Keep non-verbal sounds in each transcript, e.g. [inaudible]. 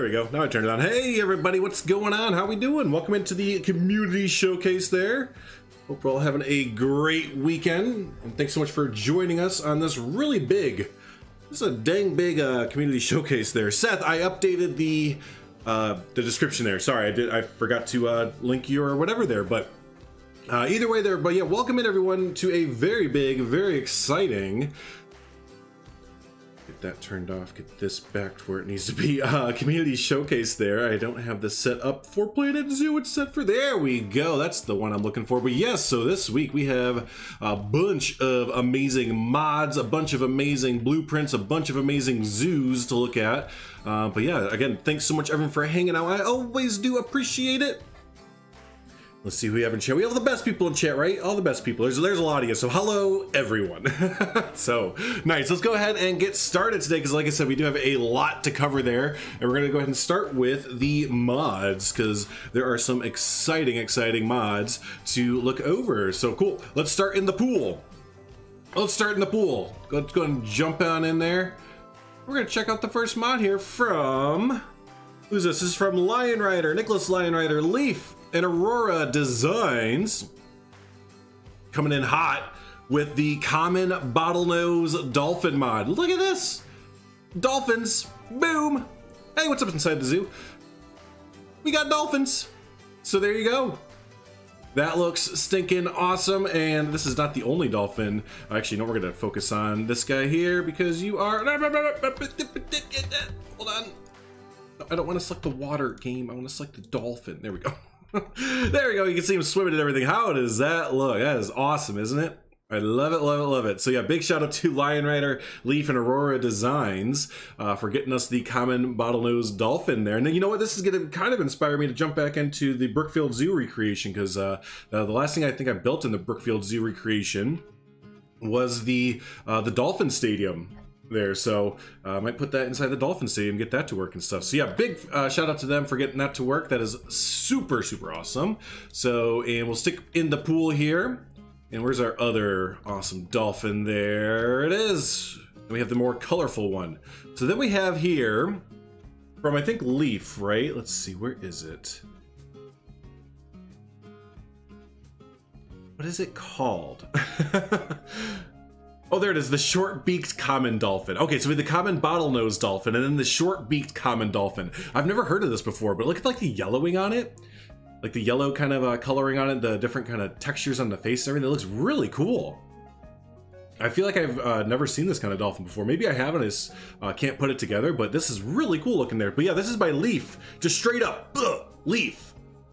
There we go. Now I turned it on. Hey everybody, what's going on? How we doing? Welcome into the community showcase there. Hope we're all having a great weekend. And thanks so much for joining us on this really big, this is a dang big uh, community [laughs] showcase there. Seth, I updated the uh, the description there. Sorry, I did I forgot to uh, link you or whatever there, but uh, either way there, but yeah, welcome in everyone to a very big, very exciting that turned off, get this back to where it needs to be. [laughs] Uh, community showcase there. I don't have this set up for Planet Zoo. It's set for, there we go. That's the one I'm looking for. But yes, so this week we have a bunch of amazing mods, a bunch of amazing blueprints, a bunch of amazing zoos to look at. Uh, but yeah, again, thanks so much everyone for hanging out. I always do appreciate it. Let's see who we have in chat. We have the best people in chat, right? All the best people. There's, there's a lot of you. So hello, everyone. [laughs] so nice. Let's go ahead and get started today because like I said, we do have a lot to cover there. And we're going to go ahead and start with the mods because there are some exciting, exciting mods to look over. So cool. Let's start in the pool. Let's start in the pool. Let's go and jump on in there. We're going to check out the first mod here from... Who's this? This is from Lion Rider, Nicholas Lion Rider, Leaf, and Aurora Designs coming in hot with the common bottlenose dolphin mod. Look at this! Dolphins, boom! Hey, what's up inside the zoo? We got dolphins. So there you go. That looks stinking awesome, and this is not the only dolphin. Actually, no, we're gonna focus on this guy here because you are. Hold on. I don't want to select the water game. I want to select the dolphin. There we go. There we go. You can see him swimming and everything. How does that look? That is awesome, isn't it? I love it, love it, love it. So yeah, big shout out to Lion Rider, Leaf, and Aurora Designs uh, for getting us the common bottlenose dolphin there. And then you know what? This is going to kind of inspire me to jump back into the Brookfield Zoo recreation because uh, uh, the last thing I think I built in the Brookfield Zoo recreation was the uh, the Dolphin Stadium there. So uh, I might put that inside the Dolphin Stadium, get that to work and stuff. So yeah, big uh, shout out to them for getting that to work. That is super, super awesome. So, and we'll stick in the pool here. And where's our other awesome dolphin? There it is. And we have the more colorful one. So then we have here from, I think, Leaf, right? Let's see, where is it? What is it called? [laughs] Oh, there it is, the short-beaked common dolphin. Okay, so we have the common bottlenose dolphin and then the short-beaked common dolphin. I've never heard of this before, but look at like the yellowing on it. Like the yellow kind of uh, coloring on it, the different kind of textures on the face and everything. It looks really cool. I feel like I've uh, never seen this kind of dolphin before. Maybe I haven't, I just uh, can't put it together, but this is really cool looking there. But yeah, this is by Leaf. Just straight up, ugh, Leaf.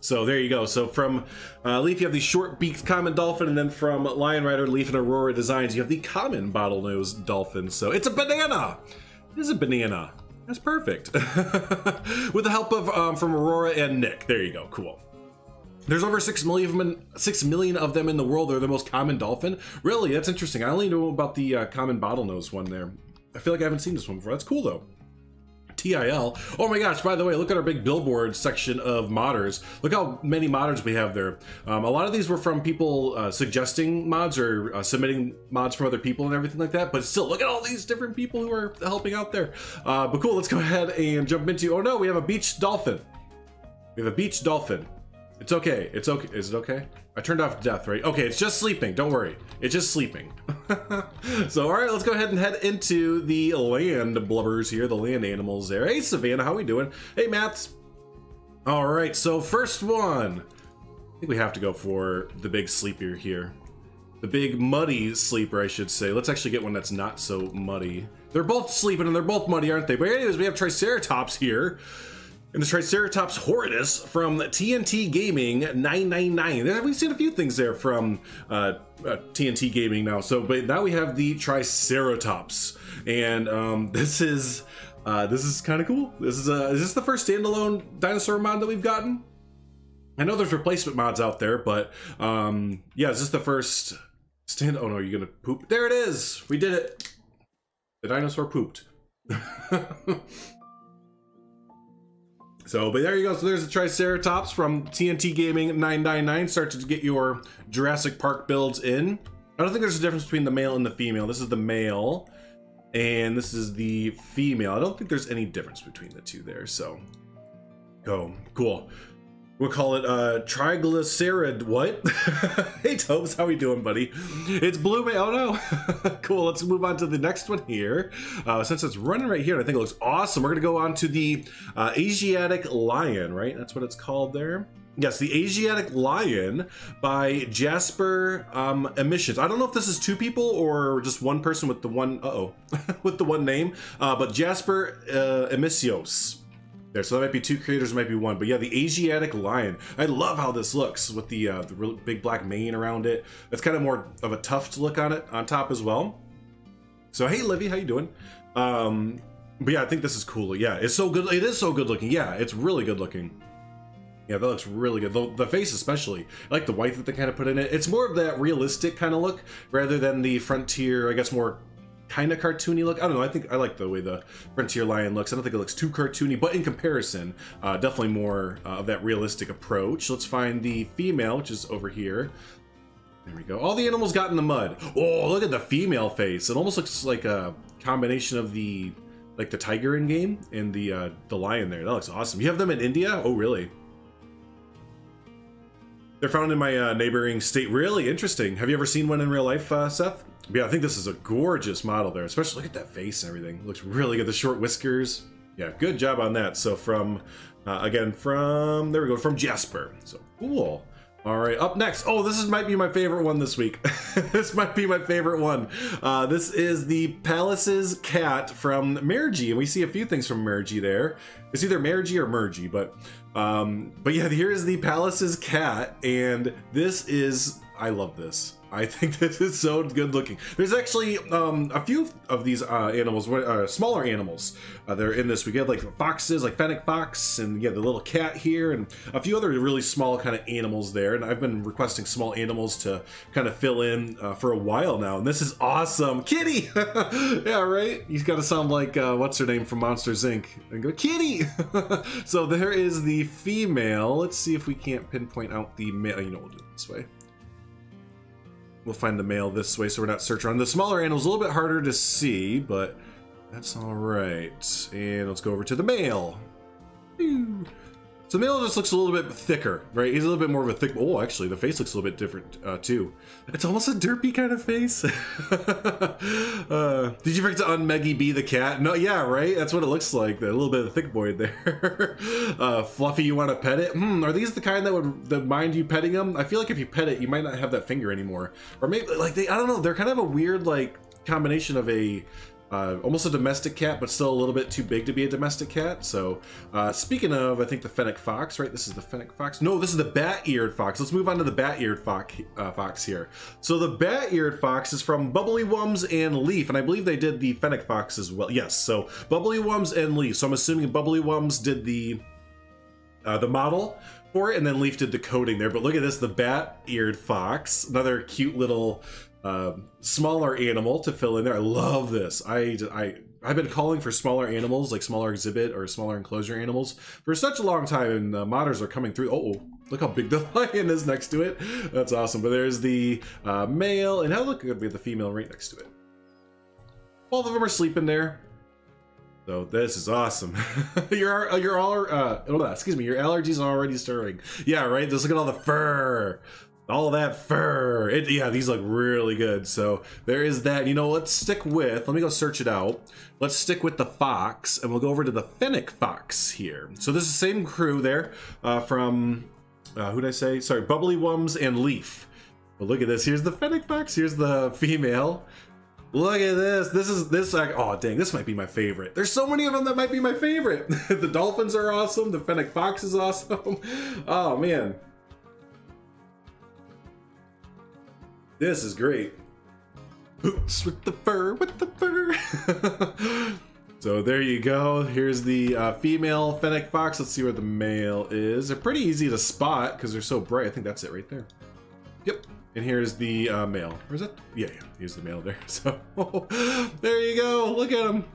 So there you go. So from uh, Leaf, you have the short-beaked common dolphin, and then from Lion Rider, Leaf, and Aurora Designs, you have the common bottlenose dolphin. So it's a banana. It is a banana. That's perfect. [laughs] With the help of um, from Aurora and Nick. There you go. Cool. There's over six million, of them, six million of them in the world. They're the most common dolphin. Really, that's interesting. I only know about the uh, common bottlenose one there. I feel like I haven't seen this one before. That's cool though. TIL. Oh my gosh, by the way, look at our big billboard section of modders. Look how many modders we have there. Um, a lot of these were from people uh, suggesting mods or uh, submitting mods from other people and everything like that, but still, look at all these different people who are helping out there. Uh, but cool, let's go ahead and jump into, oh no, we have a beach dolphin. We have a beach dolphin. It's okay. It's okay. Is it okay? I turned off death, right? Okay, it's just sleeping. Don't worry. It's just sleeping. [laughs] so, all right, let's go ahead and head into the land blubbers here, the land animals there. Hey, Savannah, how are we doing? Hey, Mats. All right, so first one. I think we have to go for the big sleeper here. The big muddy sleeper, I should say. Let's actually get one that's not so muddy. They're both sleeping and they're both muddy, aren't they? But anyways, we have Triceratops here. And the Triceratops Horridus from TNT Gaming 999. We've seen a few things there from uh, uh, TNT Gaming now. So, but now we have the Triceratops, and um, [laughs] this is uh, this is kind of cool. This is uh, is this the first standalone dinosaur mod that we've gotten? I know there's replacement mods out there, but um, yeah, is this the first stand? Oh no, you're gonna poop. There it is. We did it. The dinosaur pooped. [laughs] So, but there you go. So there's the Triceratops from TNT Gaming 999. Start to get your Jurassic Park builds in. I don't think there's a difference between the male and the female. This is the male. And this is the female. I don't think there's any difference between the two there, so go. Cool. We'll call it uh triglyceride what? [laughs] hey Tobes, how we doing, buddy? It's Blue May. Oh no. [laughs] cool. Let's move on to the next one here. Uh, since it's running right here, and I think it looks awesome. We're gonna go on to the uh, Asiatic Lion, right? That's what it's called there. Yes, the Asiatic Lion by Jasper um, Emissions. I don't know if this is two people or just one person with the one. Uh oh, [laughs] with the one name. Uh, but Jasper uh, Emisios there. So that might be two creators, might be one. But yeah, the Asiatic lion. I love how this looks with the uh, the big black mane around it. It's kind of more of a tuft look on it on top as well. So hey, Livy, how you doing? Um, but yeah, I think this is cool. Yeah, it's so good. It is so good looking. Yeah, it's really good looking. Yeah, that looks really good. The, the, face especially. I like the white that they kind of put in it. It's more of that realistic kind of look rather than the frontier, I guess more kind of cartoony look. I don't know. I think I like the way the Frontier Lion looks. I don't think it looks too cartoony, but in comparison, uh, definitely more uh, of that realistic approach. Let's find the female, which is over here. There we go. All the animals got in the mud. Oh, look at the female face. It almost looks like a combination of the like the tiger in game and the uh, the lion there. That looks awesome. You have them in India? Oh, really? They're found in my uh, neighboring state. Really interesting. Have you ever seen one in real life, uh, Seth? Yeah, I think this is a gorgeous model there, especially look at that face and everything. Looks really good. The short whiskers. Yeah, good job on that. So from, uh, again, from, there we go, from Jasper. So cool. All right, up next. Oh, this is, might be my favorite one this week. [laughs] this might be my favorite one. Uh, this is the Pallas's cat from Mergy, and we see a few things from Mergy there. It's either Mergy or Mergy, but um, but yeah, here is the Pallas's cat, and this is I love this. I [laughs] think this is so good looking. There's actually um, a few of these uh, animals, uh, smaller animals, uh, that are in this. We get like foxes, like fennec fox, and yeah, the little cat here, and a few other really small kind of animals there. And I've been requesting small animals to kind of fill in uh, for a while now, and this is awesome. Kitty, [laughs] yeah, right. He's got to sound like uh, what's her name from Monsters Inc. And go Kitty. [laughs] so there is the female. Let's see if we can't pinpoint out the male. You know, we'll do it this way. We'll find the male this way so we're not searching around. The smaller animal's a little bit harder to see, but that's all right. And let's go over to the male. So male just looks a little bit thicker, right? He's a little bit more of a thick. Oh, actually, the face looks a little bit different uh, too. It's almost a derpy kind of face. [laughs] uh, did you forget to unmeggy be the cat? No, yeah, right. That's what it looks like. A little bit of the thick boy there. [laughs] uh, Fluffy, you want to pet it? Hmm, are these the kind that would that mind you petting them? I feel like if you pet it, you might not have that finger anymore, or maybe like they. I don't know. They're kind of a weird like combination of a uh, almost a domestic cat, but still a little bit too big to be a domestic cat. So, uh, speaking of, I think the fennec fox, right? This is the fennec fox. No, this is the bat-eared fox. Let's move on to the bat-eared fox, uh, fox here. So the bat-eared fox is from Bubblywums and Leaf, and I believe they did the fennec fox as well. Yes, so Bubblywums and Leaf. So I'm assuming Bubblywums did the uh, the model for it, and then Leaf did the coding there. But look at this, the bat-eared fox, another cute little um, smaller animal to fill in there. I love this. I, I, I've been calling for smaller animals, like smaller exhibit or smaller enclosure animals, for such a long time, and uh, modders are coming through. Oh, look how big the [laughs] lion is next to it. That's awesome. But there's the uh, male, and how look we have the female right next to it. Both of them are sleeping there. So this is awesome. [laughs] your your all uh, excuse me, your allergies are already stirring. Yeah, right. Just look at all the fur all that fur. It, yeah, these look really good. So there is that. You know, let's stick with, let me go search it out. Let's stick with the fox and we'll go over to the fennec fox here. So this is the same crew there uh, from, uh, who did I say? Sorry, Bubblywums and Leaf. But look at this. Here's the fennec fox. Here's the female. Look at this. This is this. Like, oh dang, this might be my favorite. There's so many of them that might be my favorite. [laughs] the dolphins are awesome. The fennec fox is awesome. [laughs] oh man, This is great. Boots with the fur, with the fur. [laughs] so there you go. Here's the uh, female fennec fox. Let's see where the male is. They're pretty easy to spot because they're so bright. I think that's it right there. Yep. And here's the uh, male. Where's it? Yeah, yeah. Here's the male there. [laughs] So [laughs] there you go. Look at him.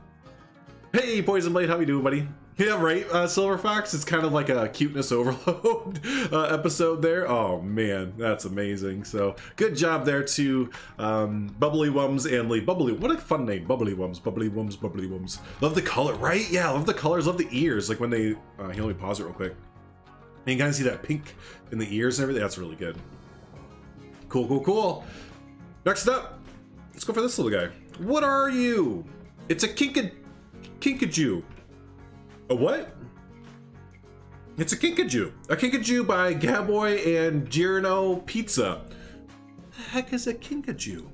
Hey, Poison Blade. How you doing, buddy? Yeah, right, uh, Silver Fox. It's kind of like a cuteness [laughs] overload uh, episode there. Oh man, that's amazing. So good job there to um, Bubbly Wums and Lee. Bubbly, what a fun name, Bubbly Wums, Bubbly Wums, Bubbly Wums. Love the color, right? Yeah, love the colors, love the ears. Like when they, uh, here, let me pause it real quick. And you guys see that pink in the ears and everything? That's really good. Cool, cool, cool. Next up, let's go for this little guy. What are you? It's a kinkajou. A what? It's a kinkajou. A kinkajou by Gaboy and Giorno Pizza. The heck is a kinkajou?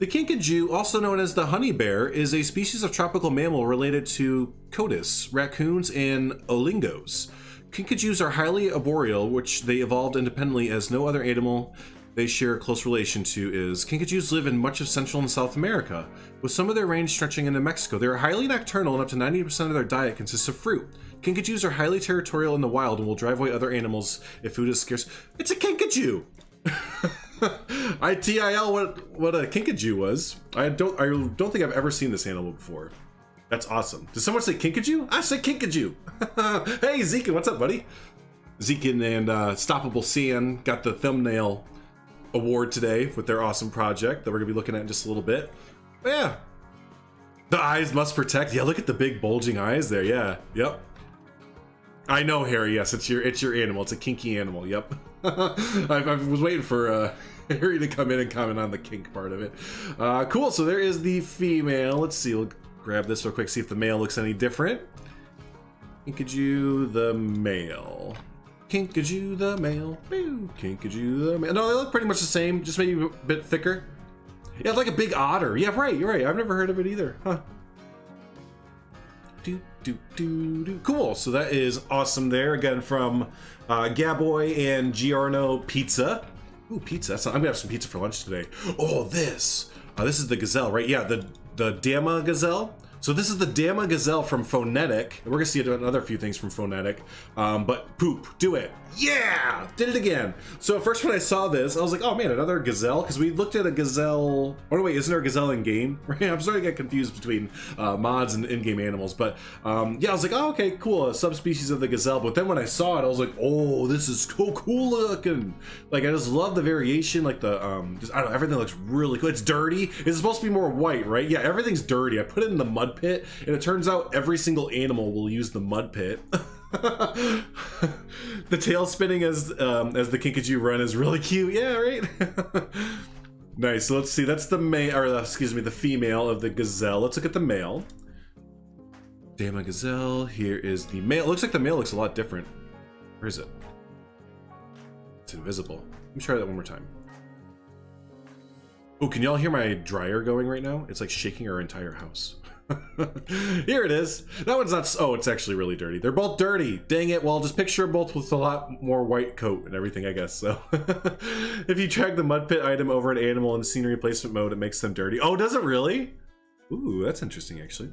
The kinkajou, also known as the honey bear, is a species of tropical mammal related to coatis, raccoons, and olingos. Kinkajous are highly arboreal, which they evolved independently as no other animal they share a close relation to is kinkajous live in much of Central and South America, with some of their range stretching into Mexico. They are highly nocturnal and up to 90% of their diet consists of fruit. Kinkajous are highly territorial in the wild and will drive away other animals if food is scarce. It's a kinkajou! [laughs] ITIL what what a kinkajou was. I don't I don't think I've ever seen this animal before. That's awesome. Did someone say kinkajou? I said kinkajou. [laughs] hey Zeke, what's up, buddy? Zeke and uh, Stoppable Sand got the thumbnail award today with their awesome project that we're gonna be looking at in just a little bit. But yeah, the eyes must protect. Yeah, look at the big bulging eyes there. Yeah, yep. I know, Harry. Yes, it's your it's your animal. It's a kinky animal. Yep. [laughs] I, I, was waiting for uh, [laughs] Harry to come in and comment on the kink part of it. Uh, cool. So there is the female. Let's see. We'll grab this real quick. See if the male looks any different. Kinkajou the male. Kinkajou the male. Kinkajou the male. No, they look pretty much the same, just maybe a bit thicker. Yeah, it's like a big otter. Yeah, right, you're right. I've never heard of it either. Huh. Do, do, do, do. Cool. So that is awesome there. Again, from uh, Gaboy and Giorno Pizza. Ooh, pizza. Not, I'm going to have some pizza for lunch today. Oh, this. Uh, this is the gazelle, right? Yeah, the, the Dama gazelle. So this is the Dama Gazelle from Phonetic. We're gonna see another few things from Phonetic, um, but poop, do it. Yeah, did it again. So first when I saw this, I was like, oh man, another gazelle, because we looked at a gazelle. Oh wait, isn't there a gazelle in game? [laughs] I'm starting to get confused between uh, mods and in-game animals, but um, yeah, I was like, oh okay, cool, a subspecies of the gazelle. But then when I saw it, I was like, oh, this is so cool looking. Like I just love the variation, like the um, just I don't know, everything looks really cool. It's dirty. It's supposed to be more white, right? Yeah, everything's dirty. I put it in the mud pit, and it turns out every single animal will use the mud pit. [laughs] the tail spinning as um, as the Kinkajou run is really cute. Yeah, right. [laughs] nice. So let's see. That's the male, or uh, excuse me, the female of the gazelle. Let's look at the male. Damn a gazelle. Here is the male. It looks like the male looks a lot different. Where is it? It's invisible. Let me try that one more time. Oh, can y'all hear my dryer going right now? It's like shaking our entire house. [laughs] Here it is. That one's not. Oh, it's actually really dirty. They're both dirty. Dang it. Well, just picture both with a lot more white coat and everything, I guess. So, [laughs] if you drag the mud pit item over an animal in scenery placement mode, it makes them dirty. Oh, does it really? Ooh, that's interesting, actually.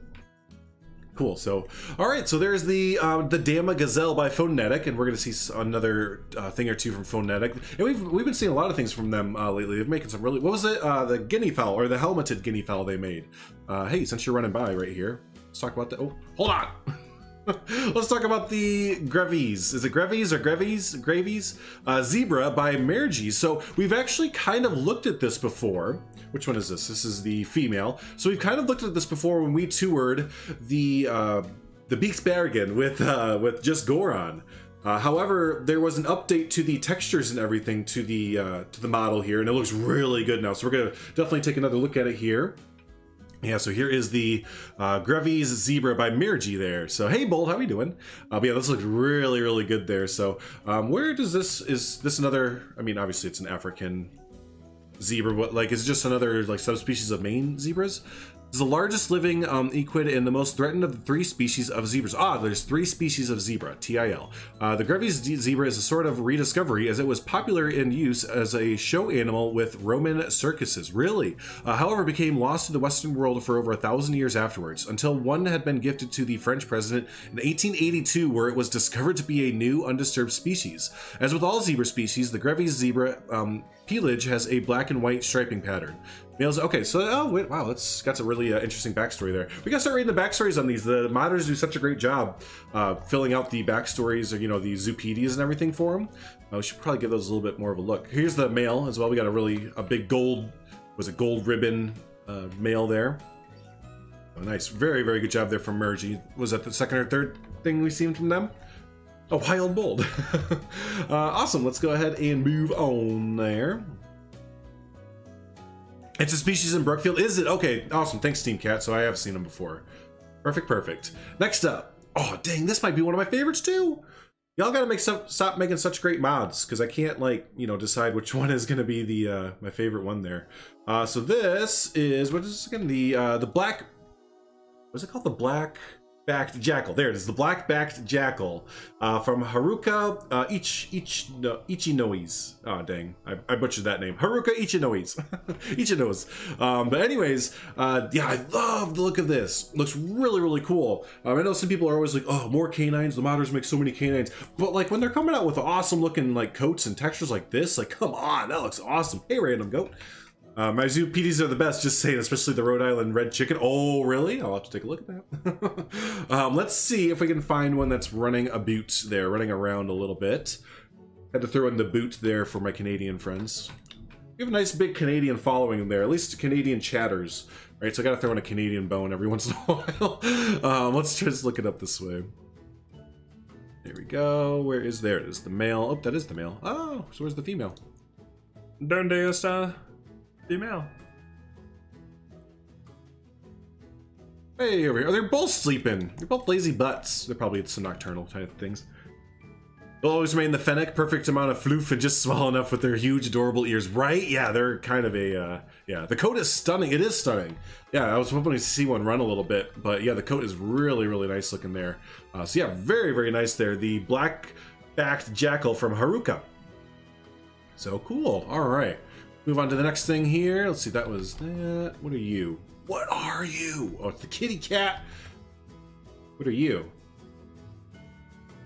Cool. So, all right. So there's the uh, the Dama Gazelle by Phonetic, and we're going to see another uh, thing or two from Phonetic. And we've we've been seeing a lot of things from them uh, lately. They're making some really. What was it? Uh, the guinea fowl or the helmeted guinea fowl they made. Uh, hey, since you're running by right here, let's talk about the. Oh, hold on. [laughs] [laughs] Let's talk about the Grevies. Is it Grevies or Grevies? Gravies? Uh, Zebra by Mergy. So we've actually kind of looked at this before. Which one is this? This is the female. So we've kind of looked at this before when we toured the uh, the Beaks with uh, with just Goron. Uh, however, there was an update to the textures and everything to the uh, to the model here, and it looks really good now. So we're gonna definitely take another look at it here. Yeah, so here is the uh, Grevy's Zebra by Mirji there. So, hey, Bold, how are you doing? Uh, but yeah, this looks really, really good there. So, um, where does this, is this another, I mean, obviously it's an African zebra, but like, is it just another like subspecies of Maine zebras? Is the largest living um, equid and the most threatened of the three species of zebras. Ah, there's three species of zebra, TIL. Uh, the Grevy's zebra is a sort of rediscovery as it was popular in use as a show animal with Roman circuses. Really? Uh, however, became lost to the Western world for over a thousand years afterwards, until one had been gifted to the French president in 1882 where it was discovered to be a new undisturbed species. As with all zebra species, the Grevy's zebra um, pelage has a black and white striping pattern. Males, okay, so oh wait, wow, that's got some really uh, interesting backstory there. We gotta start reading the backstories on these. The modders do such a great job uh, filling out the backstories, or you know, the Zoopedias and everything for them. Uh, we should probably give those a little bit more of a look. Here's the male as well. We got a really a big gold, was it gold ribbon uh, male there. Oh, nice, very very good job there from Mergy. Was that the second or third thing we've seen from them? Oh, Wild Bold. [laughs] uh, awesome. Let's go ahead and move on there. It's a species in Brookfield. Is it? Okay, awesome. Thanks, Team Cat. So I have seen them before. Perfect, perfect. Next up. Oh, dang, this might be one of my favorites too. Y'all gotta make some stop making such great mods because I can't like you know decide which [laughs] one is gonna be the uh, my favorite one there. Uh, so this is what is this again? The uh, the black. What's it called? The black backed jackal. There it is, the black backed jackal uh, from Haruka uh, Ich Ich no, Ichinoi's. Oh dang, I, I, butchered that name. Haruka Ichinoi's. [laughs] Ichino's. Um, but anyways, uh, yeah, I love the look of this. Looks really really cool. Um, I know some people are always like, oh, more canines. The modders make so many canines, but like when they're coming out with awesome looking like coats and textures like this, like come on, that looks awesome. Hey, random goat. Uh, my Zoopedias are the best, just saying, especially the Rhode Island red chicken. Oh, really? I'll have to take a look at that. [laughs] um, let's see if we can find one that's running a boot there, running around a little bit. Had to throw in the boot there for my Canadian friends. We have a nice big Canadian following there, at least Canadian chatters. Right, so I gotta throw in a Canadian bone every [laughs] once in a while. um, let's just look it up this way. There we go. Where is there? Is the male. Oh, that is the male. Oh, so where's the female? Donde está female. Hey, over here. They're both sleeping. They're both lazy butts. They're probably some nocturnal type of things. They'll always remain the fennec, perfect amount of floof and just small enough with their huge, adorable ears, right? Yeah, they're kind of a, uh, yeah. The coat is stunning. It is stunning. Yeah, I was hoping to see one run a little bit, but yeah, the coat is really, really nice looking there. Uh, so yeah, very, very nice there. The black-backed jackal from Haruka. So cool. All right. Move on to the next thing here. Let's see, that was that. What are you? What are you? Oh, it's the kitty cat. What are you?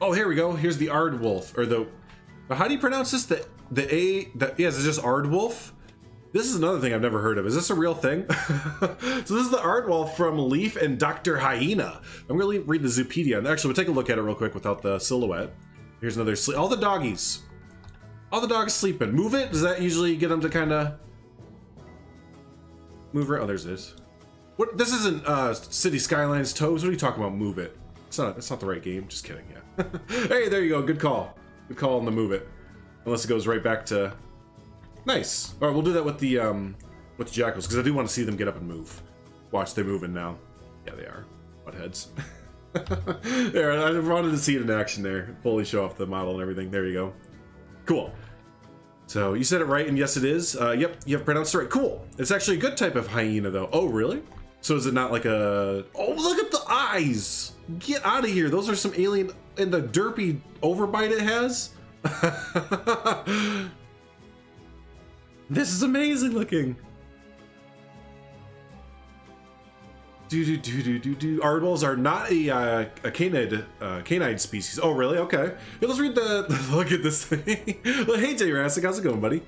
Oh, here we go. Here's the Aardwolf, or the. How do you pronounce this? The the A. The, yes, it's just Aardwolf. This is another thing I've never heard of. Is this a real thing? [laughs] so this is the Aardwolf from Leaf and Dr. Hyena. I'm to read the Zoopedia. Actually, we'll take a look at it real quick without the silhouette. Here's another. All the doggies. All the dogs sleeping. Move it? Does that usually get them to kind of move around? Oh, there's this. What? This isn't uh, City Skylines Toes. What are you talking about? Move it. It's not. That's not the right game. Just kidding. Yeah. [laughs] hey, there you go. Good call. Good call on the move it. Unless it goes right back to. Nice. All right, we'll do that with the um with the jackals because I do want to see them get up and move. Watch, they're moving now. Yeah, they are. Buttheads. [laughs] there, I wanted to see it in action there. Fully show off the model and everything. There you go. Cool. So you said it right, and yes, it is. Uh, yep, you have pronounced it right. Cool. It's actually a good type of hyena, though. Oh, really? So is it not like a... Oh, look at the eyes! Get out of here. Those are some alien... And the derpy overbite it has? [laughs] this is amazing looking. Do do do do do do. Aardwolves are not a uh, a canid uh, canine species. Oh, really? Okay. Yeah, let's read the. [laughs] Look at this thing. [laughs] hey, Jurassic, how's it going, buddy?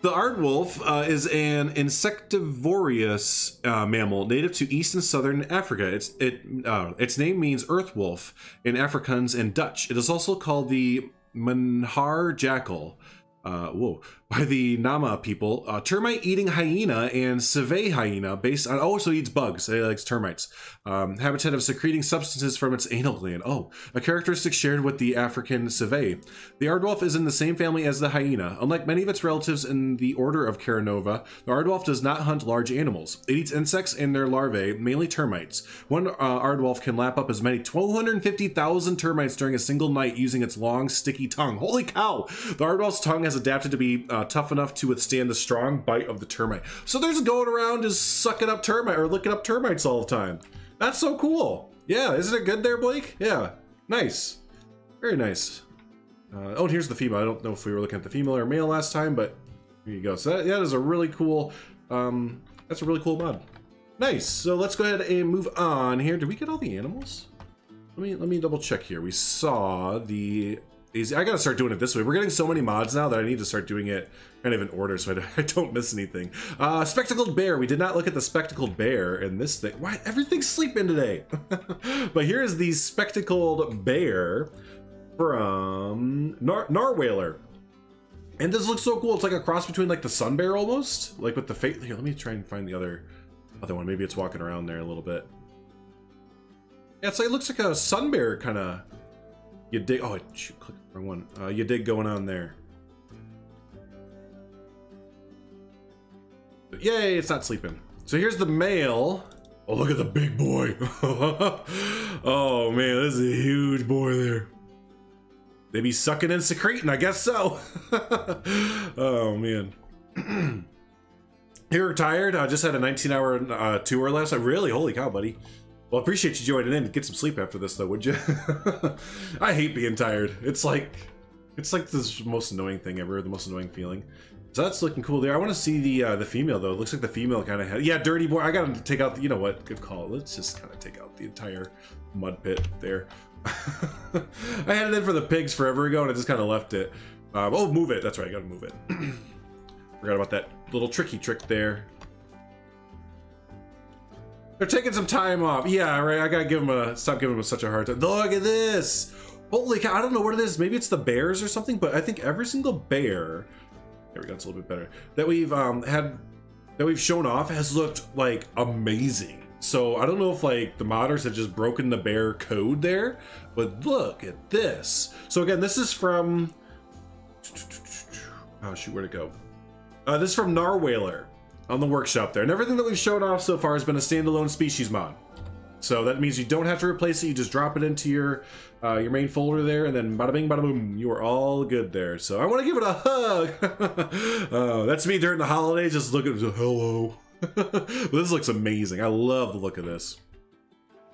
The aardwolf uh, is an insectivorous uh, mammal native to east and southern Africa. It's it uh, its name means earth wolf in Afrikaans and Dutch. It is also called the maanhaar jackal. Uh, whoa, [laughs] by the Nama people, uh, termite-eating hyena and civet hyena, based on oh, so eats bugs. He likes termites. Um, habitat of secreting substances from its anal gland. Oh, a characteristic shared with the African civet. The aardwolf is in the same family as the hyena. Unlike many of its relatives in the order of Carinova, the aardwolf does not hunt large animals. It eats insects and their larvae, mainly termites. One uh, aardwolf can lap up as many 250,000 termites during a single night using its long, sticky tongue. Holy cow! The aardwolf's tongue has adapted to be uh, tough enough to withstand the strong bite of the termite. So there's going around just sucking up termite or licking up termites all the time. That's so cool. Yeah, isn't it good there, Blake? Yeah, nice. Very nice. Uh, oh, here's the female. I don't know if we were looking at the female or male last time, but here you go. So that, that is a really cool, um, that's a really cool mod. Nice. So let's go ahead and move on here. Did we get all the animals? Let me let me double check here. We saw the easy. I gotta start doing it this way. We're getting so many mods now that I need to start doing it kind of in order so I don't, [laughs] miss anything. Uh, spectacled bear. We did not look at the spectacled bear in this thing. Why everything's sleeping today? [laughs] but here is the spectacled bear from Nar Narwhaler. And this looks so cool. It's like a cross between like the sun bear almost, like with the fate. Here, let me try and find the other other one. Maybe it's walking around there a little bit. Yeah, like it looks like a sun bear kind of. You dig. Oh, shoot, click the wrong one. Uh, you dig going on there. Yay, it's not sleeping. So here's the male. Oh, look at the big boy. [laughs] oh man, this is a huge boy there. They be sucking and secreting, I guess so. [laughs] oh man. [clears throat] You're tired? I just had a 19 hour uh, tour last night. Really? Holy cow, buddy. Well, appreciate you joining in. Get some sleep after this, though, would you? [laughs] I hate being tired. It's like, it's like the most annoying thing ever. The most annoying feeling. So that's looking cool there. I want to see the uh, the female though. It looks like the female kind of had. Yeah, dirty boy. I got to take out. The, you know what? Good call. Let's just kind of take out the entire mud pit there. [laughs] I had it in for the pigs forever ago, and I just kind of left it. Um, oh, move it. That's right. I got to move it. [clears throat] Forgot about that little tricky trick there. They're taking some time off. Yeah, right. I gotta give them a stop giving them such a hard time. Look at this. Holy cow! I don't know what it is. Maybe it's the bears or something. But I think every single bear there we go. It's a little bit better. That we've um, had, that we've shown off has looked like amazing. So I don't know if like the modders have just broken the bear code there, but look at this. So again, this is from. Oh shoot, where'd it go? Uh, this is from Narwhaler on the workshop there, and everything that we've shown off so far has been a standalone species mod. So that means you don't have to replace it. You just drop it into your uh, your main folder there, and then bada bing, bada boom, you are all good there. So I want to give it a hug. uh, [laughs] that's me during the holidays, just looking at hello. [laughs] this looks amazing. I love the look of this.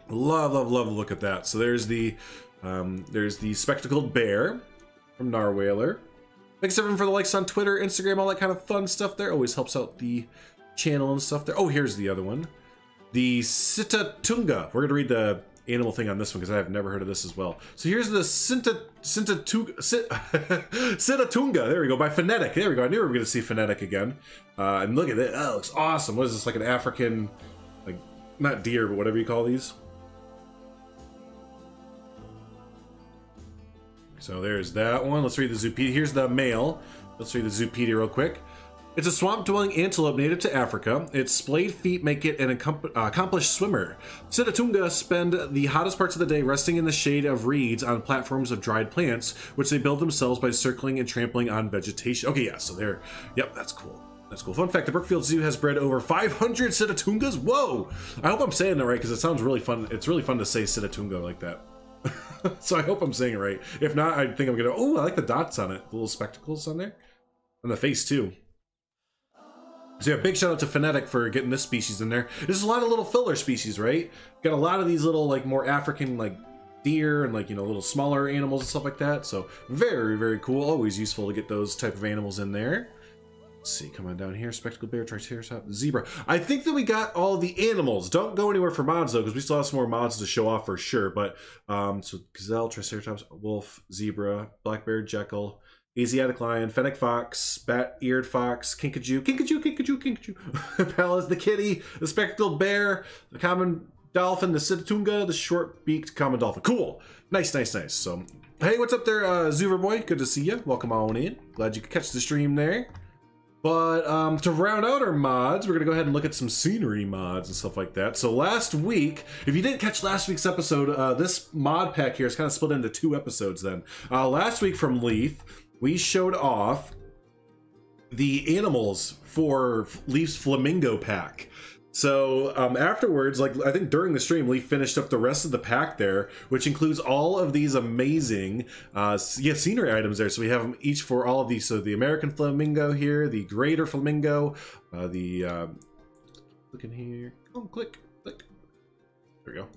Love, love, love the look at that. So there's the um, there's the spectacled bear from Narwhaler. Thanks everyone for the likes on Twitter, Instagram, all that kind of fun stuff there. Always helps out the channel and stuff there. Oh, here's the other one the Sitatunga. We're going to read the animal thing on this one because I have never heard of this as well. So here's the Sinta, Sintatu, [laughs] Sitatunga. There we go. By Phonetic. There we go. I knew we were going to see Phonetic again. Uh, and look at it. that looks awesome. What is this? Like an African, like, not deer, but whatever you call these. So there's that one. Let's read the Zoopedia. Here's the male. Let's read the Zoopedia real quick. It's a swamp-dwelling antelope native to Africa. Its splayed feet make it an uh, accomplished swimmer. Sitatunga spend the hottest parts of the day resting in the shade of reeds on platforms of dried plants, which they build themselves by circling and trampling on vegetation. Okay, yeah, so they're... Yep, that's cool. That's cool. Fun fact, the Brookfield Zoo has bred over 500 Sitatungas. Whoa! I hope I'm saying that right, because it sounds really fun. It's really fun to say Sitatunga like that. [laughs] so I hope I'm saying it right. If not, I think I'm gonna... Oh, I like the dots on it. The little spectacles on there. On the face, too. So yeah, big shout out to Phonetic for getting this species in there. There's a lot of little filler species, right? Got a lot of these little like more African like deer and like you know little smaller animals and stuff like that. So very very cool. Always useful to get those type of animals in there. Let's see, come on down here. Spectacled bear, triceratops, zebra. I think that we got all the animals. Don't go anywhere for mods though, because we still have some more mods to show off for sure. But um, so gazelle, triceratops, wolf, zebra, black bear, jackal, Asiatic lion, fennec fox, bat-eared fox, kinkajou, kinkajou, kinkajou, kinkajou, [laughs] Pallas, the kitty, the spectacled bear, the common dolphin, the sitatunga, the short-beaked common dolphin. Cool. Nice, nice, nice. So, hey, what's up there, uh, Zuver boy? Good to see you. Welcome on in. Glad you could catch the stream there. But um, to round out our mods, we're going to go ahead and look at some scenery mods and stuff like that. So last week, if you didn't catch last week's episode, uh, this mod pack here is kind of split into two episodes then. Uh, last week from Leaf, we showed off the animals for Leaf's Flamingo pack. So um, afterwards, like I think during the stream, Lee finished up the rest of the pack there, which includes all of these amazing, uh, yeah, scenery items there. So we have them each for all of these. So the American flamingo here, the greater flamingo, uh, the uh, look in here. Oh, click, click. There we go.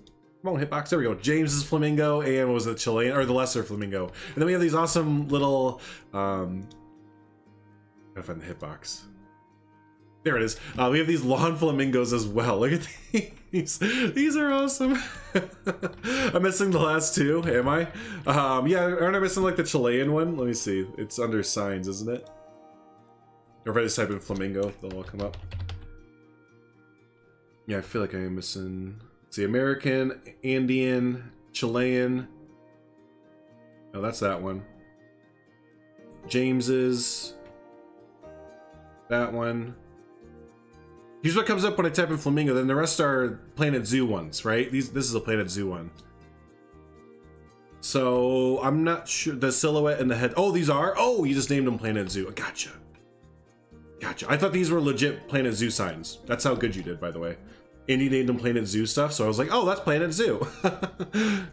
Come on, hitbox. There we go. James's flamingo and was the Chilean or the lesser flamingo. And then we have these awesome little um gotta find the hitbox. There it is. Uh, we have these lawn flamingos as well. Look at these. [laughs] These are awesome. [laughs] I'm missing the last two, am I? Um, yeah, aren't I missing like the Chilean one? Let me see. It's under signs, isn't it? Or if I just type in flamingo, they'll all come up. Yeah, I feel like I am missing. See, American, Andean, Chilean. Oh, that's that one. James's. That one. Here's what comes up when I type in flamingo. Then the rest are Planet Zoo ones, right? These this is a Planet Zoo one. So I'm not sure the silhouette and the head. Oh, these are. Oh, you just named them Planet Zoo. Gotcha. Gotcha. I thought these were legit Planet Zoo signs. That's how good you did, by the way. And you named them Planet Zoo stuff, so I was like, oh, that's Planet Zoo. [laughs]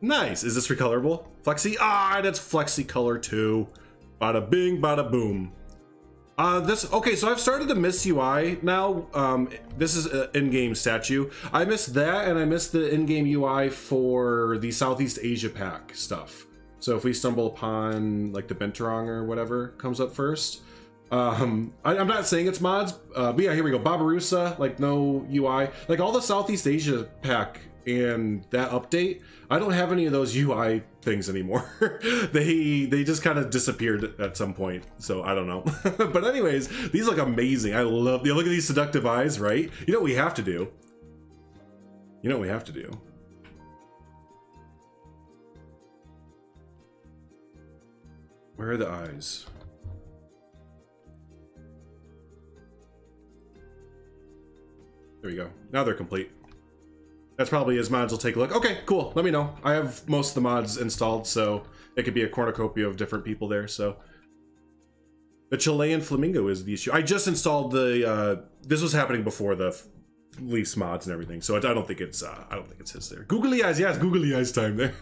nice. Is this recolorable? Flexi? Ah, that's Flexi color too. Bada bing, bada boom. Uh, this okay. So I've started the Miss UI now. Um, this is an in-game statue. I missed that, and I missed the in-game UI for the Southeast Asia pack stuff. So if we stumble upon like the Binturong or whatever comes up first, um, I, am not saying it's mods, uh, but yeah, here we go. Babirusa, like no UI, like all the Southeast Asia pack and that update i don't have any of those ui things anymore. [laughs] They they just kind of disappeared at some point so i don't know. [laughs] But anyways these look amazing. I love you look at these seductive eyes right? You know what we have to do? You know what we have to do? Where are the eyes? There we go. Now they're complete that's probably as mods will take a look. Okay, cool. Let me know. I have most of the mods installed, so it could be a cornucopia of different people there. So the Chilean flamingo is the issue. I just installed the. Uh, this was happening before the lease mods and everything, so I don't think it's. Uh, I don't think it's his there. Googly eyes, yes, googly eyes time there.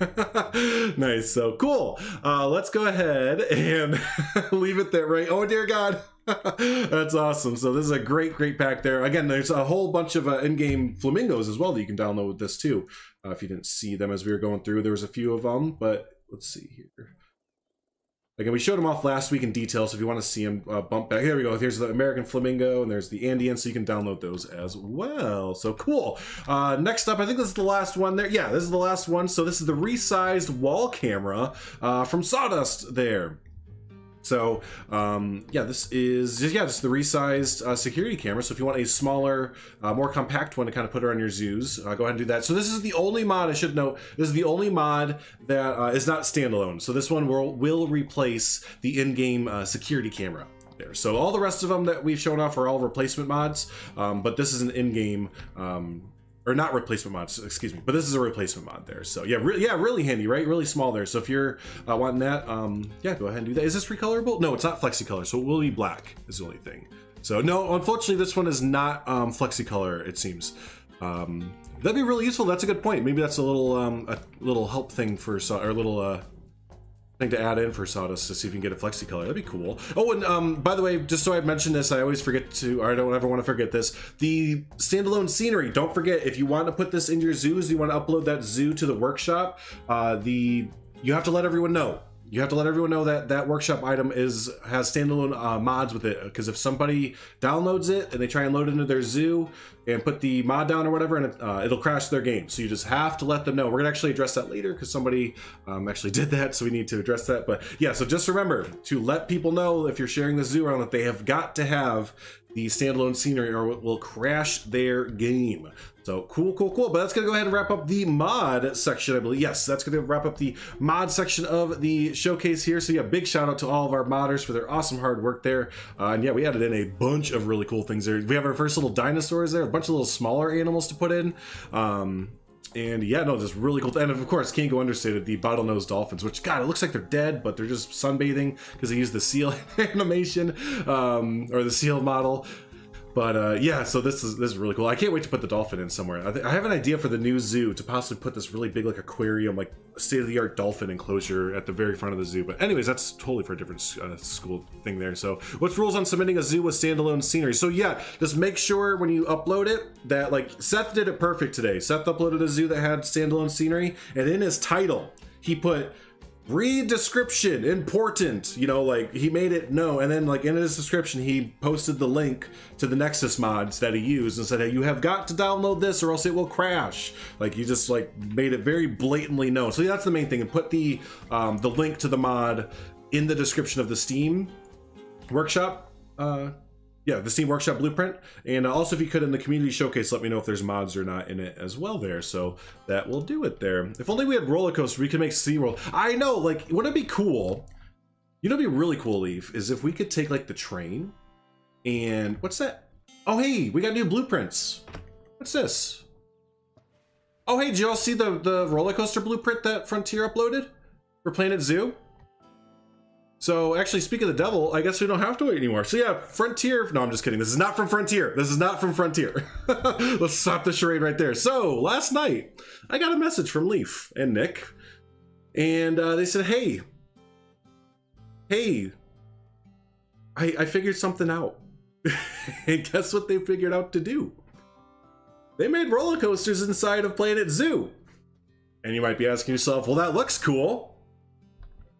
[laughs] nice. So cool. Uh, let's go ahead and [laughs] leave it there. Right. Oh dear God. [laughs] That's awesome. So this is a great, great pack there. Again, there's a whole bunch of uh, in-game flamingos as well that you can download with this too. Uh, if you didn't see them as we were going through, there was a few of them, but let's see here. Again, we showed them off last week in detail, so if you want to see them, uh, bump back. Here we go. Here's the American Flamingo, and there's the Andean, so you can download those as well. So cool. Uh, next up, I think this is the last one there. Yeah, this is the last one. So this is the resized wall camera uh, from Sawdust there. So um, yeah, this is just, yeah, just the resized uh, security camera. So if you want a smaller, uh, more compact one to kind of put around your zoos, uh, go ahead and do that. So this is the only mod I should note. This is the only mod that uh, is not standalone. So this one will will replace the in-game uh, security camera. There. So all the rest of them that we've shown off are all replacement mods, um, but this is an in-game um, or not replacement mods, excuse me, but this is a replacement mod there. So yeah, yeah, really handy, right? Really small there. So if you're uh, wanting that, um, yeah, go ahead and do that. Is this recolorable? No, it's not FlexiColor, so it will be black is the only thing. So no, unfortunately, this one is not um, FlexiColor, it seems. Um, that'd be really useful. That's a good point. Maybe that's a little um, a little help thing for or a little uh, thing to add in for Sawdust to see if you can get a flexi color. That'd be cool. Oh, and um, by the way, just so I mentioned this, I always forget to, or I don't ever want to forget this. The standalone scenery. Don't forget if you want to put this in your zoos, you want to upload that zoo to the workshop. Uh, the you have to let everyone know you have to let everyone know that that workshop item is has standalone uh, mods with it because if somebody downloads it and they try and load it into their zoo and put the mod down or whatever and uh, it'll crash their game so you just have to let them know we're gonna actually address that later because somebody um, actually [laughs] did that so we need to address that but yeah so just remember to let people know if you're sharing the zoo around that they have got to have the standalone scenery or it will crash their game so cool, cool, cool. But that's to go ahead and wrap up the mod section, I believe. Yes, that's to wrap up the mod section of the showcase here. So yeah, big shout out to all of our modders for their awesome hard work there. Uh, and yeah, we added in a bunch of really cool things there. We have our first little dinosaurs there, bunch of little smaller animals to put in. Um, and yeah, no, just really cool. And of course, can't go understated the bottlenose dolphins, which God, it looks like they're dead, but they're just sunbathing because they use the seal [laughs] animation um, or the seal model. But uh, yeah, so this is this is really cool. I can't wait to put the dolphin in somewhere. I, I, have an idea for the new zoo to possibly put this really big like aquarium, like state of the art dolphin enclosure at the very front of the zoo. But anyways, that's totally for a different uh, school thing there. So what's rules on submitting a zoo with standalone scenery? So yeah, just make sure when you upload it that like Seth did it perfect today. Seth uploaded a zoo that had standalone scenery, and in his title he put read description important you know like he made it no and then like in his description he posted the link to the nexus mods that he used and said hey you have got to download this or else it will crash. Like he just like made it very blatantly known. So that's the main thing and put the um, the link to the mod in the description of the steam workshop uh yeah, the Steam Workshop blueprint. And uh, also, if you could in the community showcase, let me know if there's mods or not in it as well there. So that will do it there. If only we had roller coaster, we could make SeaWorld. I know, like, wouldn't it be cool? You know, be really cool, Leaf, is if we could take like the train and what's that? Oh, hey, we got new blueprints. What's this? Oh, hey, did y'all see the, the roller coaster blueprint that Frontier uploaded for Planet Zoo? So actually, speaking of the devil, I guess we don't have to wait anymore. So yeah, Frontier. No, I'm just kidding. This is not from Frontier. This is not from Frontier. [laughs] Let's stop the charade right there. So last night, I got a message from Leaf and Nick, and uh, they said, "Hey, hey, I, I figured something out." [laughs] and guess what they figured out to do? They made roller coasters inside of Planet Zoo. And you might be asking yourself, "Well, that looks cool,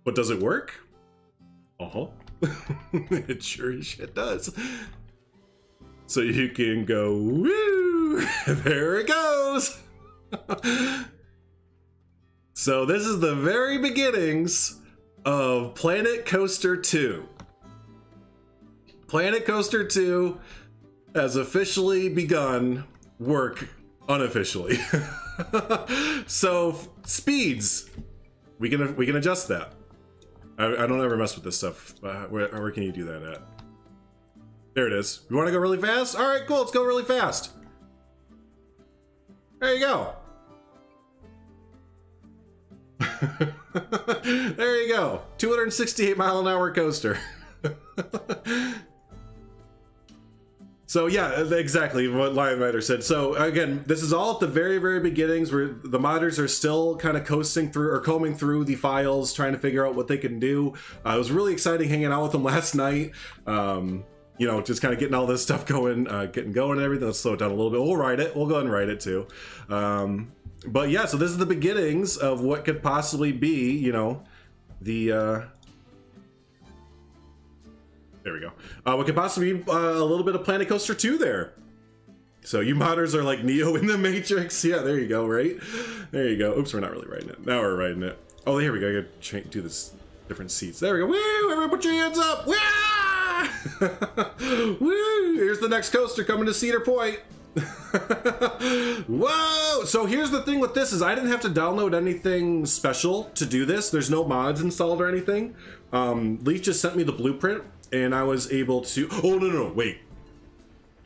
but does it work?" Uh-huh. [laughs] it sure as shit does. So you can go, woo! [laughs] there it goes! [laughs] so this is the very beginnings of Planet Coaster 2. Planet Coaster 2 has officially begun work unofficially. so speeds, we can we can adjust that. I, I don't ever mess with this stuff. Uh, where, where can you do that at? There it is. You want to go really fast? All right, cool. Let's go really fast. There you go. [laughs] there you go. 268 mile an hour coaster. [laughs] So yeah, exactly what Lion Rider said. So again, this is all at the very, very beginnings where the modders are still kind of coasting through or combing through the files, trying to figure out what they can do. Uh, it was really exciting hanging out with them [laughs] last night. Um, you know, just kind of getting all this stuff going, uh, getting going and everything. Let's slow it down a little bit. We'll write it. We'll go ahead and write it too. Um, but yeah, so this is the beginnings of what could possibly be, you know, the uh, there we go. Uh, what could possibly be uh, a little bit of Planet Coaster 2 there. So you modders are like Neo in the Matrix. [laughs] Yeah, there you go, right? There you go. Oops, we're not really writing it. Now we're writing it. Oh, here we go. I gotta do this different seats. There we go. Woo! Everyone put your hands up. Woo! [laughs] Woo! Here's the next coaster coming to Cedar Point. [laughs] Whoa! So here's the thing with this is I didn't have to download anything special to do this. There's no mods installed or anything. Um, Leaf just sent me the blueprint and I was able to. Oh no no wait,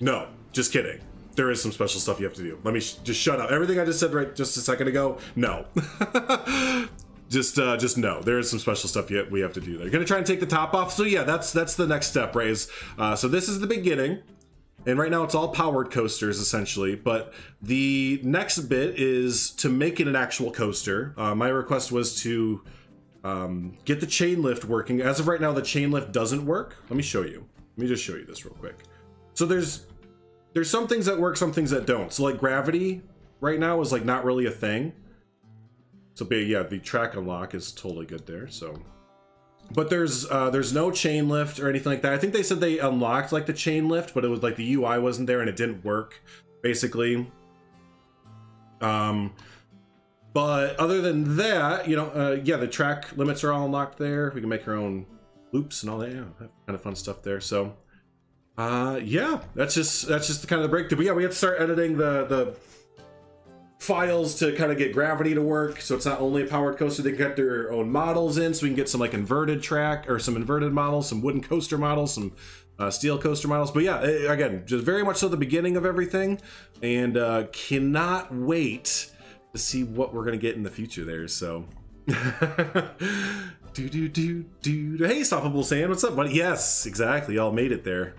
no, just kidding. There is some special stuff you have to do. Let me sh just shut up. Everything I just said right just a second ago. No. [laughs] just uh just no there is some special stuff yet we have to do they're gonna try and take the top off so yeah that's that's the next step right is uh so this is the beginning and right now it's all powered coasters essentially but the next bit is to make it an actual coaster uh, my request was to um, get the chain lift working. As of right now, the chain lift doesn't work. Let me show you. Let me just show you this real quick. So there's there's some things that work, some things that don't. So like gravity right now is like not really a thing. So yeah, the track unlock is totally good there. So, but there's uh, there's no chain lift or anything like that. I think they said they unlocked like the chain lift, but it was like the UI wasn't there and it didn't work, basically. Um, but other than that, you know, uh, yeah, the track limits are all unlocked there. We can make our own loops and all that. Yeah, kind of fun stuff there. So, uh, yeah, that's just that's just the kind of the breakthrough. But yeah, we have to start editing the the files to kind of get gravity to work. So it's not only a powered coaster; they can get their own models in, so we can get some like inverted track or some inverted models, some wooden coaster models, some uh, steel coaster models. But yeah, again, just very much so the beginning of everything, and uh, cannot wait see what we're gonna get in the future there. So. [laughs] do do do do. Hey, Stoppable Sand, what's up, buddy? Yes, exactly. Y'all made it there.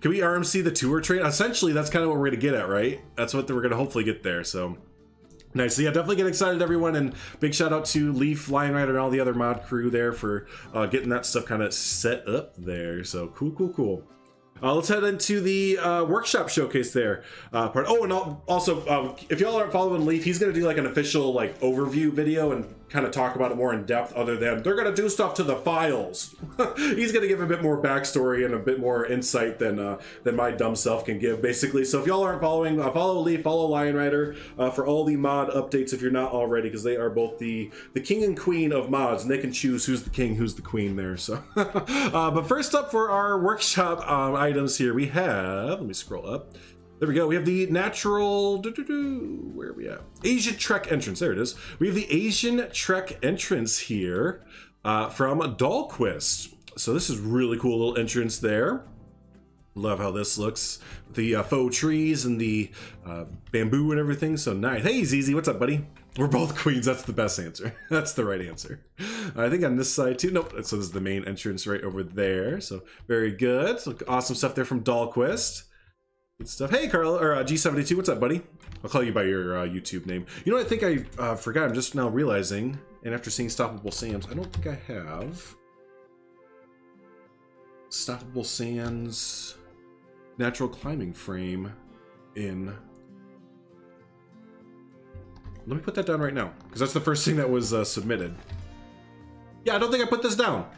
Can we RMC the tour train? Essentially, that's kind of what we're gonna get at, right? That's what we're gonna hopefully get there. So. Nice. So yeah, definitely get excited, everyone, and big shout out to Leaf, Lion Rider, and all the other mod crew there for uh, getting that stuff kind of set up there. So cool, cool, cool. Uh, let's head into the uh, workshop showcase there. Uh, part. Oh, and also, um, if y'all aren't following Leaf, he's gonna do like an official like overview video and kind of talk about it more in depth other than they're going to do stuff to the files. [laughs] He's going to give a bit more backstory and a bit more insight than uh, than my dumb self can give, basically. So if y'all aren't following, uh, follow Lee, follow Lion Rider uh, for all the mod updates if you're not already, because they are both the the king and queen of mods, and they can choose who's the king, who's the queen there. So, [laughs] uh, but first up for our workshop um, items here, we have. Let me scroll up. There we go. We have the natural. Doo -doo -doo, where are we at? Asian Trek entrance. There it is. We have the Asian Trek entrance here uh, from Dahlquist. So this is really cool little entrance there. Love how this looks. The uh, faux trees and the uh, bamboo and everything. So nice. Hey, ZZ, what's up, buddy? We're both [laughs] queens. That's the best answer. [laughs] That's the right answer. I think on this side too. Nope. So this is the main entrance right over there. So very good. So awesome stuff there from Dahlquist. Good stuff. Hey, Carl, or uh, G72, what's up, buddy? I'll call you by your uh, YouTube name. You know I think I uh, forgot? I'm just now realizing, and after seeing Stoppable Sands, I don't think I have Stoppable Sands natural climbing frame in. Let me put that down right now, because that's the first thing that was uh, submitted. Yeah, I don't think I put this down.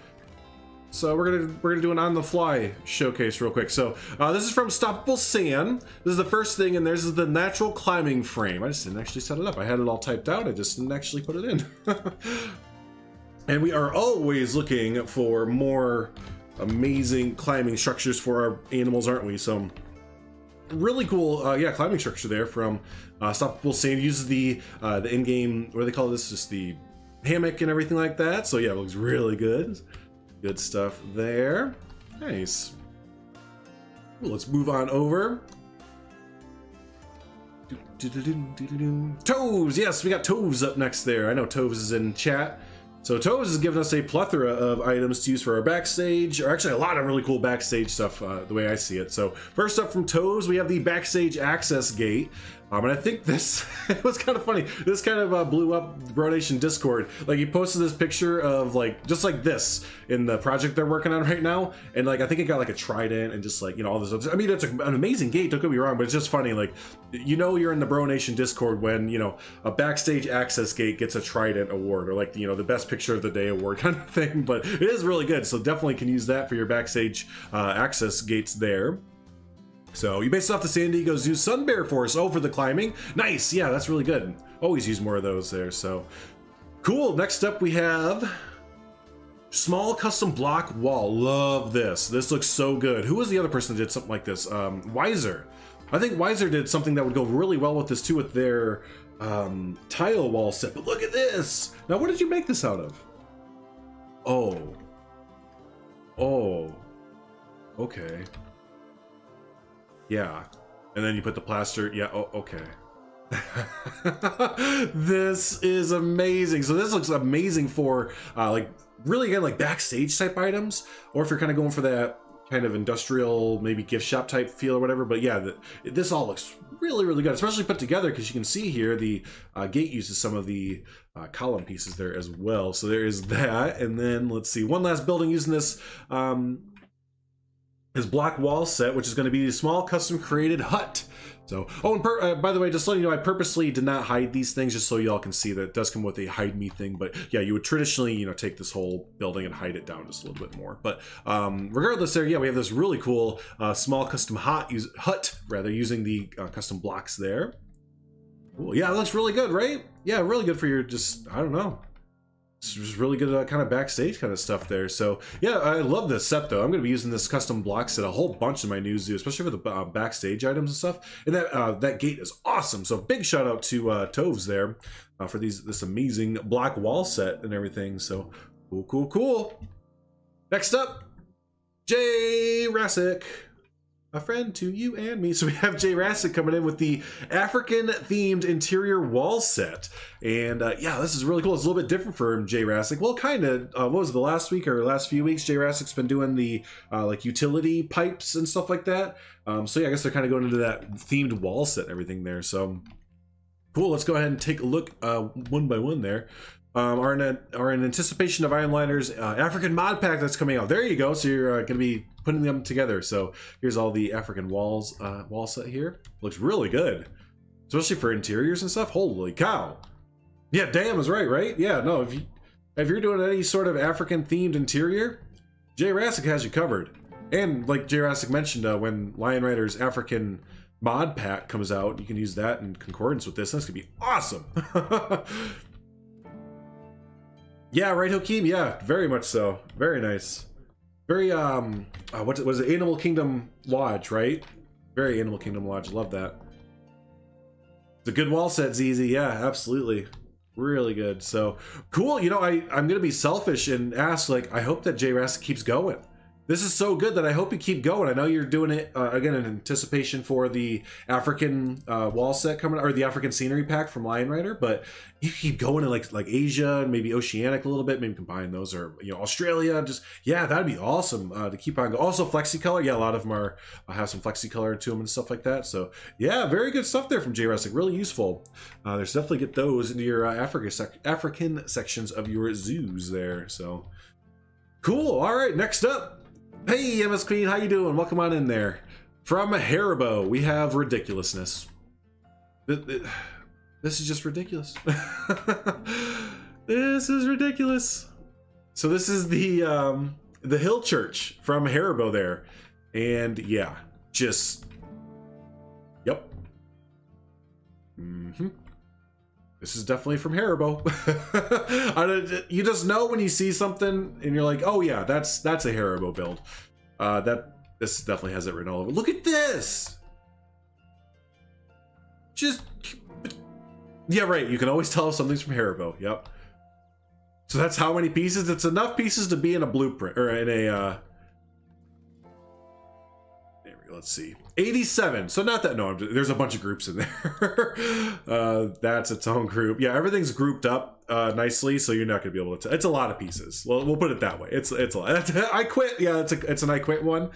So we're gonna we're gonna do an on the fly showcase real quick. So uh, this is from Stoppable Sand. This is the first thing, and there's the natural climbing frame. I just didn't actually set it up. I had it all typed out. I just didn't actually put it in. [laughs] and we are always looking for more amazing climbing structures for our animals, aren't we? So really cool, uh, yeah, climbing structure there from uh, Stoppable Sand. Uses the uh, the in-game what do they call this? Just the hammock and everything like that. So yeah, it looks really good. Good stuff there. Nice. Well, let's move on over. Toves! Yes, we got Toves up next there. I know Toves is in chat. So Toves has given us a plethora of items to use for our backstage, or actually a lot of really cool backstage stuff, uh, the way I see it. So first up from Toves, we have the backstage access gate. Um, and I think this [laughs] it was kind of funny. This kind of uh, blew up Bro Nation Discord. Like he posted this picture of like just like this in the project they're working on right now, and like I think it got like a trident and just like you know all this. Other, I mean, it's an amazing gate. Don't get me wrong, but it's just funny. Like you know, you're in the Bro Nation Discord when you know a backstage access gate gets a trident award or like you know the best picture of the day award [laughs] kind of thing. But it is really good, so definitely can use that for your backstage uh, access gates there. So you base it off the San Diego Zoo Sun Bear Forest. Oh, for the climbing. Nice. Yeah, that's really good. Always use more of those there. So cool. Next up we have small custom block wall. Love this. This looks so good. Who was the other person that did something like this? Um, Wiser. I think Wiser did something that would go really well with this too with their um, tile wall set. But look at this. Now, what did you make this out of? Oh. Oh. Okay. Yeah. And then you put the plaster. Yeah, oh, okay. [laughs] this is amazing. So this looks amazing for uh, like really again like backstage type items, or if you're kind of going for that kind of industrial maybe gift shop type feel or whatever. But yeah, the, this all looks really really good, especially put together because you can see here the uh, gate uses some of the uh, column pieces there as well. So there is that, and then let's see one last building using this. Um, his block wall set, which is going to be a small custom created hut. So, oh, and per, uh, by the way, just letting you know, I purposely did not hide these things just so y'all can see that it does come with a hide me thing. But yeah, you would traditionally, you know, take this whole building and hide it down just a little bit more. But um, regardless, there, yeah, we have this really cool uh, small custom hut, use, hut rather, using the uh, custom blocks there. Cool. Yeah, it looks really good, right? Yeah, really good for your just, I don't know, it's really good uh, kind of backstage kind of stuff there. So yeah, I love this set though. I'm going to be using this custom block set a whole bunch in my new zoo, especially for the uh, backstage items and stuff. And that uh, that gate is awesome. So big shout out to uh, Toves there uh, for these this amazing block wall set and everything. So cool, cool, cool. Next up, Jay Rassick a friend to you and me. [laughs] So we have Jay Rassick coming in with the African themed interior wall set. And uh, yeah, this is really cool. It's a little bit different for Jay Rassick. Well, kind of, uh, what was it, the last week or last few weeks? Jay Rassick's been doing the uh, like utility pipes and stuff like that. Um, so yeah, I guess they're kind of going into that themed wall set and everything there. So cool. Let's go ahead and take a look uh, one by one there um, are in a, are in anticipation of Lion Rider's uh, African mod pack that's coming out. There you go. So you're uh, going to be putting them together. So here's all the African walls uh, wall set here. Looks really good, especially for interiors and stuff. Holy cow! Yeah, damn is right, right? Yeah, no, if you if you're doing any sort of African themed interior, Jurassic has you covered. And like Jurassic mentioned, uh, when Lion Rider's African mod pack comes out, you can use that in concordance with this. That's gonna be awesome. [laughs] yeah, right, Hakeem. Yeah, very much so. Very nice. Very um, uh, what was it? Animal Kingdom Lodge, right? Very Animal Kingdom Lodge. Love that. It's a good wall set, ZZ. Yeah, absolutely. Really good. So cool. You know, I I'm gonna be selfish and ask like I hope that Jurassic keeps going this is so good that I hope you keep going. I know you're doing it uh, again in anticipation for the African uh, wall set coming, or the African scenery pack from Lion Rider. But you keep going in like like Asia and maybe Oceanic a little bit, maybe combine those, or you know Australia. Just yeah, that'd be awesome uh, to keep on. Going. Also flexi color, yeah, a lot of them are uh, have some flexi color to them and stuff like that. So yeah, very good stuff there from J Jurassic. Really useful. Uh, there's definitely get those into your uh, Africa sec African sections of your zoos there. So cool. All right, next up. Hey, MS Queen, how you doing? Welcome on in there. From Haribo, we have ridiculousness. This is just ridiculous. [laughs] this is ridiculous. So this is the um, the Hill Church from Haribo there, and yeah, just yep. Mm-hmm. This is definitely from Haribo. [laughs] you just know when you see something and you're like, oh yeah, that's that's a Haribo build. Uh, that this definitely has it written all over. Look at this. Just yeah, right. You can always tell if something's from Haribo. Yep. So that's how many pieces? It's enough pieces to be in a blueprint or in a. Uh... Let's see. 87. So not that no, there's a bunch of groups in [laughs] there. uh, that's its own group. Yeah, everything's grouped up uh, nicely, so you're not gonna be able to. It's a lot of pieces. Well, we'll put it that way. It's it's a lot. [laughs] I quit. Yeah, it's a it's an I quit one.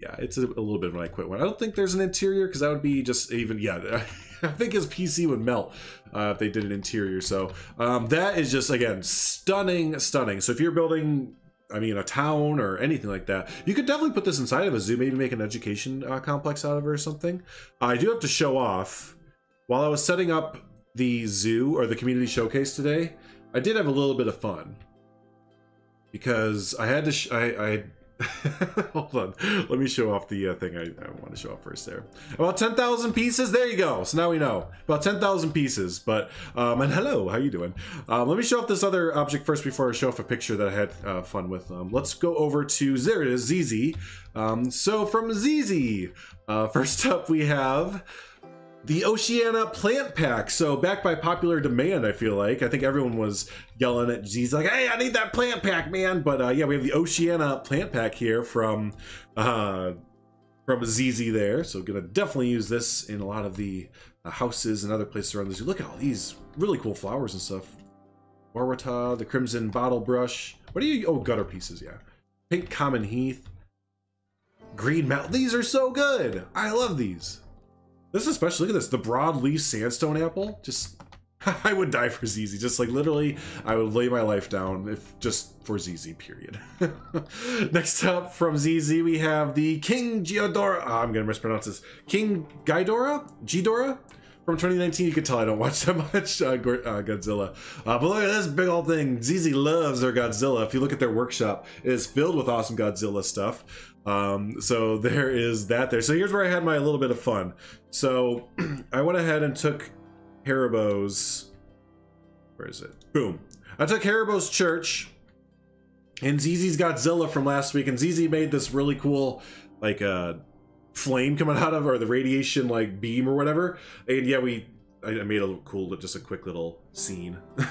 Yeah, it's a, a little bit of an I quit one. I don't think there's an interior because that would be just even yeah. [laughs] I think his PC would melt uh, if they did an interior. So um, that is just again stunning, stunning. So if you're building I mean, a town or anything like that. You could definitely put this inside of a zoo, maybe make an education uh, complex out of it or something. I do have to show off, while I was setting up the zoo or the community showcase today, I did have a little bit of fun. Because I had to, I, I [laughs] Hold on. Let me show off the uh, thing I, I, want to show off first there. About 10,000 pieces. There you go. So now we know. About 10,000 pieces. But, um, and hello, how you doing? Um, let me show off this other object first before I show off a picture that I had uh, fun with. Um, let's go over to, there it is, ZZ. Um, so from ZZ, uh, [laughs] first up we have the Oceania plant pack. So back by popular demand, I feel like. I think everyone was yelling at Z's like, hey, I need that plant pack, man. But uh, yeah, we have the Oceania plant pack here from uh, from ZZ there. So gonna definitely use this in a lot of the uh, houses and other places around the zoo. Look at all these really cool flowers and stuff. Waratah, the Crimson Bottle Brush. What are you? Oh, gutter pieces, yeah. Pink Common Heath. Green Mountain. These are so good. I love these. This especially, look at this, the broadleaf sandstone apple. Just, [laughs] I would die for ZZ. Just like literally, I would lay my life down if just for ZZ, period. [laughs] Next up from ZZ, we have the King Geodora. Oh, I'm gonna mispronounce this. King Ghidorah? Ghidorah? From 2019, you can tell I don't watch [laughs] that much uh, uh, Godzilla. Uh, but look at this big old thing. ZZ loves their Godzilla. If you look at their workshop, it is filled with awesome Godzilla stuff. Um, so there is that there. So here's where I had my little bit of fun. So [clears throat] I went ahead and took Haribo's. Where is it? Boom. I took Haribo's church and ZZ's Godzilla from last week, and ZZ made this really cool, like, uh, flame coming out of, or the radiation, like, beam or whatever. And yeah, we I, made a cool, just a quick little scene. [laughs] I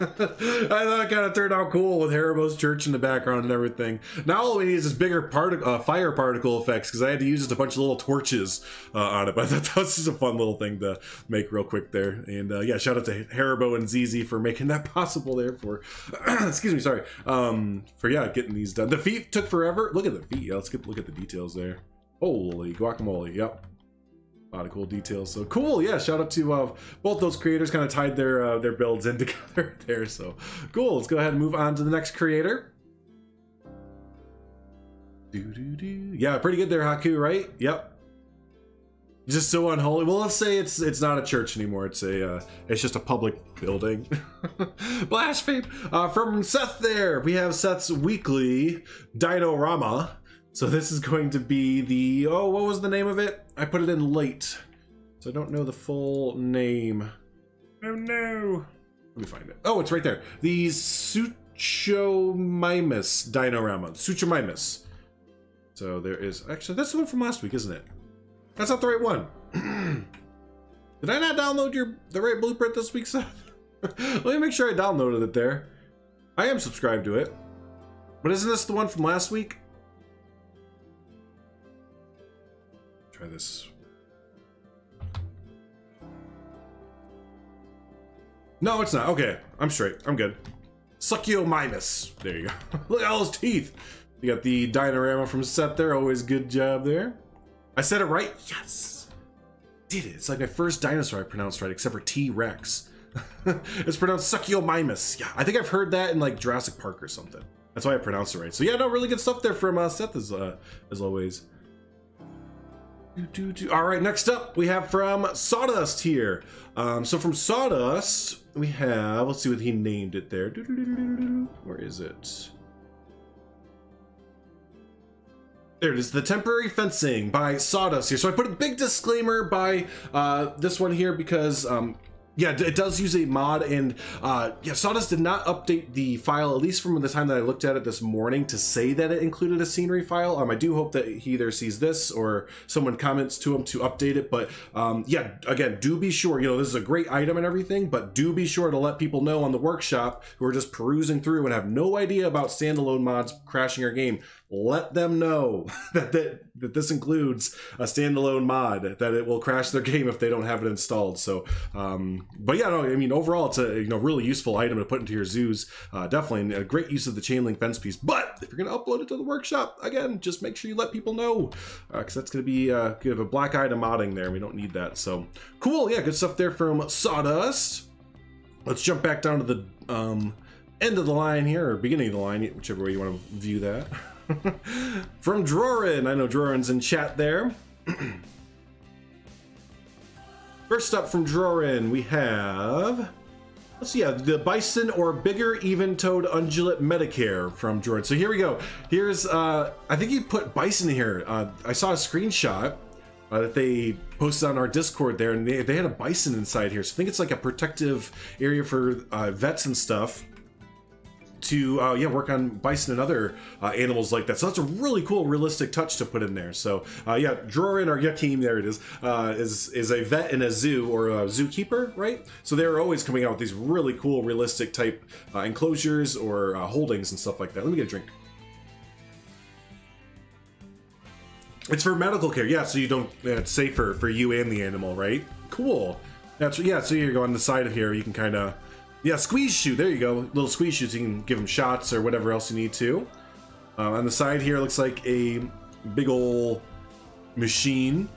thought it kind of turned out cool with Haribo's church in the background and everything. Now all we need is this bigger part, uh, fire particle effects because I had to use just a bunch of little torches uh, on it. [laughs] But I thought that was just a fun little thing to make real quick there. And uh, yeah, shout out to Haribo and ZZ for making that [laughs] possible there. For [clears throat] excuse me, sorry. Um, for yeah, getting these done. The feet took forever. Look at the feet. Yeah, let's get look at the details there. Holy guacamole! Yep a lot of cool details. So cool, yeah. Shout out to uh, both those creators. Kind of tied their uh, their builds in [laughs] together there. So cool. Let's go ahead and move on to the next creator. Do do do. Yeah, pretty good there, Haku. Right? Yep. Just so unholy. Well, let's say it's it's not a church anymore. It's a uh, it's just a public building. [laughs] Blaspheme. Uh, from Seth, there we have Seth's weekly Dinorama. So this is going to be the oh, what was the name of it? I put it in late, so I don't know the full name. Oh no. Let me find it. Oh, it's right there. The Suchomimus Dinorama. Suchomimus. So there is actually that's the one from last week, isn't it? That's not the right one. [clears throat] Did I not download your the right blueprint this week, [laughs] Seth? Let me make sure I downloaded it there. I am subscribed to it. But isn't this the one from last week? Try this. No, it's not. Okay, I'm straight. I'm good. Suchomimus. There you go. [laughs] Look at all his teeth. You got the dinorama from Seth there. Always good job there. I said it right? Yes. Did it. It's like my first dinosaur I pronounced right, except for T-Rex. [laughs] it's pronounced Suchomimus. Yeah, I think I've heard that in like Jurassic Park or something. That's why I pronounced it right. So yeah, no, really good stuff there from uh, Seth as, uh, as always. All right, next up we have from Sawdust here. Um, so from Sawdust we have, let's see what he named it there. Where is it? There it is, the temporary fencing by Sawdust here. So I put a big disclaimer by uh, this one here because um, yeah, it does use a mod, and uh, yeah, Sawdust did not update the file, at least from the time that I looked at it this morning, to say that it included a scenery file. Um, I do hope that he either sees this or someone comments to him to update it. But um, yeah, again, do be sure, you know, this is a great item and everything, but do be sure to let people know on the workshop who are just perusing through and have no idea about standalone mods crashing your game let them know [laughs] that, that that this includes a standalone mod that it will crash their game if they don't have it installed. So, um, but yeah, no, I mean overall it's a you know really useful item to put into your zoos. Uh, definitely a great use of the chain link fence piece. But if you're gonna upload it to the workshop again, just make sure you let people know because uh, that's gonna be uh, give a black eye to modding there. We don't need that. So cool, yeah, good stuff there from Sawdust. Let's jump back down to the um, end of the line here, or beginning of the line, whichever way you want to view that. [laughs] From Droren, I know Droren's in chat there. [clears throat] First up from Droren, we have... Let's see, yeah, the Bison or bigger even-toed ungulate Medicare from Droren. So here we go. Here's, uh, I think you put Bison here. Uh, I saw a screenshot uh, that they posted on our Discord there, and they, they had a Bison inside here. So I think it's like a protective area for uh, vets and stuff to uh, yeah work on bison and other uh, animals like that. So that's a really cool, realistic touch to put in there. So uh, yeah, Droren or Yakim, there it is, uh, is is a vet in a zoo or a zookeeper, right? So they're always coming out with these really cool, realistic type uh, enclosures or uh, holdings and stuff like that. Let me get a drink. It's for medical care, yeah. So you don't. It's safer for you and the animal, right? Cool. That's yeah. So you go on the side of here. You can kind of yeah, squeeze chute. There you go. Little squeeze chutes. You can give them shots or whatever else you need to. Uh, on the side here, looks like a big ol' machine.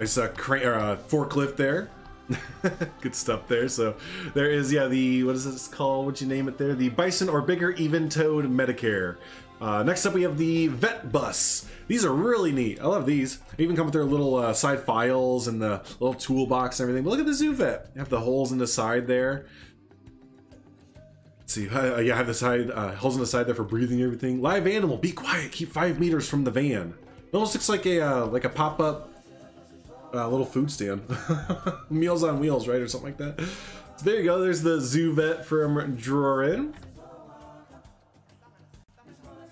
It's a crane or a forklift there. [laughs] Good stuff there. So there is, yeah, the, what is this called? What'd you name it there? The Bison or Bigger Even-Toed Medicare. Uh, next up, we have the Vet Bus. These are really neat. I love these. They even come with their little uh, side files and the little toolbox and everything. But look at the Zoo Vet. You have the holes in the side there. Let's see, [laughs] uh, yeah, I have the side uh, holes in the side there for breathing and everything. Live animal, be quiet. Keep five meters from the van. It almost looks like a uh, like a pop up uh, little food stand, [laughs] Meals on Wheels, right, or something like that. So there you go. There's the Zoo Vet from Droren.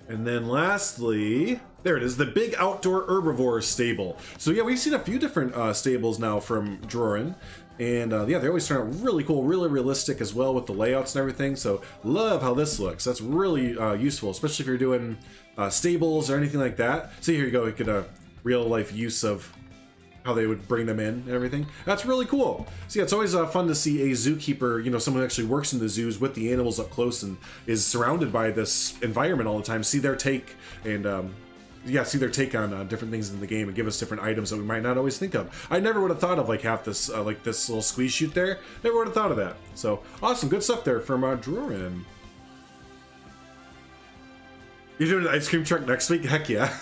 And then lastly, there it is, the big outdoor herbivore stable. So yeah, we've seen a few different uh, stables now from Droren. And uh, yeah, they always turn out really cool, really realistic as well with the layouts and everything. So love how this looks. That's really uh, useful, especially if you're doing uh, stables or anything like that. See, here you go. You get a real life use of how they would bring them in and everything. That's really cool. Yeah, it's always uh, fun to see a zookeeper, you know, someone who actually works in the zoos with the animals up close and is surrounded by this environment all the time. See their take and um, yeah, see their take on uh, different things in the game and give us different items that we might not always think of. I never would have thought of like half this, uh, like this little squeeze chute there. Never would have thought of that. So awesome, good stuff there from uh, Droren. You're doing an ice cream truck next week? Heck yeah.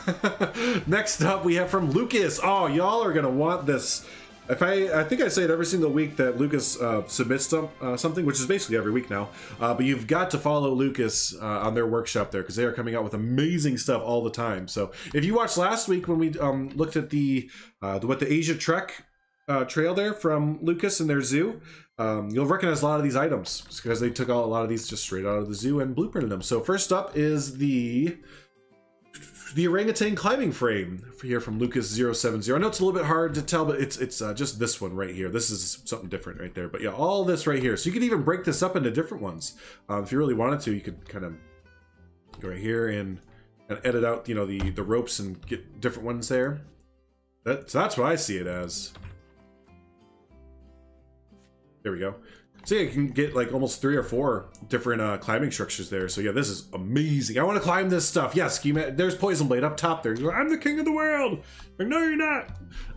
[laughs] next up, we have from Lukas. Oh, y'all are gonna want this. If I, I think I say it every single week that Lukas uh, submits some, uh, something, which is basically every week now. Uh, but you've got to follow Lukas uh, on their workshop there because they are coming out with amazing stuff all the time. So if you watched last week when we um, looked at the, uh, the what the Asia Trek uh, trail there from Lukas and their zoo, um, you'll recognize a lot of these items because they took a lot of these just straight out of the zoo and blueprinted them. So first up is the the orangutan climbing frame here from Lukas070. I know it's a little bit hard to tell, but it's it's uh, just this one right here. This is something different right there. But yeah, all this right here. So you could even break this up into different ones. Um, if you really wanted to, you could kind of go right here and, and edit out, you know, the, the ropes and get different ones there. That, so that's what I see it as. There we go. So yeah, you can get like almost three or four different uh, climbing structures there. So yeah, this is amazing. I want to climb this stuff. Yes, schema. There's Poison Blade up top there. I'm the king of the world. Like, no, you're not.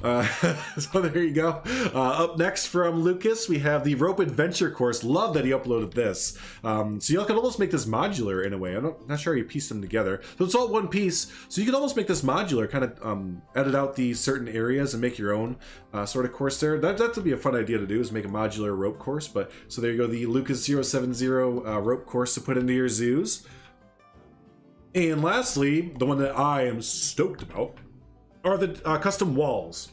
Uh, [laughs] so there you go. Uh, up next from Lukas, we have the Rope Adventure course. Love that he uploaded this. Um, so you can almost make this modular in a way. I'm not, not sure how you piece them together. So it's all one piece. So you can almost make this modular, kind of um, edit out these certain areas and make your own uh, sort of course there. That, that would be a fun idea to do is make a modular rope course. But so there you go, the Lukas 070 uh, rope course to put into your zoos. And lastly, the one that I am stoked about are the uh, custom walls.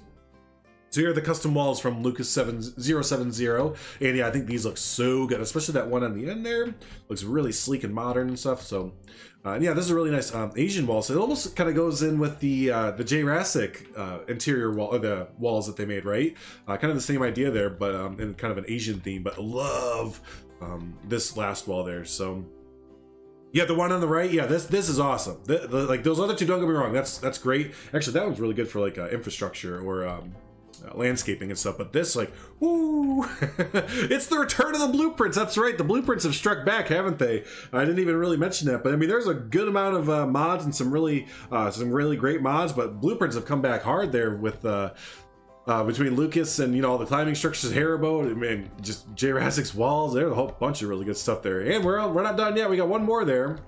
So here are the custom walls from Lukas 7070. And yeah, I think these look so good, especially that one on the end there. Looks really sleek and modern and stuff. So uh, yeah, this is a really nice um, Asian wall. So it almost kind of goes in with the uh, the Jurassic uh, interior wall, or the walls that they made, right? Uh, kind of the same idea there, but um, in kind of an Asian theme. But love um, this last wall there. So yeah, the one on the right. Yeah, this this is awesome. The, the, like those other two, don't get me wrong. That's that's great. Actually, that one's really good for like uh, infrastructure or um, uh, landscaping and stuff. But this, like, woo, [laughs] it's the return of the blueprints. That's right. The blueprints have struck back, haven't they? I didn't even really mention that, but I mean, there's a good amount of uh, mods and some really uh, some really great mods. But blueprints have come back hard there with. Uh, uh, between Lukas and you know all the climbing structures, Haribo, I mean, just Jurassic's walls. There's a whole bunch of really good stuff there. And we're we're not done yet. We got one more there.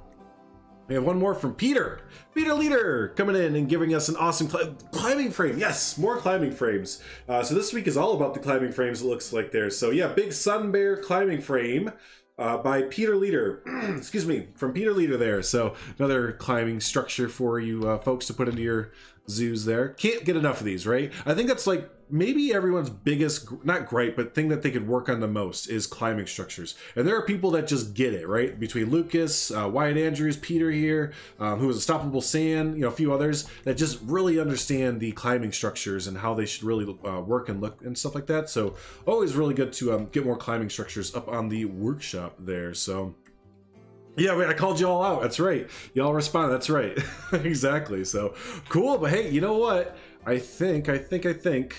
We have one more from Pieter. Pieter Liter coming in and giving us an awesome cl climbing frame. Yes, more climbing frames. Uh, so this week is all about the climbing frames. It looks like there. So yeah, big Sun Bear climbing frame. Uh, by Pieter Liter, [clears throat] excuse me, from Pieter Liter there. So another climbing structure for you uh, folks to put into your zoos there. Can't get enough of these, right? I think that's like maybe everyone's biggest, not great but thing that they could work on the most is climbing structures. And there are people that just get it, right? Between Lukas, uh, Wyatt Andrews, Pieter here, um, who was Unstoppable Sand, you know, a few others that just really understand the climbing structures and how they should really uh, work and look and stuff like that. So always really good to um, get more climbing structures up on the workshop there. So yeah, wait, I called you all out. That's right. Y'all responded. That's right. [laughs] exactly. So cool. But hey, you know what? I think, I think, I think.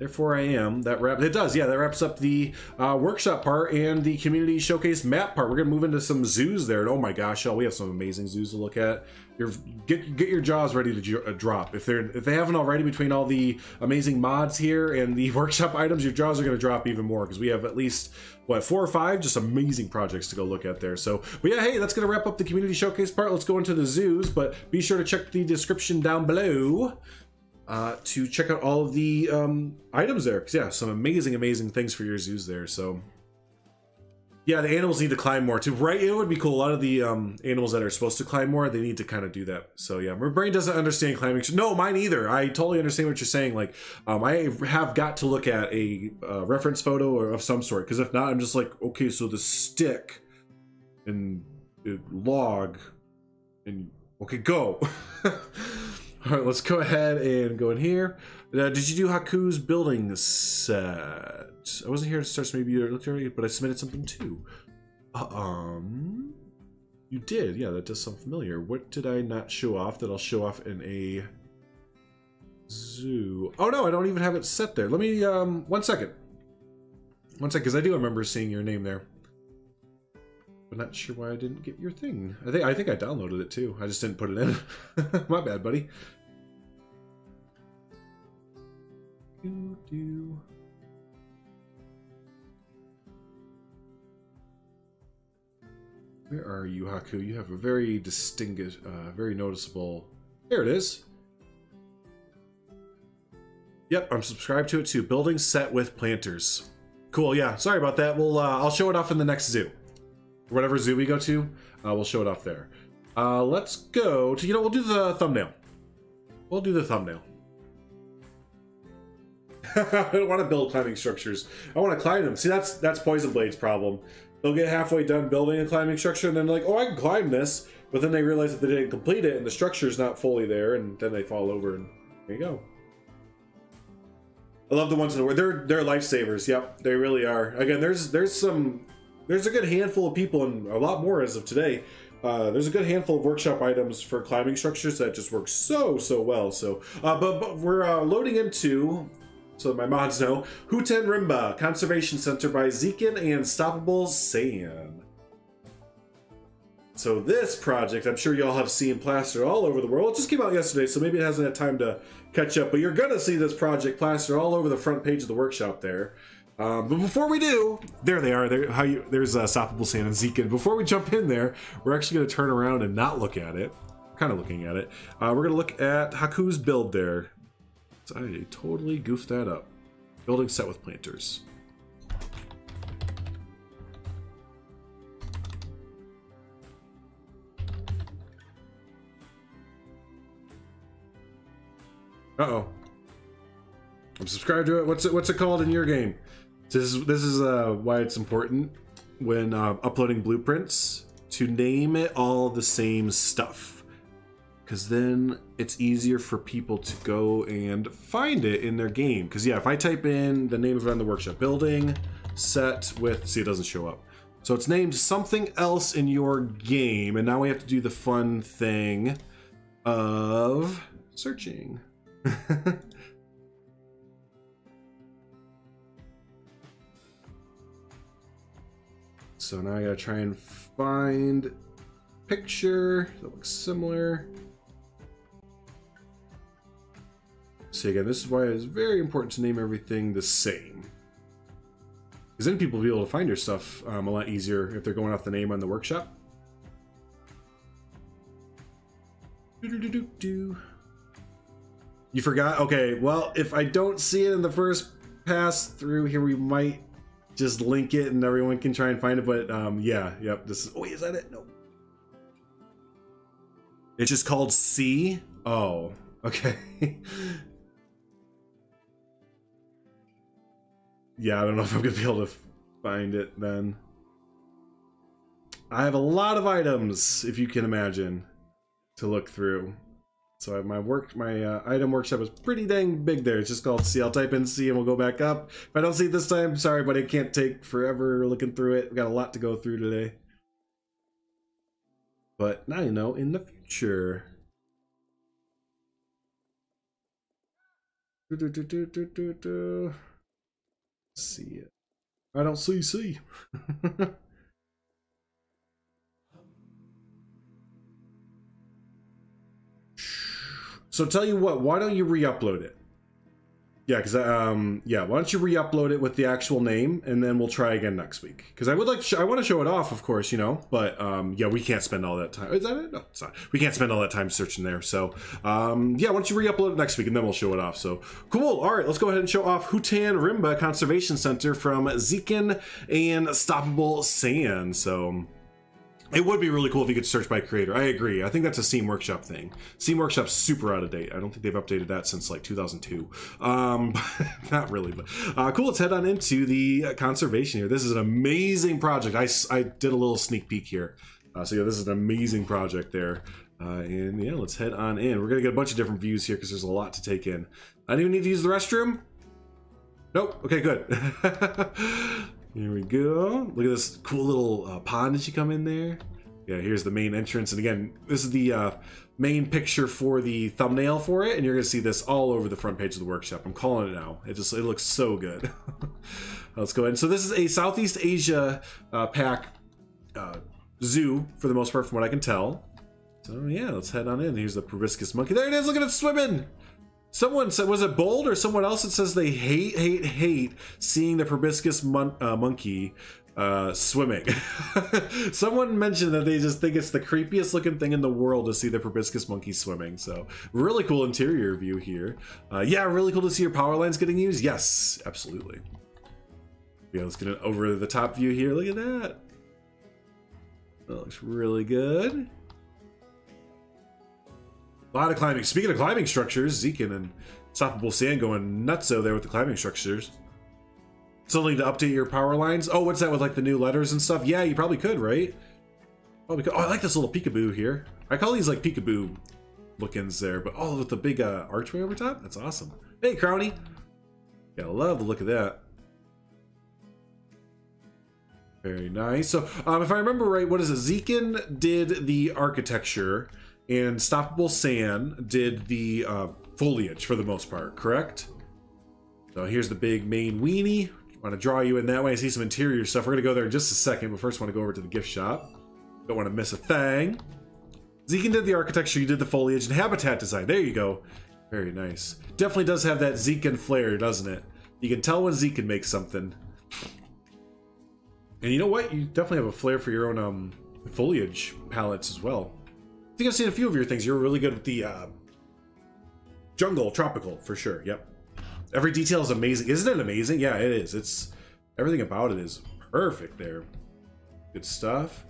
Therefore, I am. That wrap. It does. Yeah, that wraps up the uh, workshop part and the community showcase map part. We're gonna move into some zoos there. And oh my gosh, y'all, we have some amazing zoos to look at. Your get get your jaws ready to drop. If they're if they haven't already, between all the amazing mods here and the [laughs] workshop items, your jaws are gonna drop even more because we have at least what four or five just amazing projects to go look at there. So, but yeah, hey, that's gonna wrap up the community showcase part. Let's go into the zoos, but be sure to check the description down below uh, to check out all of the um, items there. Because, yeah, some amazing, amazing things for your zoos there. So, yeah, the animals need to climb more too. Right? It would be cool. A lot of the um, animals that are supposed to climb more, they need to kind of do that. So, yeah, my brain doesn't understand climbing. No, mine either. I totally understand what you're saying. Like, um, I have got to look at a uh, reference photo or of some sort. Because if not, I'm just like, okay, so the stick and log and okay, go. [laughs] All right, let's go ahead and go in here. Uh, did you do Haku's building set? I wasn't here to start, so maybe you looked already, but I submitted something too. Uh, um, you did, yeah, that does sound familiar. What did I not show off that I'll show off in a zoo? Oh no, I don't even have it set there. Let me, um, one second. One second, because I do remember seeing your name there. But not sure why I didn't get your thing. I think I think I downloaded it too. I just didn't put it in. [laughs] My bad, buddy. Do, do. Where are you, Haku? You have a very distinguished, uh, very noticeable. There it is. Yep, I'm subscribed to it too. Building set with planters. Cool. Yeah. Sorry about that. We'll uh, I'll show it off in the next zoo. Whatever zoo we go to, uh, we'll show it off there. Uh, let's go to you know we'll do the thumbnail. We'll do the thumbnail. [laughs] I don't want to build climbing structures. I want to climb them. See, that's that's Poison Blade's problem. They'll get halfway done building a climbing structure, and then like, oh, I can climb this, but then they realize that they didn't complete it, and the structure's not fully there, and then they fall over, and there you go. I love the ones in the they're they're lifesavers. Yep, they really are. Again, there's there's some there's a good handful of people, and a lot more as of today. Uh, there's a good handful of workshop items for climbing structures that just work so so well. So, uh, but, but we're uh, loading into so my mods know Hutan Rimba Conservation Center by Zekin and Stoppable Saiyan. So this project, I'm sure y'all have seen plastered all over the world. It just came out yesterday, so maybe it hasn't had time to catch up. But you're gonna see this project plastered all over the front page of the workshop there. Um, but before we do, there they are. There, how you? There's uh, Stoppable Saiyan and Zekin. Before we jump in there, we're actually gonna turn around and not look at it. Kind of looking at it. Uh, we're gonna look at Haku's build there. I totally goofed that up. Building set with planters. Uh-oh. I'm subscribed to it. What's it what's it called in your game? This is this is uh, why it's important when uh, uploading blueprints to name it all the same stuff. Cause then it's easier for people to go and find it in their game. Cause yeah, if I type in the name of it the workshop building, set with see it doesn't show up. So it's named something else in your game, and now we have to do the fun thing of searching. [laughs] so now I gotta try and find picture that looks similar. So again, this is why it's very important to name everything the same. Because then people will be able to find your stuff um, a lot easier if they're going off the name on the workshop. Do -do -do. You forgot? Okay, well, if I don't see it in the first pass through here, we might just link it and everyone can try and find it. But um, yeah, yep, this is. Oh, wait, is that it? No. It's just called C? Oh, okay. [laughs] yeah, I don't know [laughs] if I'm going to be able to find it then. I have a lot of items, if you can imagine, to look through. So my work, my uh, item workshop is pretty dang big there. It's just called C. I'll type in C and we'll go back up. If I don't see it this time, sorry, but it can't take forever looking through it. We've got a lot to go through today. But now you know, in the future. Do, do, do, do, do, do. See it. I don't see C. [laughs] So tell you what, why don't you re-upload it? Yeah, because um, yeah, why don't you re-upload it with the actual name, and then we'll try again next week. Because I would like, I want to show it off, of course, you know, but um, yeah, we can't spend all that time. Is that it? No, it's not. We can't spend all that time searching there. So um, yeah, why don't you re-upload it next week, and then we'll show it off. So cool. All right, let's go ahead and show off Hutan Rimba Conservation Center from Zekin and Stoppable Sand. So. It would be really cool if you could search by creator. I agree. I think that's a Steam Workshop thing. Steam Workshop's super out of date. I don't think they've updated that since like 2002. Um, [laughs] not really, but uh, cool. Let's head on into the conservation here. This is an amazing project. I, I did a little sneak peek here. Uh, so yeah, this is an amazing project there. Uh, and yeah, let's head on in. We're gonna get a bunch of different views here because there's a lot to take in. I do need to use the restroom? Nope. Okay, good. [laughs] Here we go. Look at this cool little uh, pond that you come in there. Yeah, here's the main entrance. And again, this is the uh, main picture for the thumbnail for it. And you're going to see this all over the front page of the workshop. I'm calling it now. It just it looks so good. [laughs] Let's go ahead. So this is a Southeast Asia uh, pack uh, zoo, for the most part, from what I can tell. So yeah, let's head on in. Here's the proboscis monkey. There it is. Look at it swimming. Someone said, was it Bold or someone else that says they hate, hate, hate seeing the proboscis mon uh, monkey uh, swimming. [laughs] Someone mentioned that they just think it's the creepiest looking thing in the world to see the proboscis monkey swimming. So really cool interior view here. Uh, yeah, really cool to see your power lines getting used. Yes, absolutely. Yeah, let's get an over the top view here. Look at that. That looks really good. A lot of climbing. Speaking of climbing structures, Zekin and Stoppable Sand going nuts over there with the climbing structures. Something to update your power lines. Oh, what's that with like the new letters and stuff? Yeah, you probably could, right? Probably could. Oh, I like this little peekaboo here. I call these like peekaboo lookings there, but oh, with the big uh, archway over top? That's awesome. Hey, Crowny. Yeah, love the look of that. Very nice. So, um, if I remember right, what is it? Zekin did the architecture, and Stoppable Sand did the uh, foliage for the most part, correct? So here's the big main weenie. Want to draw you in that way. I see some interior stuff. We're going to go there in just a second, but first want to go over to the gift shop. Don't want to miss a thing. Zekin did the architecture, you did the foliage and habitat design. There you go. Very nice. Definitely does have that Zekin flair, doesn't it? You can tell when Zekin makes something. And you know what? You definitely have a flair for your own um, foliage palettes as well. I think I've seen a few of your things. You're really good with the uh, jungle, tropical, for sure. Yep. Every detail is amazing. Isn't it amazing? Yeah, it is. It's everything about it is perfect there. Good stuff.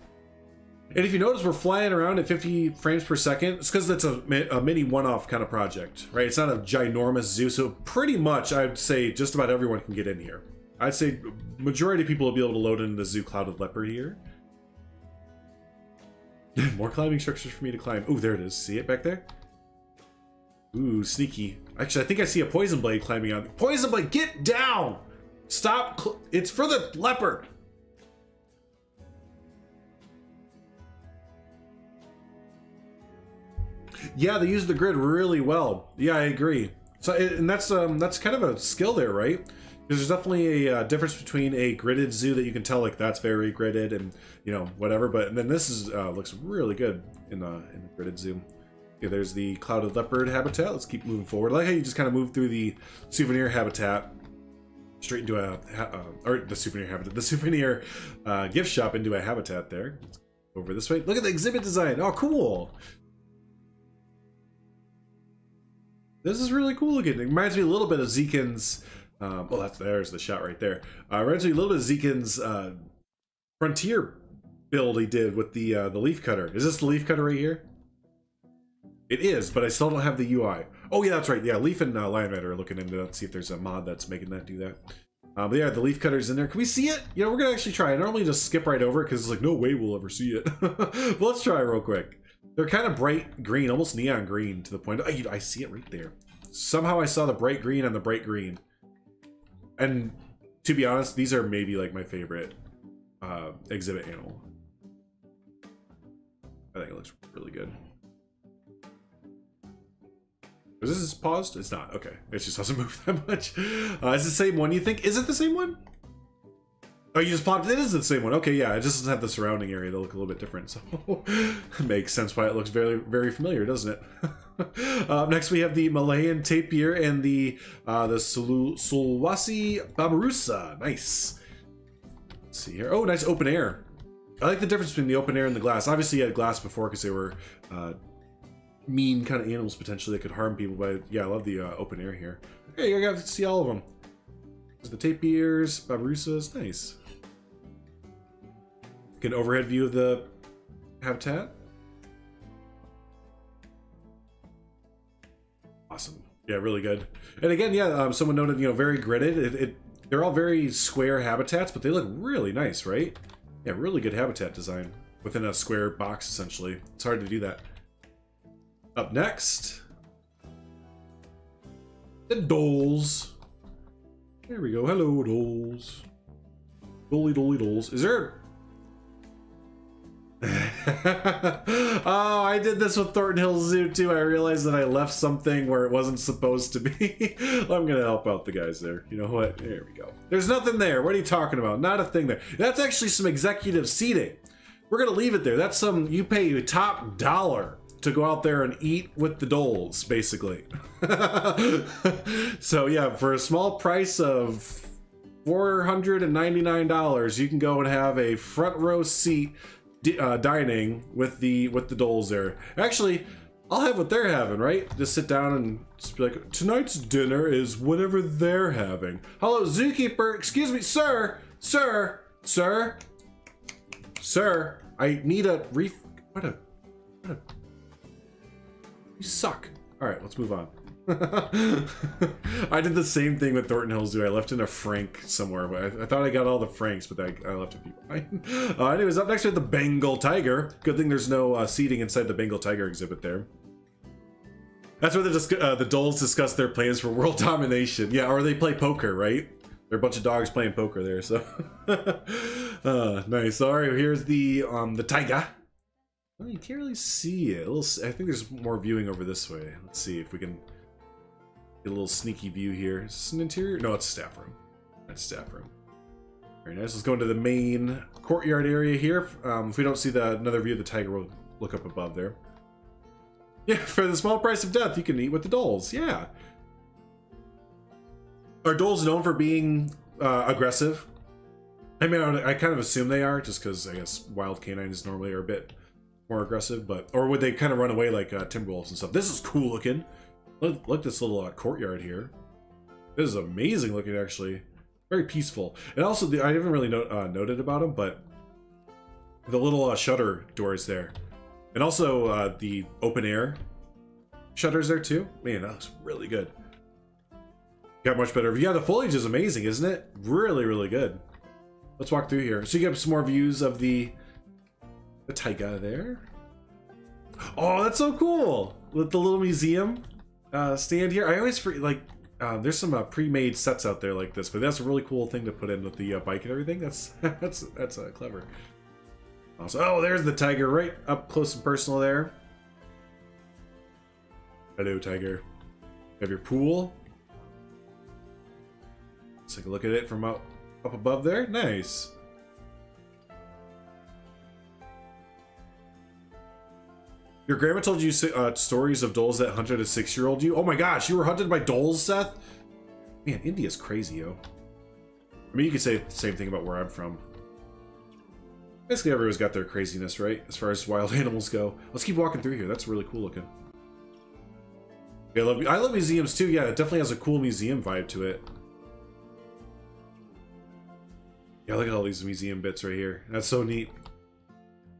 And if you notice, we're flying around at 50 frames per second. It's because it's a, a mini one-off kind of project, right? It's not a ginormous zoo, so pretty much I'd say just about everyone can get in here. I'd say majority of people will be able to load into the Zoo Clouded Leopard here. More climbing structures for me to climb. Oh, there it is. See it back there? Ooh, sneaky. Actually, I think I see a Poison Blade climbing on. Poison Blade, get down! Stop. It's for the leopard. Yeah, they use the grid really well. Yeah, I agree. So, and that's um, that's kind of a skill there, right? There's definitely a uh, difference between a gridded zoo that you can tell like that's very gridded and you know whatever, but then this is uh, looks really good in the in the gridded zoo. Yeah, there's the clouded leopard habitat. Let's keep moving forward. I like how you just kind of move through the souvenir habitat straight into a uh, or the souvenir habitat, [laughs] the souvenir uh, gift shop into a habitat there. Over this way. Look at the exhibit design. Oh, cool. This is really cool looking. It reminds me a little bit of Zekin's um, well, that's there's the shot right there. Uh, reminds me a little bit of Zekin's uh, Frontier build he did with the uh, the leaf cutter. Is this the leaf cutter right here? It is, but I still don't have the UI. Oh yeah, that's right. Yeah, Leaf and uh, are looking into that, see if there's a mod that's making that do that. Uh, but yeah, the leaf cutter's in there. Can we see it? You know, we're gonna actually try. I normally just skip right over it because it's like no way we'll ever see it. [laughs] but let's try real quick. They're kind of bright green, almost neon green to the point. Oh, I see it right there. Somehow I saw the bright green and the bright green. And to be honest, these are maybe like my favorite uh, exhibit animal. I think it looks really good. Is this paused? It's not. Okay. It just doesn't [laughs] move that much. Uh, it's the same one, you think? Is it the same one? Oh, you just popped it. is the same one. Okay, yeah. It just doesn't have the surrounding area. They look a little bit different. So [laughs] makes sense why it looks very, very familiar, doesn't it? [laughs] [laughs] uh, next, we have the Malayan tapir and the uh, the Sulawesi babirusa. Nice. Let's see here. Oh, nice open air. I like the difference between the open air and the glass. Obviously, you had glass before because they were uh, mean kind of animals potentially that could harm people. But yeah, I love the uh, open air here. Hey, I got to see all of them. There's the tapirs, babirusas. Nice. Get an overhead view of the habitat. Yeah, really good. And again, yeah, um, someone noted, you know, very gridded. It, it, they're all very square habitats, but they look really nice, right? Yeah, really good habitat design within a square box, essentially. It's hard to do that. Up next, the Dholes. There we go. Hello, Dholes. Dolly, dolly, dolls. Is there [laughs] oh, I did this with Thornton Hills Zoo too. I realized that I left something where it wasn't supposed to be. [laughs] I'm gonna help out the guys there. You know what? There we go. There's nothing there. What are you talking about? Not a thing there. That's actually some executive seating. We're gonna leave it there. That's some you pay you top dollar to go out there and eat with the Dholes, basically. [laughs] so yeah, for a small price of $499 you can go and have a front row seat uh, dining with the with the dolls there. Actually i'll have what they're having right? Just sit down and just be like tonight's dinner is whatever they're having. Hello zookeeper. Excuse me sir. Sir. Sir. Sir i need a ref what a what a you suck. All right let's move on [laughs] I did the same thing with Thornton Hills Zoo. I left in a Frank somewhere, but I, I thought I got all the Franks, but I, I left a few behind. [laughs] Uh, anyways, up next we have the Bengal Tiger. Good thing there's no uh, seating inside the Bengal Tiger exhibit there. That's where the, uh, the dolls discuss their plans for world [laughs] domination. Yeah, or they play poker, right? There are a bunch of dogs playing poker there, so. uh, nice. All right, here's the um, the tiger. Well, you can't really see it. Little, I think there's more viewing over this way. Let's see if we can Get a little sneaky view here. Is this an interior? No, it's a staff room. That's staff room. Very nice. Let's go into the main courtyard area here. Um, if we don't see the another view of the tiger, we'll look up above there. Yeah, [laughs] for the small price of death, you can eat with the dolls. Yeah. Are dolls known for being uh, aggressive? I mean, I kind of assume they are, just because I guess wild canines normally are a bit more aggressive, but or would they kind of run away like uh, Timberwolves and stuff? This is cool looking. Look, look this little uh, courtyard here. This is amazing looking, actually. Very peaceful. And also, the, I haven't really no, uh, noted about them, but the little uh, shutter doors there. And also uh, the open air shutters there too. Man, that looks really good. Got much better. Yeah, the foliage is amazing, isn't it? Really, really good. Let's walk through here. So you get some more views of the the tiger there. Oh, that's so cool! With the little museum uh, stand here. I always forget, like, uh, there's some uh, pre-made sets out there like this, but that's a really cool thing to put in with the uh, bike and everything. That's [laughs] that's that's uh, clever. Also, oh, there's the tiger right up close and personal there. Hello, tiger. You have your pool. Let's take a look at it from up up above there. Nice. Your grandma told you uh, stories of dolls that hunted a six-year-old you? Oh my gosh, you were hunted by dolls, Seth? Man, India's crazy, yo. I mean, you could say the same thing about where I'm from. Basically, everyone's got their craziness, right? As far as wild [laughs] animals go. Let's keep walking through here. That's really cool looking. Yeah, I love, I love museums too. Yeah, it definitely has a cool museum vibe to it. Yeah, look at all these museum bits right here. That's so neat.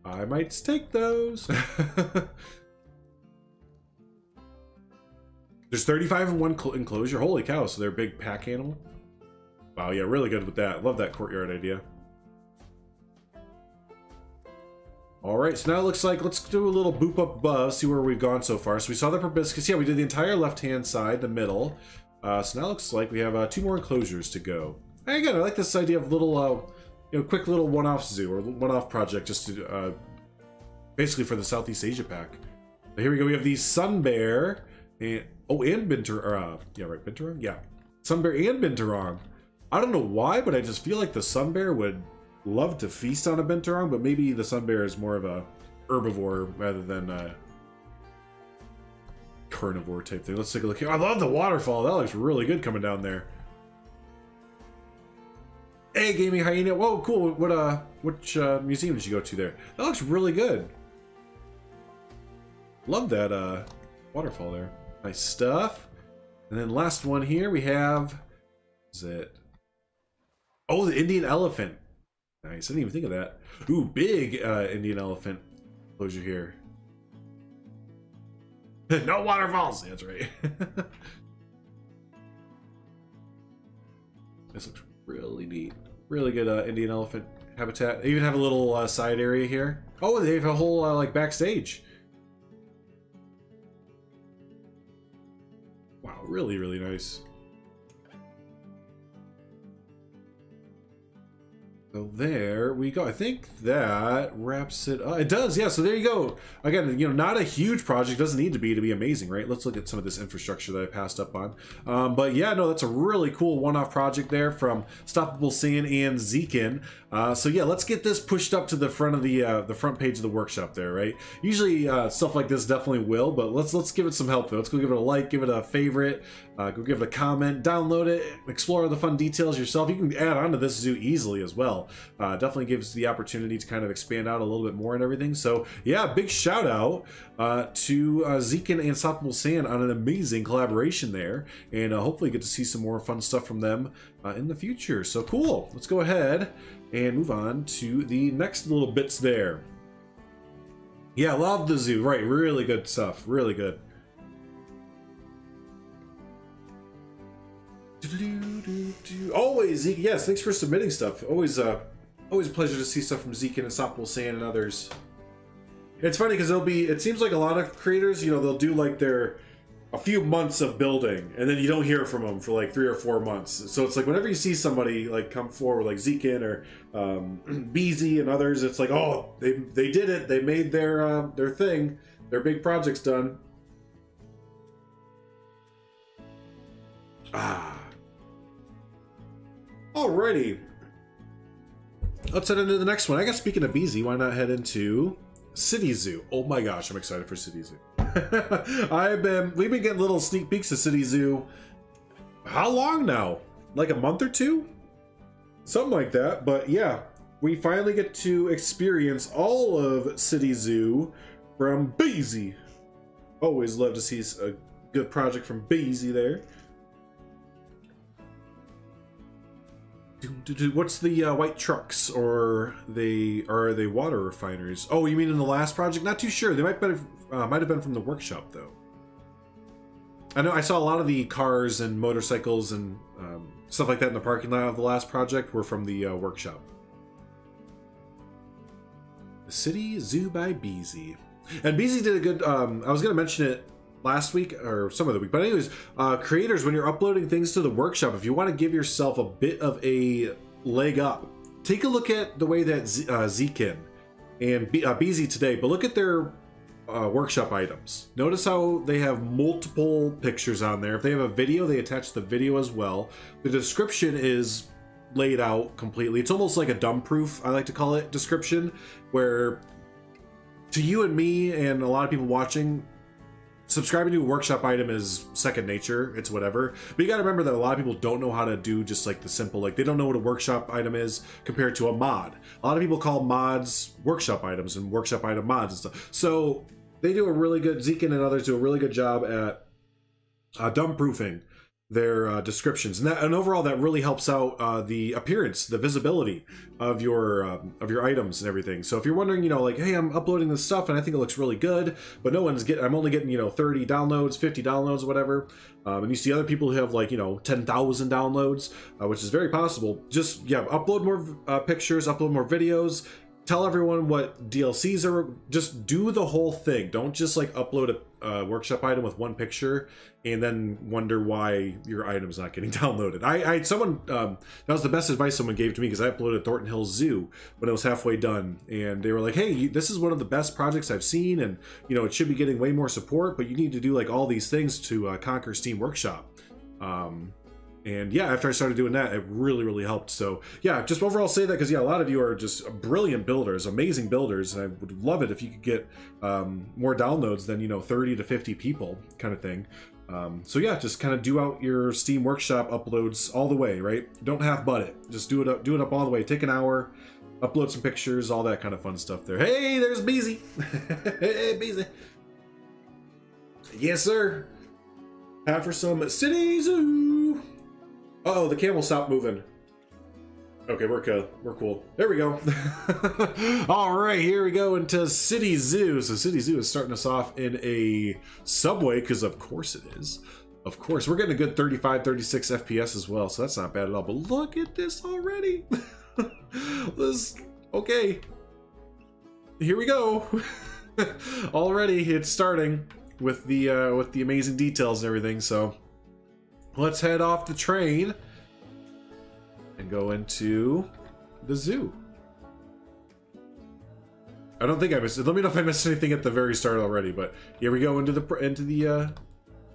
I might take those. [laughs] There's 35 in one enclosure. Holy cow, so they're a big pack animal. Wow, yeah, really good with that. Love that courtyard idea. Alright, so now it looks like, let's do a little boop up above, see where we've gone so far. So we saw the proboscis. Yeah, we did the entire left-hand side, the middle. Uh, so now it looks like we have uh, two more enclosures to go. Again, I like this idea of little uh, you know, quick little one-off zoo or one-off project just to uh, basically for the Southeast Asia pack. Here we go. We have the Sun Bear and oh, and Bintur. Uh, yeah, right, Binturong. Yeah, Sun Bear and Binturong. I don't know why, but I just feel like the Sun Bear would love to feast on a Binturong, but maybe the Sun Bear is more of a herbivore rather than a carnivore type thing. Let's take a look here. I love the waterfall. That looks really good coming down there. Hey, gaming hyena. Whoa, cool. What uh, which uh, museum did you go to there? That looks really good. Love that uh, waterfall there. Nice stuff. And then last one here we have. Is it? Oh, the Indian elephant. Nice. I didn't even think of that. Ooh, big uh, Indian elephant closure here. [laughs] no waterfalls. That's right. [laughs] this looks really neat. Really good uh, Indian elephant habitat. They even have a little uh, side area here. Oh, they have a whole uh, like backstage. Wow, really, really nice. So there we go. I think that wraps it up. It does, yeah. So there you go. Again, you know, not a huge project. Doesn't need to be to be amazing, right? Let's look at some of this infrastructure that I passed up on. Um, but yeah, no, that's a really cool one-off project there from Stoppable Sand and Zekin. Uh, so yeah, let's get this pushed up to the front of the uh, the front page of the workshop there, right? Usually uh, stuff like this definitely will, but let's let's give it some help. Though. Let's go give it a like, give it a favorite. Uh, go give it a comment, download it, explore the fun details yourself. You can add on to this zoo easily as well. Uh, definitely gives the opportunity to kind of expand out a little bit more and everything. So yeah, big shout out uh, to uh, Zeke and Unstoppable Sand on an amazing collaboration there, and uh, hopefully get to see some more fun stuff from them uh, in the future. So cool. Let's go ahead and move on to the next little bits there. Yeah, love the zoo. Right, really good stuff. Really good. Always, Zeke. Yes, thanks for submitting stuff. Always, uh, always a pleasure to see stuff from Zeke and Unstoppable Sand and others. It's funny because there'll be. It seems like a lot of creators, you know, they'll do like their a few months of building, and then you don't hear from them for like three or four months. So it's like whenever you see somebody like come forward, like Zekin or um, [clears throat] Beezy and others, it's like, oh, they they did it. They made their uh, their thing. Their big project's done. Ah. Alrighty. Let's head into the next one. I guess speaking of Beezy, why not head into City Zoo? Oh my gosh, I'm excited for City Zoo. [laughs] I've been we've been getting little sneak peeks of City Zoo. How long now? Like a month or two? Something like that. But yeah, we finally get to experience all of City Zoo from Beezy. Always love to see a good project from Beezy there. What's the uh, white trucks, or they are they water refineries? Oh, you mean in the last project? Not too sure. They might be, uh, might have been from the workshop though. I know I saw a lot of the cars and motorcycles and um, stuff like that in the parking lot of the last project were from the uh, workshop. The City Zoo by Beezy. And Beezy did a good. Um, I was going to mention it last week or some other week. But anyways, uh, creators, when you're uploading things to the workshop, if you want to give yourself a bit of a leg up, take a look at the way that Z- uh, Zekin and B- uh, Beezy today, but look at their uh, workshop items. Notice how they have multiple pictures on there. If they have a video, they attach the video as well. The description is laid out completely. It's almost like a dumb proof, I like to call it, description, where to you and me and a lot of people watching, subscribing to a workshop item is second nature it's whatever. But you got to remember that a lot of people don't know how to do just like the simple like they don't know what a workshop item is compared to a mod. A lot of people call mods workshop items and workshop item mods and stuff. So they do a really good zekin and others do a really good job at uh, dumb proofing their uh, descriptions, and that and overall that really helps out uh, the appearance, the visibility of your um, of your items and everything. So if you're wondering, you know, like, hey, I'm uploading this stuff and I think it looks really good, but no one's getting, I'm only getting you know 30 downloads, 50 downloads, whatever, um, and you see other people who have like you know 10,000 downloads, uh, which is very possible. Just yeah, upload more uh, pictures, upload more videos, tell everyone what DLCs are. Just do the whole thing. Don't just like upload a, a workshop item with one picture and then wonder why your item's not getting [laughs] downloaded. I, I someone um, that was the best advice someone gave to me because I uploaded Thornton Hills Zoo when it was halfway done, and they were like, "Hey, this is one of the best projects I've seen, and you know it should be getting way more support, but you need to do like all these things to uh, conquer Steam Workshop." Um, and yeah after i started doing that it really really helped. So yeah just overall say that because yeah a lot of you are just brilliant builders amazing builders and i would love it if you could get um, more downloads than you know 30 to 50 people kind of thing. Um, so yeah just kind of do out your steam workshop uploads all the way right? Don't half butt it. Just do it up do it up all the way. Take an hour upload some pictures all that kind of fun stuff there. Hey there's beezy. [laughs] Hey beezy. Yes sir. Time for some city zoo oh, the camel stopped moving. Okay, we're cool. We're cool. There we go. [laughs] All right, here we go into City Zoo. So City Zoo is starting us off in a subway because of course it is. Of course, we're getting a good 35, 36 FPS as well, so that's not bad at all. But look at this already. [laughs] this okay. Here we go. [laughs] already, it's starting with the uh, with the amazing details and everything. So let's head off the train and go into the zoo. I don't think I missed. it. Let me know if I missed anything at the very start already. But here we go into the into the uh,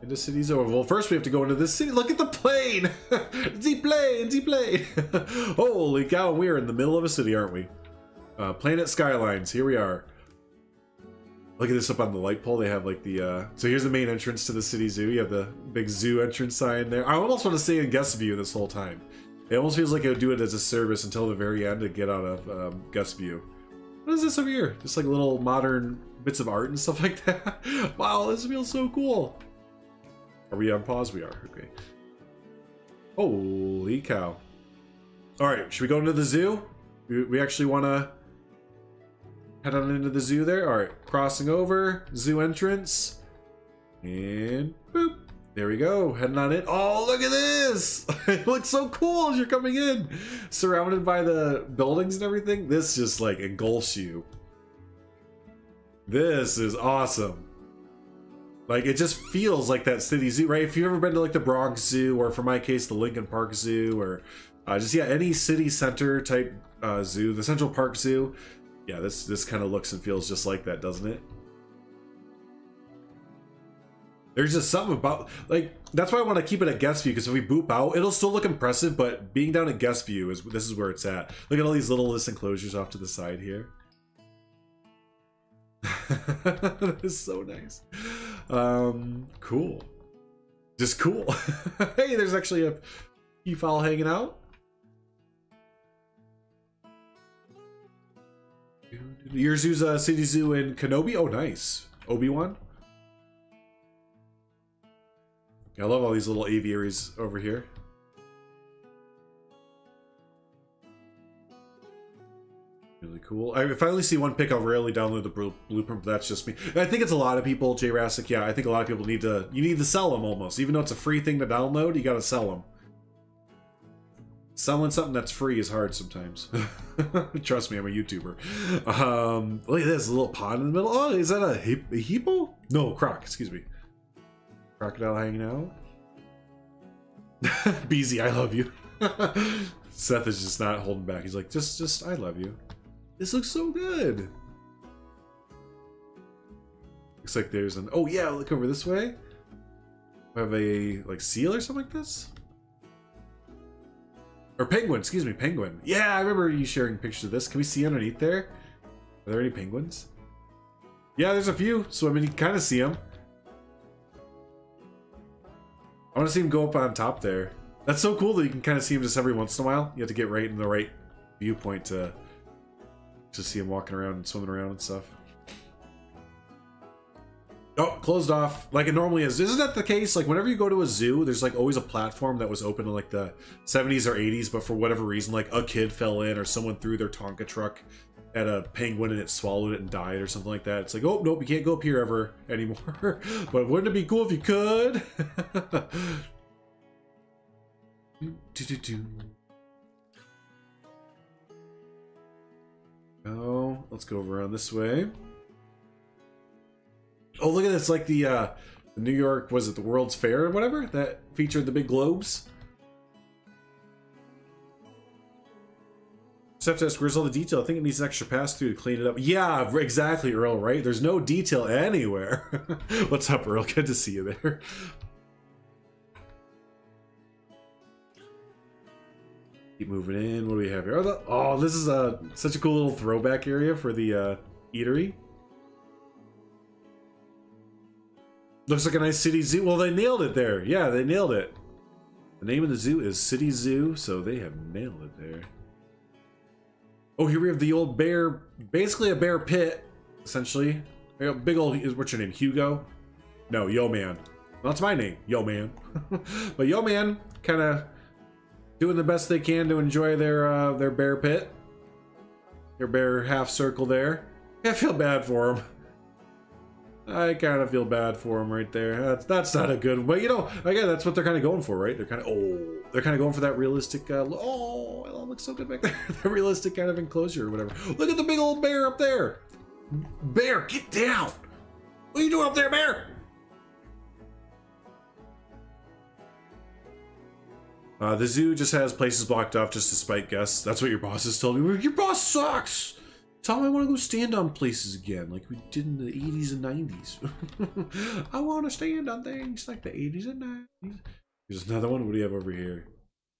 into City Zoo. Well, first we have to go into the city. Look at the plane, [laughs] the plane, the plane. [laughs] Holy cow! We are in the middle of a city, aren't we? Uh, Planet Skylines. Here we are. Look at this up on the light pole. They have like the uh so here's the main entrance to the city zoo. You have the big zoo entrance sign there. I almost want to stay in guest view this whole time. It almost feels like I would do it as a service until the very end to get out of um, guest view. What is this over here? Just like little modern bits of art and stuff [laughs] like that. wow, this feels so cool. Are we on pause? We are. Okay. Holy cow. All right, should we go into the zoo? We, we actually want to head on into the zoo there. All right, crossing over, zoo entrance. And boop. There we go, heading on in. Oh, look at this! [laughs] it looks so cool as you're coming in. Surrounded by the buildings and everything. This just like engulfs you. This is awesome. Like it just feels like that city zoo, right? If you've ever been to like the Bronx Zoo, or for my case, the Lincoln Park Zoo, or uh, just yeah, any city center type uh, zoo, the Central Park Zoo, yeah, this this kind of looks and feels just like that, doesn't it? There's just something about like that's why I want to keep it at guest view because if we boop out, it'll still look impressive. But being down at guest view is this is where it's at. Look at all these little list enclosures off to the side here. [laughs] that is so nice. Um, cool. Just cool. [laughs] hey, there's actually a key file hanging out. Yerzu's uh, City Zoo in Kenobi. Oh, nice. Obi Wan. I love all these little aviaries over here. Really cool. I finally see one pick. I'll rarely download the blueprint, but that's just me. I think it's a lot of people, J Rassic. Yeah, I think a lot of people need to. You need to sell them almost, even though it's a free thing to download. You got to sell them. Selling something that's free is hard sometimes. [laughs] Trust me, I'm a YouTuber. Um, look at this little pond in the middle. Oh, is that a, a hippo? No, croc. Excuse me. Crocodile hanging out. [laughs] Beezy, I love you. [laughs] Seth is just not holding back. He's like, just, just, I love you. This looks so good. Looks like there's an, oh yeah, look over this way. I have a, like, seal or something like this? Or penguin, excuse me, penguin. Yeah, I remember you sharing pictures of this. Can we see underneath there? Are there any penguins? Yeah, there's a few swimming. You can kind of see them. I want to see him go up on top there. That's so cool that you can kind of see him just every once in a while. You have to get right in the right viewpoint to to see him walking around and swimming around and stuff. Oh, closed off like it normally is. Isn't that the case? Like whenever you go to a zoo, there's like always a platform that was open in like the 70s or 80s, but for whatever reason, like a kid fell in or someone threw their Tonka truck at a penguin and it swallowed it and died or something like that. It's like, oh, nope, you can't go up here ever [laughs] anymore. but wouldn't it be cool if you could? [laughs] oh, let's go around this way. Oh, look at this, like the, uh, New York, was it the World's Fair or whatever? That featured the big globes? Except ask, where's all the detail? I think it needs an extra pass through to clean it up. Yeah, exactly, Earl, right? There's no detail anywhere. [laughs] What's up, Earl? Good to see you there. Keep moving in. What do we have here? Oh, oh this is a such a cool little throwback area for the uh, eatery. Looks like a nice city zoo. Well, they nailed it there. Yeah, they nailed it. The name of the zoo is City Zoo, so they have nailed it there. Oh, here we have the old bear, basically a bear pit, essentially. Big old, what's your name, Hugo? No, Yo Man. That's my name, Yo Man. [laughs] but Yo Man, kind of doing the best they can to enjoy their uh, their bear pit. Their bear half circle there. I feel bad for him. I kind of feel bad for him right there. That's that's not a good, but you know, again, that's what they're kind of going for, right? They're kind of oh, they're kind of going for that realistic. Uh, oh, it all looks so good back there. [laughs] the realistic kind of enclosure or whatever. Look at the big old bear up there. Bear, get down. What are you doing up there, bear? Uh, the zoo just has places blocked off just to spite guests. That's what your boss has told me. Your boss sucks. Him I want to go stand on places again, like we did in the 80s and 90s. [laughs] I want to stand on things like the 80s and 90s. There's another one. What do you have over here?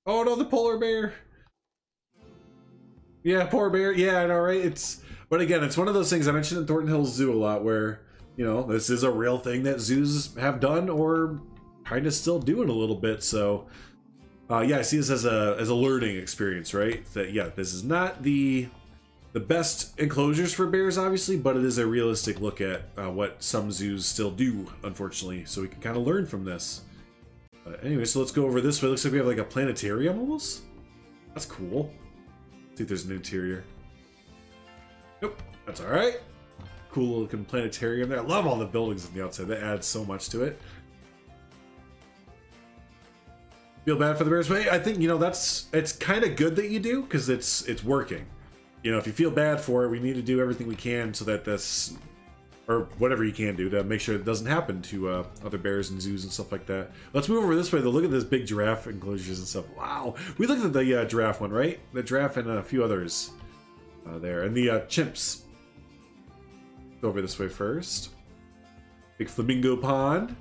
Oh no, the polar bear. Yeah, poor bear. Yeah, I know, right? It's But again, it's one of those things I mentioned in Thornton Hills Zoo a lot where, you know, this is a real thing that zoos have done or kind of still doing a little bit. So, uh, yeah, I see this as a as a learning experience, right? That yeah, this is not the the best enclosures for bears, obviously, but it is a realistic look at uh, what some zoos still do, unfortunately. So we can kind of learn from this. But anyway, so let's go over this way. Looks like we have like a planetarium almost. That's cool. see if there's an interior. Nope, that's all right. Cool looking planetarium there. I love all the buildings on the outside. That adds so much to it. Feel bad for the Bears, but I think you know that's it's kind of good that you do because it's it's working. You know, if you feel bad for it, we need to do everything we can so that this or whatever you can do to make sure it doesn't happen to uh, other bears and zoos and stuff like that. Let's move over this way though. Look at this big giraffe enclosures and stuff. Wow, we looked at the uh, giraffe one, right? The giraffe and a few others uh, there, and the uh, chimps. Go over this way first. Big flamingo pond.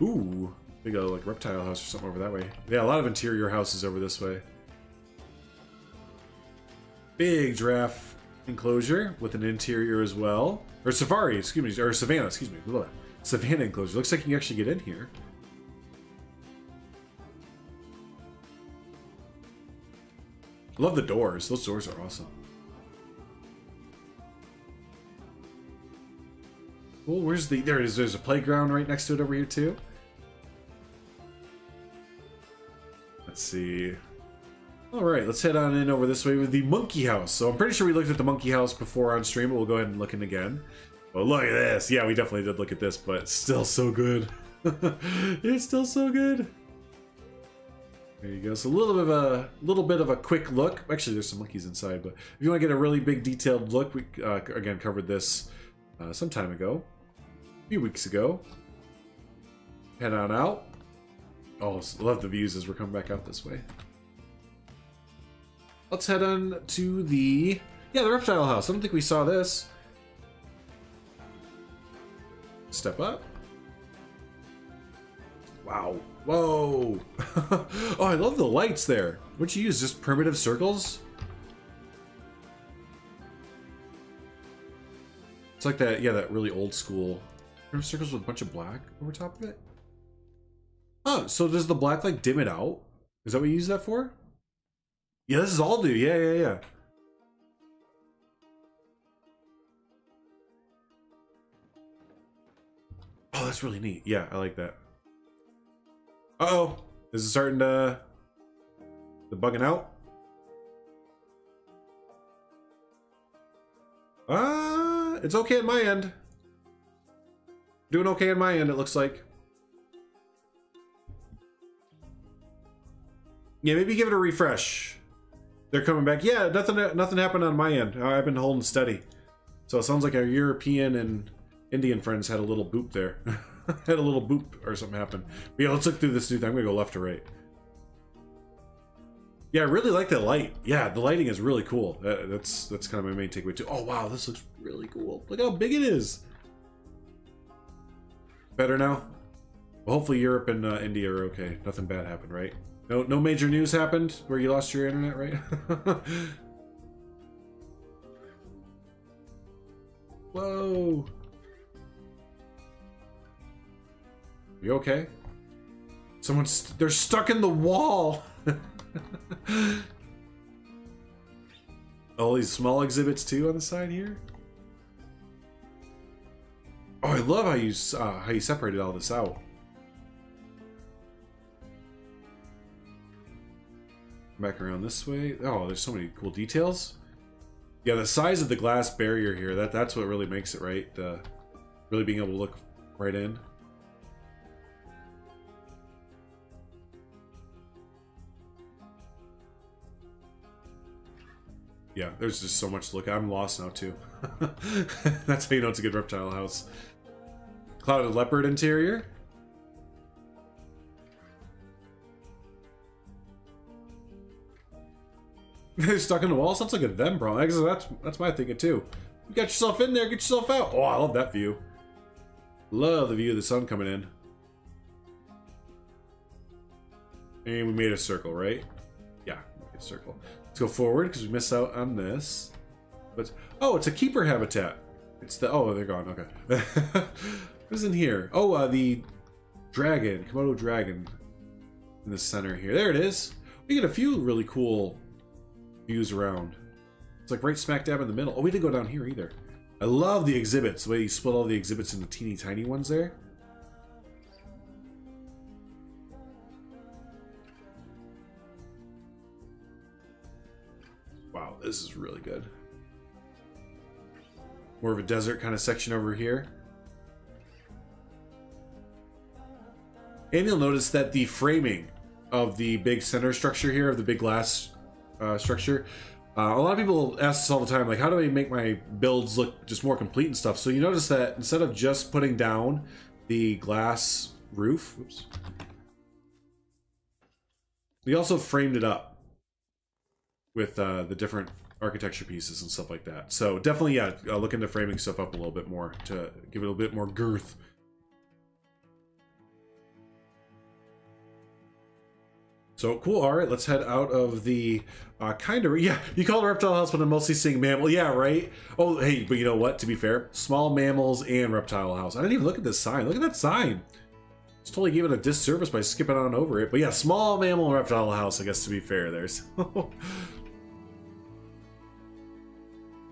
Ooh, big uh, like reptile house or something over that way. Yeah, a lot of interior houses over this way. Big giraffe enclosure with an interior as well. Or safari, excuse me, or savannah, excuse me. Savannah enclosure. Looks like you can actually get in here. Love the doors. Those doors are awesome. Well, where's the... There is. There's a playground right next to it over here, too. Let's see. All right, let's head on in over this way with the monkey house. So I'm pretty sure we looked at the monkey house before on stream, but we'll go ahead and look in again. Oh, look at this. Yeah, we definitely did look at this, but still so good. [laughs] it's still so good. There you go. So a little bit of a little bit of a quick look. Actually, there's some monkeys inside, but if you want to get a really big detailed look, we uh, again covered this uh, some time ago, a few weeks ago. Head on out. Oh, love the views as we're coming back out this way. Let's head on to the... Yeah, the reptile house. I don't think we saw this. Step up. Wow. Whoa. [laughs] oh, I love the lights there. What you use? Just primitive circles? It's like that, yeah, that really old school. Primitive circles with a bunch of black over top of it? Oh, so does the black like dim it out? Is that what you use that for? Yeah, this is all new. Yeah, yeah, yeah. Oh, that's really neat. Yeah, I like that. Uh oh Is it starting to... The bugging out? Uh, it's okay at my end. Doing okay at my end, it looks like. Yeah, maybe give it a refresh. They're coming back. Yeah, nothing nothing happened on my end. I've been holding steady. So it sounds like our European and Indian friends had a little boop there. [laughs] had a little boop or something happen. But yeah, let's look through this new thing. I'm gonna go left to right. Yeah, I really like the light. Yeah, the lighting is really cool. Uh, that's that's kind of my main takeaway too. Oh wow, this looks really cool. Look how big it is. Better now? Well, hopefully Europe and uh, India are okay. Nothing bad happened, right? No, no major news happened where you lost your internet, right? [laughs] Whoa. You okay? Someone's they're stuck in the wall. [laughs] All these small exhibits too on the side here. Oh, I love how you uh, how you separated all this out. Back around this way. Oh, there's so many cool details. Yeah, the size of the glass barrier here, that that's what really makes it right. Uh, really being able to look right in. Yeah, there's just so much to look at. I'm lost now, too. [laughs] that's how you know it's a good reptile house. Clouded leopard interior. They're [laughs] stuck in the wall. Sounds like a them problem. That's that's my thinking too. You got yourself in there. Get yourself out. Oh, I love that view. Love the view of the sun coming in. And we made a circle, right? Yeah, a circle. Let's go forward because we missed out on this. But oh, it's a keeper habitat. It's the oh, they're gone. Okay. [laughs] What's in here? Oh, uh, the dragon, Komodo dragon, in the center here. There it is. We get a few really cool views around. It's like right smack dab in the middle. Oh, we didn't go down here either. I love the exhibits. The way you split all the exhibits into teeny tiny ones there. Wow, this is really good. More of a desert kind of section over here. And you'll notice that the framing of the big center structure here, of the big glass uh, structure, uh, a lot of people ask us all the time, like, how do I make my builds look just more complete and stuff? So you notice that instead of just putting down the glass roof, oops, we also framed it up with uh, the different architecture pieces and stuff like that. So definitely, yeah, uh, look into framing stuff up a little bit more to give it a little bit more girth. So cool. All right, let's head out of the uh, kind of yeah. You call it reptile house, but I'm mostly seeing mammal. Yeah, right. Oh, hey, but you know what? To be fair, small mammals and reptile house. I didn't even look at this sign. Look at that sign. Just totally gave it a disservice by skipping on over it. But yeah, small mammal and reptile house. I guess to be fair, there's. [laughs]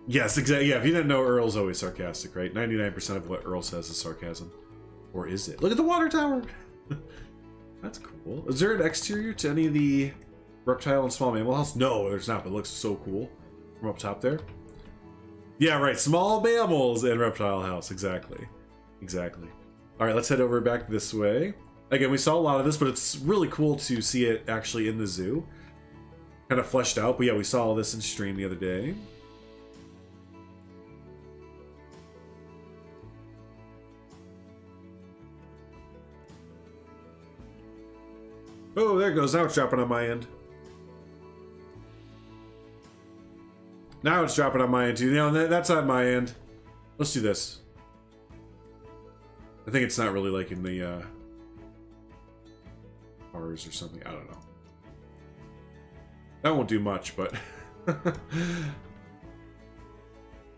yes, exactly. Yeah, if you didn't know, Earl's always sarcastic, right? Ninety-nine percent of what Earl says is sarcasm, or is it? Look at the water tower. [laughs] That's cool. Is there an exterior to any of the reptile and small mammal house? No, there's not, but it looks so cool from up top there. Yeah, right. Small mammals and reptile house. Exactly. Exactly. All right, let's head over back this way. Again, we saw a lot of this, but it's really cool to see it actually in the zoo. Kind of fleshed out. But yeah, we saw all this in stream the other day. Oh, there goes. Now it's dropping on my end. Now it's dropping on my end too. You know, that's on my end. Let's do this. I think it's not really like in the uh, bars or something. I don't know. That won't do much, but. [laughs] well,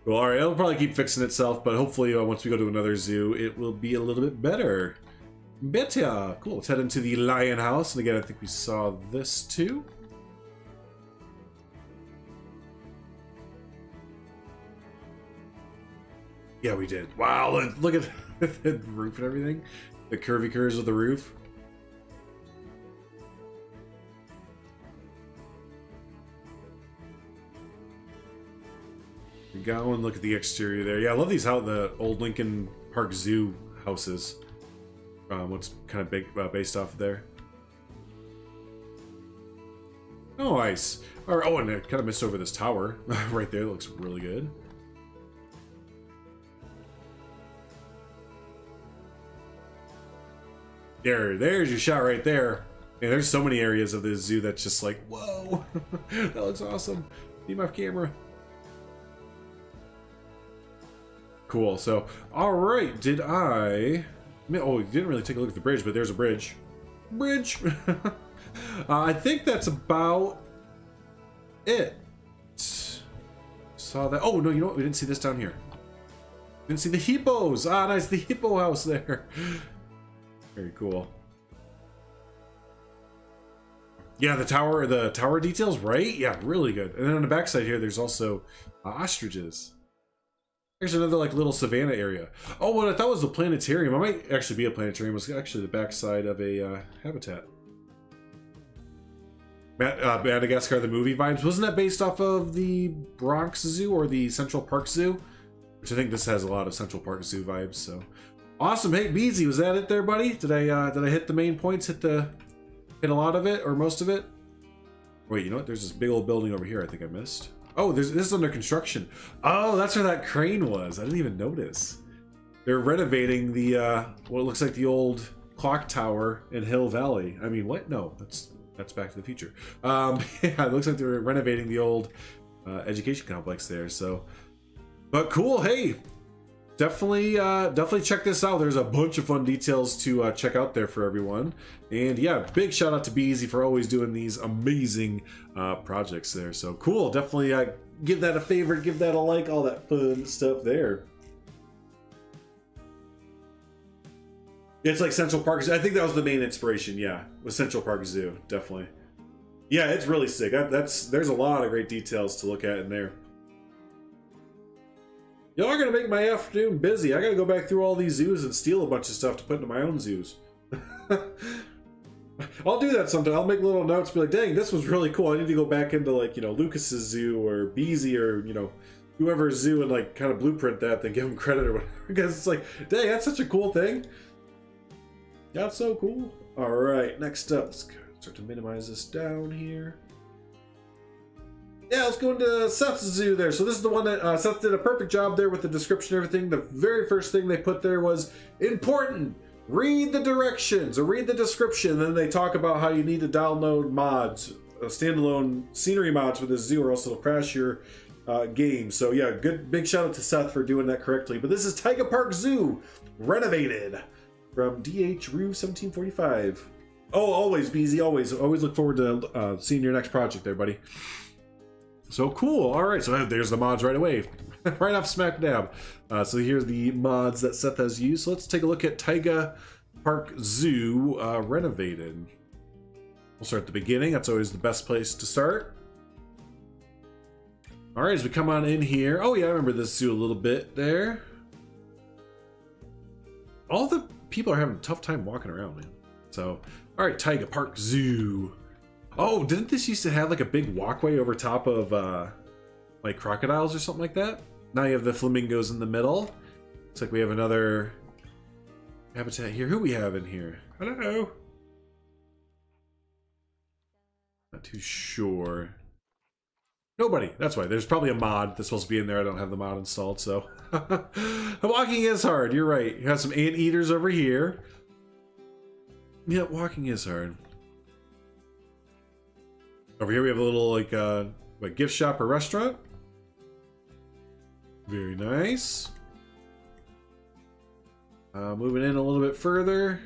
all right. It'll probably keep fixing itself, but hopefully, uh, once we go to another zoo, it will be a little bit better. Better. Cool. Let's head into the lion house. And again, I think we saw this too. Yeah, we did. Wow, look at [laughs] the roof and everything. The curvy curves of the roof. Go and look at the exterior there. Yeah, I love these how the old Lincoln Park Zoo houses um, what's kind of big, uh, based off of there. Oh, nice. Or, oh, and I kind of missed over this tower [laughs] right there. looks really good. There, there's your shot right there. And there's so many areas of this zoo that's just like, whoa, [laughs] that looks awesome. Need my camera. Cool. So, all right. Did I? Oh, you didn't really take a look at the bridge, but there's a bridge. Bridge! [laughs] uh, I think that's about it. Saw that. Oh, no, you know what? We didn't see this down here. Didn't see the hippos. Ah, nice. The hippo house there. [laughs] Very cool. Yeah, the tower, the tower details, right? Yeah, really good. And then on the backside here, there's also uh, ostriches. There's another like little savannah area. Oh, what I thought was the planetarium. I might actually be a planetarium. Was actually the backside of a uh, habitat. uh, Madagascar the movie vibes. Wasn't that based off of the Bronx Zoo or the Central Park Zoo? Which I think this has a lot of Central Park Zoo vibes. So awesome. Hey, Beezy, was that it there, buddy? Did I uh, did I hit the main points? Hit the hit a lot of it or most of it? Wait, you know what? There's this big old building over here. I think I missed. Oh, this is under construction. Oh, that's where that crane was. I didn't even notice. They're renovating the, uh, what looks like the old clock tower in Hill Valley. I mean, what? No, that's that's Back to the Future. Um, [laughs] yeah, it looks like they're renovating the old uh, education complex there. So, but cool. Hey, definitely uh, definitely check this out. There's a bunch of fun details to uh, check out there for everyone. And yeah, big shout out to Beezy for always doing these amazing uh, projects there. So cool. Definitely uh, give that a favorite, give that a like, all that fun stuff there. It's like Central Park I think that was the main inspiration. Yeah, was Central Park Zoo definitely. Yeah, it's really sick. That, that's there's a lot of great details to look at in there. Y'all are gonna make my afternoon busy. I gotta go back through all these zoos and steal a bunch of stuff to put into my own zoos. [laughs] I'll do that sometime. I'll make little notes, be like, "Dang, this was really cool. I need to go back into like you know Lukas's zoo or Beezy or you know whoever's zoo and like kind of blueprint that, then give them credit or whatever." [laughs] Because it's like, "Dang, that's such a cool thing." That's so cool. All right, next up, let's start to minimize this down here. Yeah, let's go into Seth's zoo there. So this is the one that uh, Seth did a perfect job there with the description and everything. The very first thing they put there was important. Read the directions or read the description. Then they talk about how you need to download mods, uh, standalone scenery mods for this zoo, or else it'll crash your uh, game. So yeah, good big shout out to Seth for doing that correctly. But this is Taiga Park Zoo renovated from DH Rue 1745. Oh, always, Beezy, always. Always look forward to uh, seeing your next project there, buddy. So cool. All right, so there's the mods right away. [laughs] right off smack dab. Uh, so here's the mods that Seth has used. So let's take a look at Taiga Park Zoo uh, renovated. We'll start at the beginning. That's always the best place to start. All right, as we come on in here. Oh yeah, I remember this zoo a little bit there. All the people are having a tough time walking around, man. So, all right, Taiga Park Zoo. Oh, didn't this used to have like a big walkway over top of uh, like crocodiles or something like that? Now you have the flamingos in the middle. Looks like we have another habitat here. Who we have in here? Hello. Not too sure. Nobody. That's why. There's probably a mod that's supposed to be in there. I don't have the mod installed, so. [laughs] walking is hard. You're right. You have some ant eaters over here. Yeah, walking is hard. Over here we have a little like uh like gift shop or restaurant. Very nice. Uh, moving in a little bit further.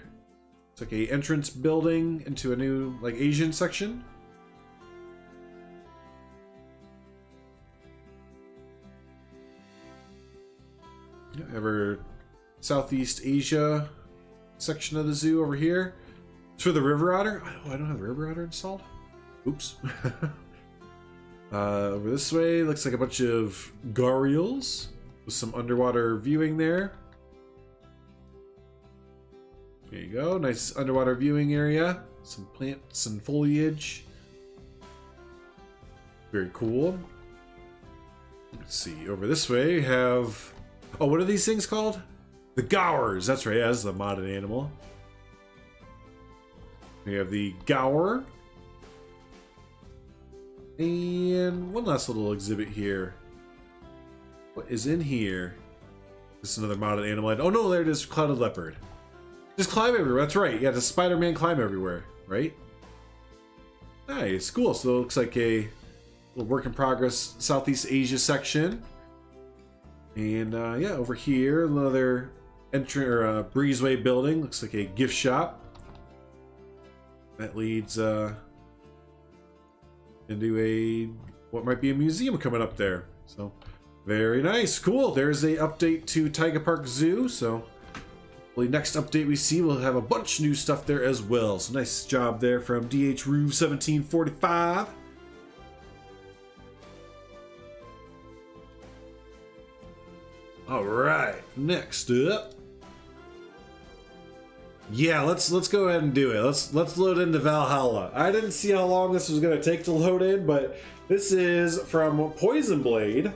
It's like a entrance building into a new like Asian section. Ever Southeast Asia section of the zoo over here. It's for the river otter. Oh, I don't have the river otter installed. Oops. [laughs] uh, over this way, looks like a bunch of gharials with some underwater viewing there. There you go. Nice underwater viewing area. Some plants and foliage. Very cool. Let's see. Over this way, we have. Oh, what are these things called? The Gaurs. That's right. That's the modded animal. We have the Gaur. And one last little exhibit here. What is in here? This is another modded animal. Oh no, there it is, clouded leopard. Just climb everywhere. That's right. Yeah, the Spider-Man climb everywhere, right? Nice, cool. So it looks like a little work in progress Southeast Asia section. And uh, yeah, over here, another entry or uh, breezeway building. Looks like a gift shop. That leads uh, into a what might be a museum coming up there. So very nice, cool. There's a update to Taiga Park Zoo. So hopefully next update we see we'll have a bunch of new stuff there as well. So nice job there from DH Rue 1745. All right, next up. Yeah, let's let's go ahead and do it. Let's let's load into Valhalla. I didn't see how long this was gonna take to load in, but this is from Poison Blade.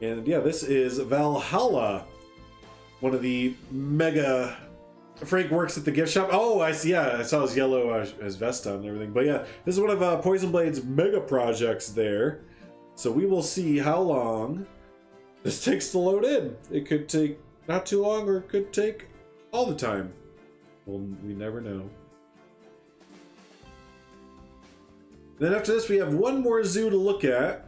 And yeah, this is Valhalla. One of the mega Frank works at the gift shop. Oh, I see. Yeah, I saw his yellow uh, his vest on and everything. But yeah, this is one of uh, Poison Blade's mega projects there. So we will see how long this [laughs] takes to load in. It could take not too long, or it could take all the time. We never know. Then after this, we have one more zoo to look at.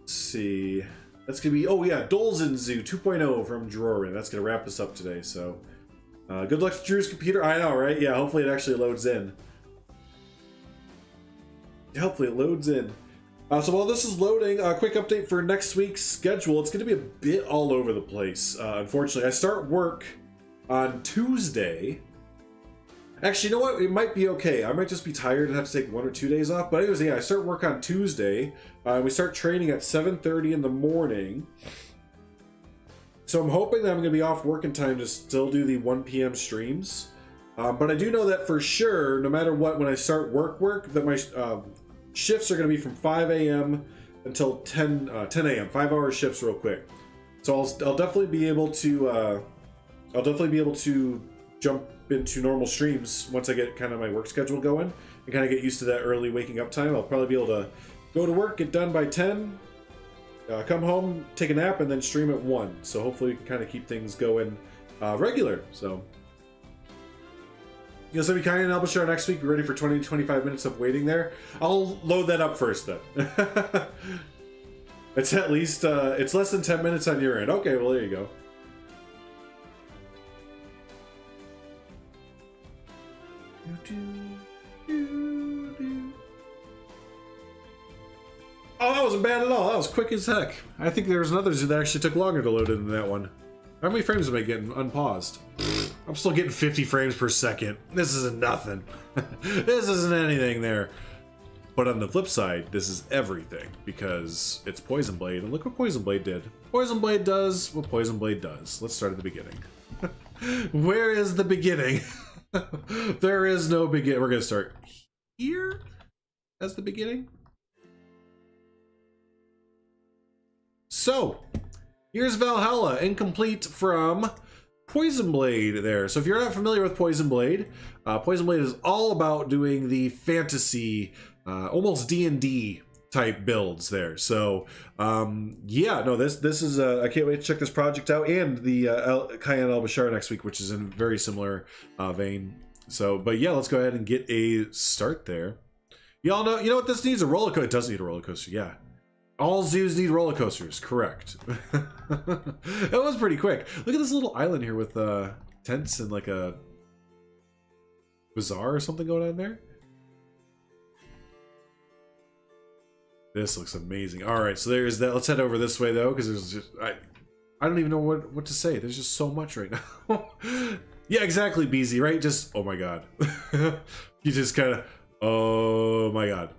Let's see. That's gonna be oh yeah, Dolzen Zoo 2.0 from Droren. That's gonna wrap us up today. So, uh, good luck to Drew's computer. I know, right? Yeah, hopefully it actually loads in. Hopefully it loads in. Uh, so while this is loading, a quick update for next week's schedule. It's going to be a bit all over the place. Uh, unfortunately, I start work on Tuesday. Actually, you know what? It might be okay. I might just be tired and have to take one or two days off. But anyways, yeah, I start work on Tuesday. Uh, we start training at 7.30 in the morning. So I'm hoping that I'm going to be off work in time to still do the 1 p.m. streams. Um, but I do know that for sure, no matter what, when I start work work, that my uh, shifts are going to be from 5 a.m. until 10 uh, 10 a.m. Five hour shifts, real quick. So I'll, I'll definitely be able to uh, I'll definitely be able to jump into normal streams once I get kind of my work schedule going and kind of get used to that early waking up time. I'll probably be able to go to work, get done by 10, uh, come home, take a nap, and then stream at 1. So hopefully kind of keep things going uh, regular. So you so be kind of and Elbashar next week. Be ready for 20 25 minutes of waiting there. I'll load that up first then. [laughs] it's at least, uh, it's less than 10 minutes on your end. Okay, well, there you go. Oh, that wasn't bad at all. That was quick as heck. I think there was another that actually took longer to load in than that one. How many frames am I getting unpaused? I'm still getting 50 frames per second. This isn't nothing. [laughs] this isn't anything there. But on the flip side, this is everything because it's Poison Blade, and look what Poison Blade did. Poison Blade does what Poison Blade does. Let's start at the beginning. [laughs] Where is the beginning? [laughs] [laughs] there is no begin. We're gonna start here as the beginning. So, here's Valhalla, incomplete from Poison Blade there. So if you're not familiar with Poison Blade, uh, Poison Blade is all about doing the fantasy, uh, almost D&D type builds there. So um, yeah, no, this this is uh, I can't wait to check this project out and the uh, El- Cayenne El Bashar next week, which is in very similar uh, vein. So, but yeah, let's go ahead and get a start there. Y'all know, you know what this needs a roller coaster. It does need a roller coaster. Yeah, all zoos need roller coasters. Correct. [laughs] that was pretty quick. Look at this little island here with uh, tents and like a bazaar or something going on there. This looks amazing. All right, so there's that. Let's head over this way though, because there's just I, I don't even know what what to say. There's just so much right now. [laughs] yeah, exactly, Beezy. Right? Just oh my god. [laughs] you just kind of oh my god.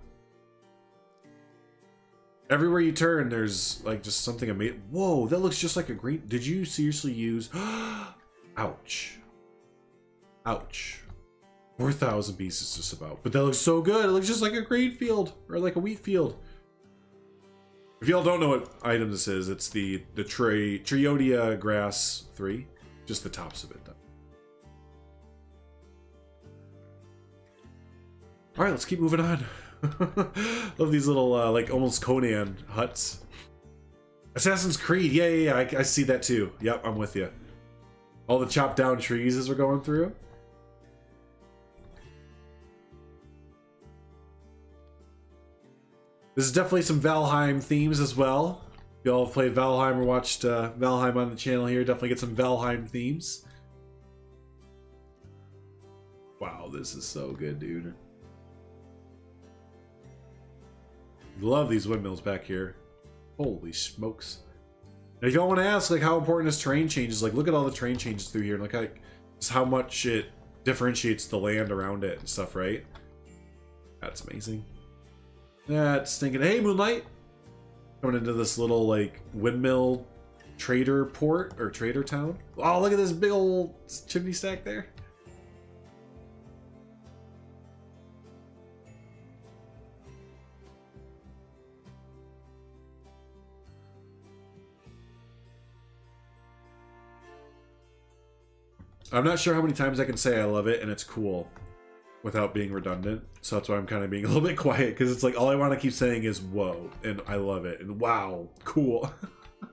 Everywhere you turn, there's like just something amazing. Whoa, that looks just like a green. Did you seriously use? [gasps] Ouch. Ouch. 4,000 pieces just about. But that looks so good. It looks just like a grain field or like a wheat field. If y'all don't know what item this is, it's the the Tri Triodia grass 3. Just the tops of it though. Alright, let's keep moving on. [laughs] Love these little, uh, like, almost Conan huts. Assassin's Creed, yeah, yeah, yeah, I, I see that too. Yep, I'm with you. All the chopped down trees as we're going through. This is definitely some Valheim themes as well. If y'all have played Valheim or watched uh, Valheim on the channel here, definitely get some Valheim themes. Wow, this is so good, dude. Love these windmills back here. Holy smokes. If y'all want to ask, like, how important is terrain changes, like, look at all the terrain changes through here, and look at just how much it differentiates the land around it and stuff, right? That's amazing. That's stinking. Hey, Moonlight! Coming into this little, like, windmill trader port, or trader town. Oh, look at this big old chimney stack there. I'm not sure how many times I can say I love it and it's cool without being redundant. So that's why I'm kind of being a little bit quiet because it's like all I want to keep saying is whoa and I love it and wow, cool.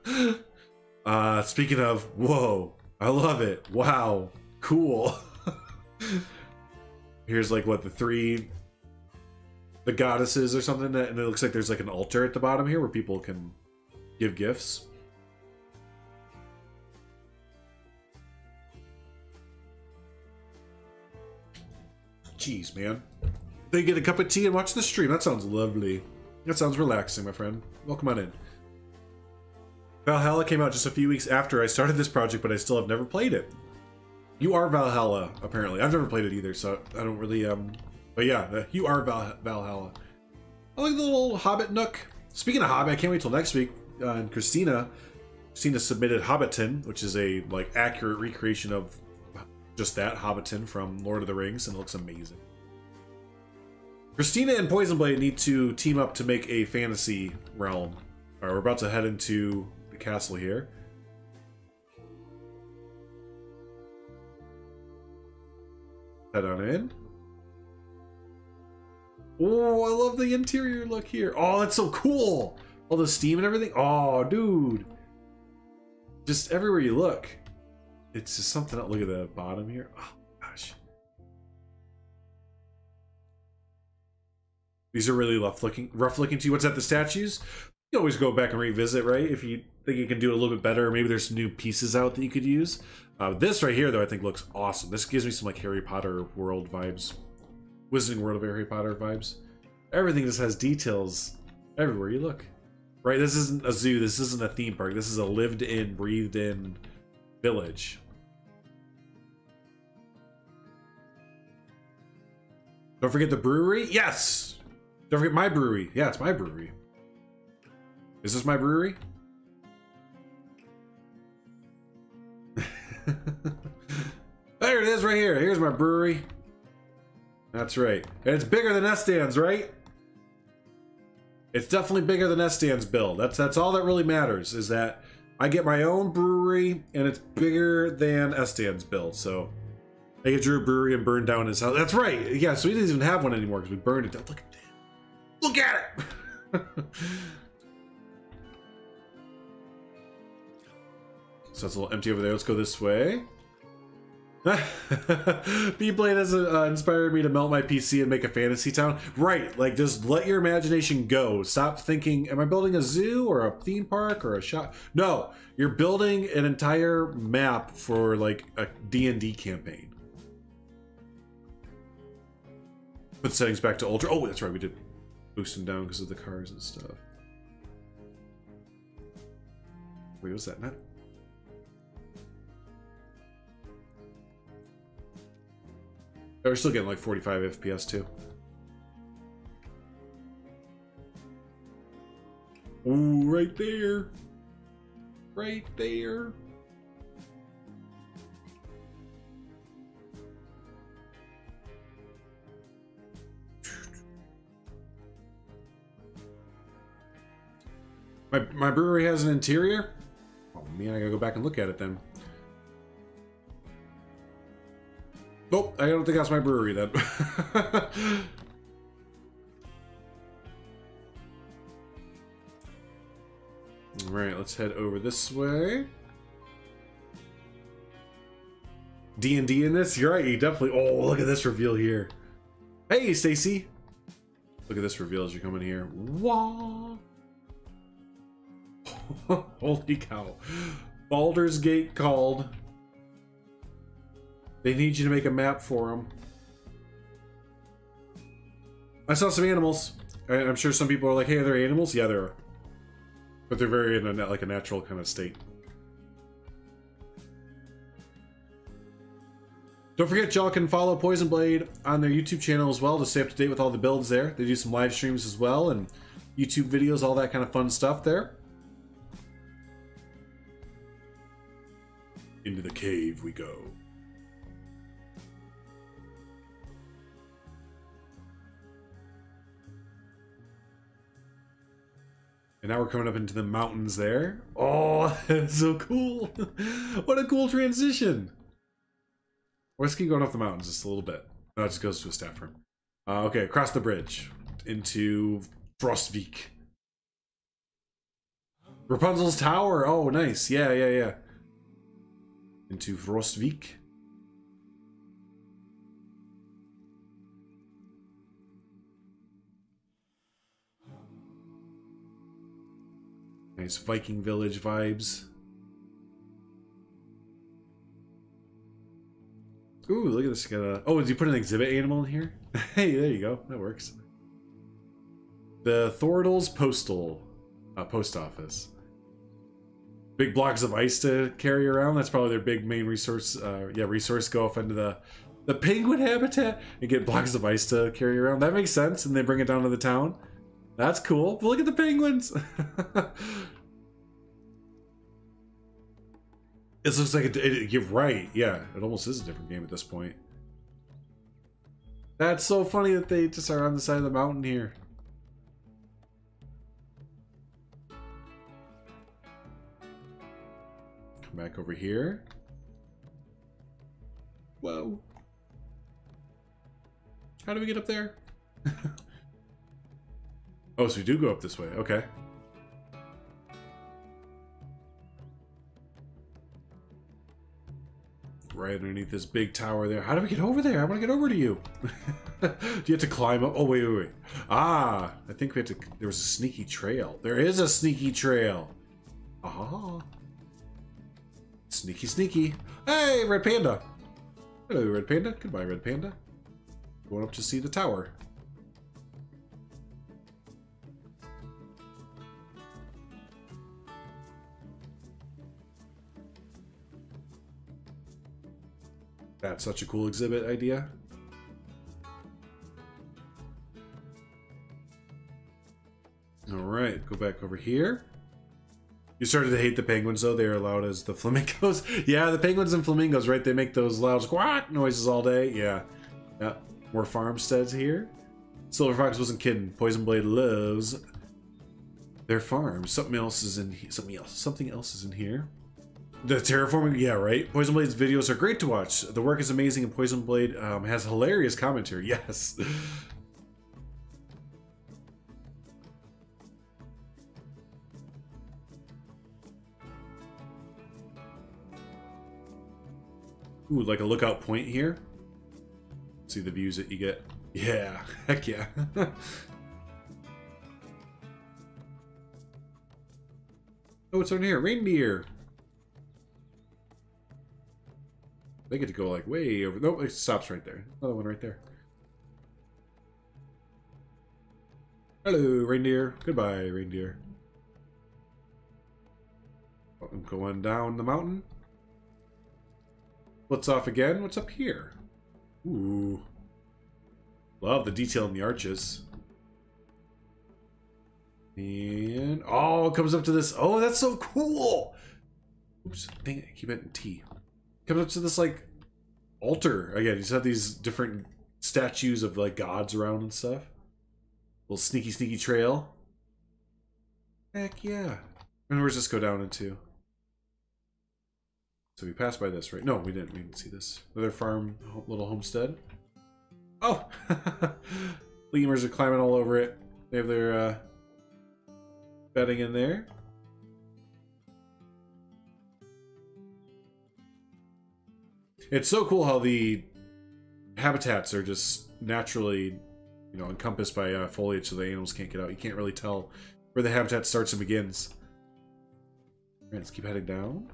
[laughs] uh speaking of whoa, I love it. Wow, cool. [laughs] Here's like what the three the goddesses or something that and it looks like there's like an altar at the bottom here where people can give gifts. Jeez, man. They get a cup of tea and watch the stream. That sounds lovely. That sounds relaxing, my friend. Welcome on in. Valhalla came out just a few weeks after I started this project, but I still have never played it. You are Valhalla, apparently. I've never played it either, so I don't really, um... But yeah, you are Val Valhalla. I like the little Hobbit nook. Speaking of Hobbit, I can't wait till next week. Uh, and Christina, Christina submitted Hobbiton, which is a, like, accurate recreation of just that, Hobbiton from Lord of the Rings, and it looks amazing. Christina and Poisonblade need to team up to make a fantasy realm. Alright, we're about to head into the castle here. Head on in. Oh, I love the interior look here. Oh, that's so cool. All the steam and everything. Oh, dude. Just everywhere you look. It's just something. Look at the bottom here. Oh, gosh. These are really rough looking, rough looking to you. What's that? The statues? You always go back and revisit, right? If you think you can do it a little bit better, maybe there's some new pieces out that you could use. Uh, this right here, though, I think looks awesome. This gives me some like Harry Potter world vibes, Wizarding World of Harry Potter vibes. Everything just has details everywhere you look. Right? This isn't a zoo. This isn't a theme park. This is a lived-in, breathed-in village. Don't forget the brewery. Yes. Don't forget my brewery. Yeah, it's my brewery. Is this my brewery? [laughs] there it is right here. Here's my brewery. That's right. And it's bigger than Estan's, right? It's definitely bigger than Estan's bill. That's that's all that really matters is that I get my own brewery and it's bigger than Estan's bill. So I get Drew a brewery and burned down his house. That's right. Yeah, so he doesn't even have one anymore because we burned it down. Look. Look at it. [laughs] so it's a little empty over there. Let's go this way. [laughs] B-Blade has uh, inspired me to melt my PC and make a fantasy town. Right, like just let your imagination go. Stop thinking, am I building a zoo or a theme park or a shop? No, you're building an entire map for like a D&D campaign. Put settings back to ultra. Oh, that's right, we did boost them down because of the cars and stuff. Wait, was that not? Oh, we're still getting like 45 FPS too. Ooh, right there. Right there. My, my brewery has an interior? Oh man, I gotta go back and look at it then. Nope, I don't think that's my brewery then. [laughs] Alright, let's head over this way. D&D in this? You're right, you definitely... Oh, look at this reveal here. Hey, Stacy. Look at this reveal as you come in here. Wah! [laughs] Holy cow. Baldur's Gate called. They need you to make a map for them. I saw some animals. I'm sure some people are like, hey, are there animals? Yeah, there are. But they're very in a, like a natural kind of state. Don't forget, y'all can follow Poison Blade on their YouTube channel as well to stay up to date with all the builds there. They do some live streams as well and YouTube videos, all that kind of fun stuff there. Into the cave we go. And now we're coming up into the mountains there. Oh, [laughs] so cool. [laughs] what a cool transition. Let's keep going off the mountains just a little bit. It just goes to a staff room. Uh, okay, across the bridge into Frostvik. Rapunzel's Tower. Oh, nice. Yeah, yeah, yeah. Into Frostvik. Nice Viking village vibes. Ooh, look at this. Got oh, did you put an exhibit animal in here? [laughs] hey, there you go. That works. The Thordles Postal uh, Post Office. Big blocks of ice to carry around. That's probably their big main resource. Uh, yeah, resource. Go off into the the penguin habitat and get blocks of ice to carry around. That makes sense. And they bring it down to the town. That's cool. But look at the penguins. [laughs] It looks like it, you're right. Yeah, it almost is a different game at this point. That's so funny that they just are on the side of the mountain here. Come back over here. Whoa. How do we get up there? [laughs] oh, so we do go up this way. Okay. right underneath this big tower there. How do we get over there? I want to get over to you. [laughs] do you have to climb up? Oh, wait, wait, wait. Ah, I think we have to... There was a sneaky trail. There is a sneaky trail. Ah. Sneaky, sneaky. Hey, Red Panda. Hello, Red Panda. Goodbye, Red Panda. Going up to see the tower. That's such a cool exhibit idea. All right, go back over here. You started to hate the penguins, though. They're allowed as the [laughs] flamingos. yeah, the penguins and flamingos, right? They make those loud squawk noises all day. Yeah. Yeah. More farmsteads here. Silver Fox wasn't kidding. Poison Blade loves their farm. Something else is in here. Something else. Something else is in here. The terraforming, yeah, right. Poison Blade's videos are great to watch. The work is amazing, and Poison Blade um, has hilarious commentary. [laughs] Yes. Ooh, like a lookout point here. See the views that you get. Yeah, [laughs] heck yeah. [laughs] oh, it's on here. Reindeer. They get to go like way over. Nope, it stops right there. Another one right there. Hello, reindeer. Goodbye, reindeer. Oh, I'm going down the mountain. What's off again? What's up here? Ooh. Love the detail in the arches. And oh, it comes up to this. Oh, that's so cool. Oops, dang it, I keep it in T comes up to this like altar again. You just have these different statues of like gods around and stuff. Little sneaky, sneaky trail. Heck yeah. And where's this go down into? So we passed by this, right? No, we didn't. We didn't see this. Another farm, little homestead. Oh! [laughs] Lemurs are climbing all over it. They have their uh, bedding in there. It's so cool how the habitats are just naturally, you know, encompassed by uh, foliage, so the animals can't get out. You can't really tell where the habitat starts and begins. All right, let's keep heading down.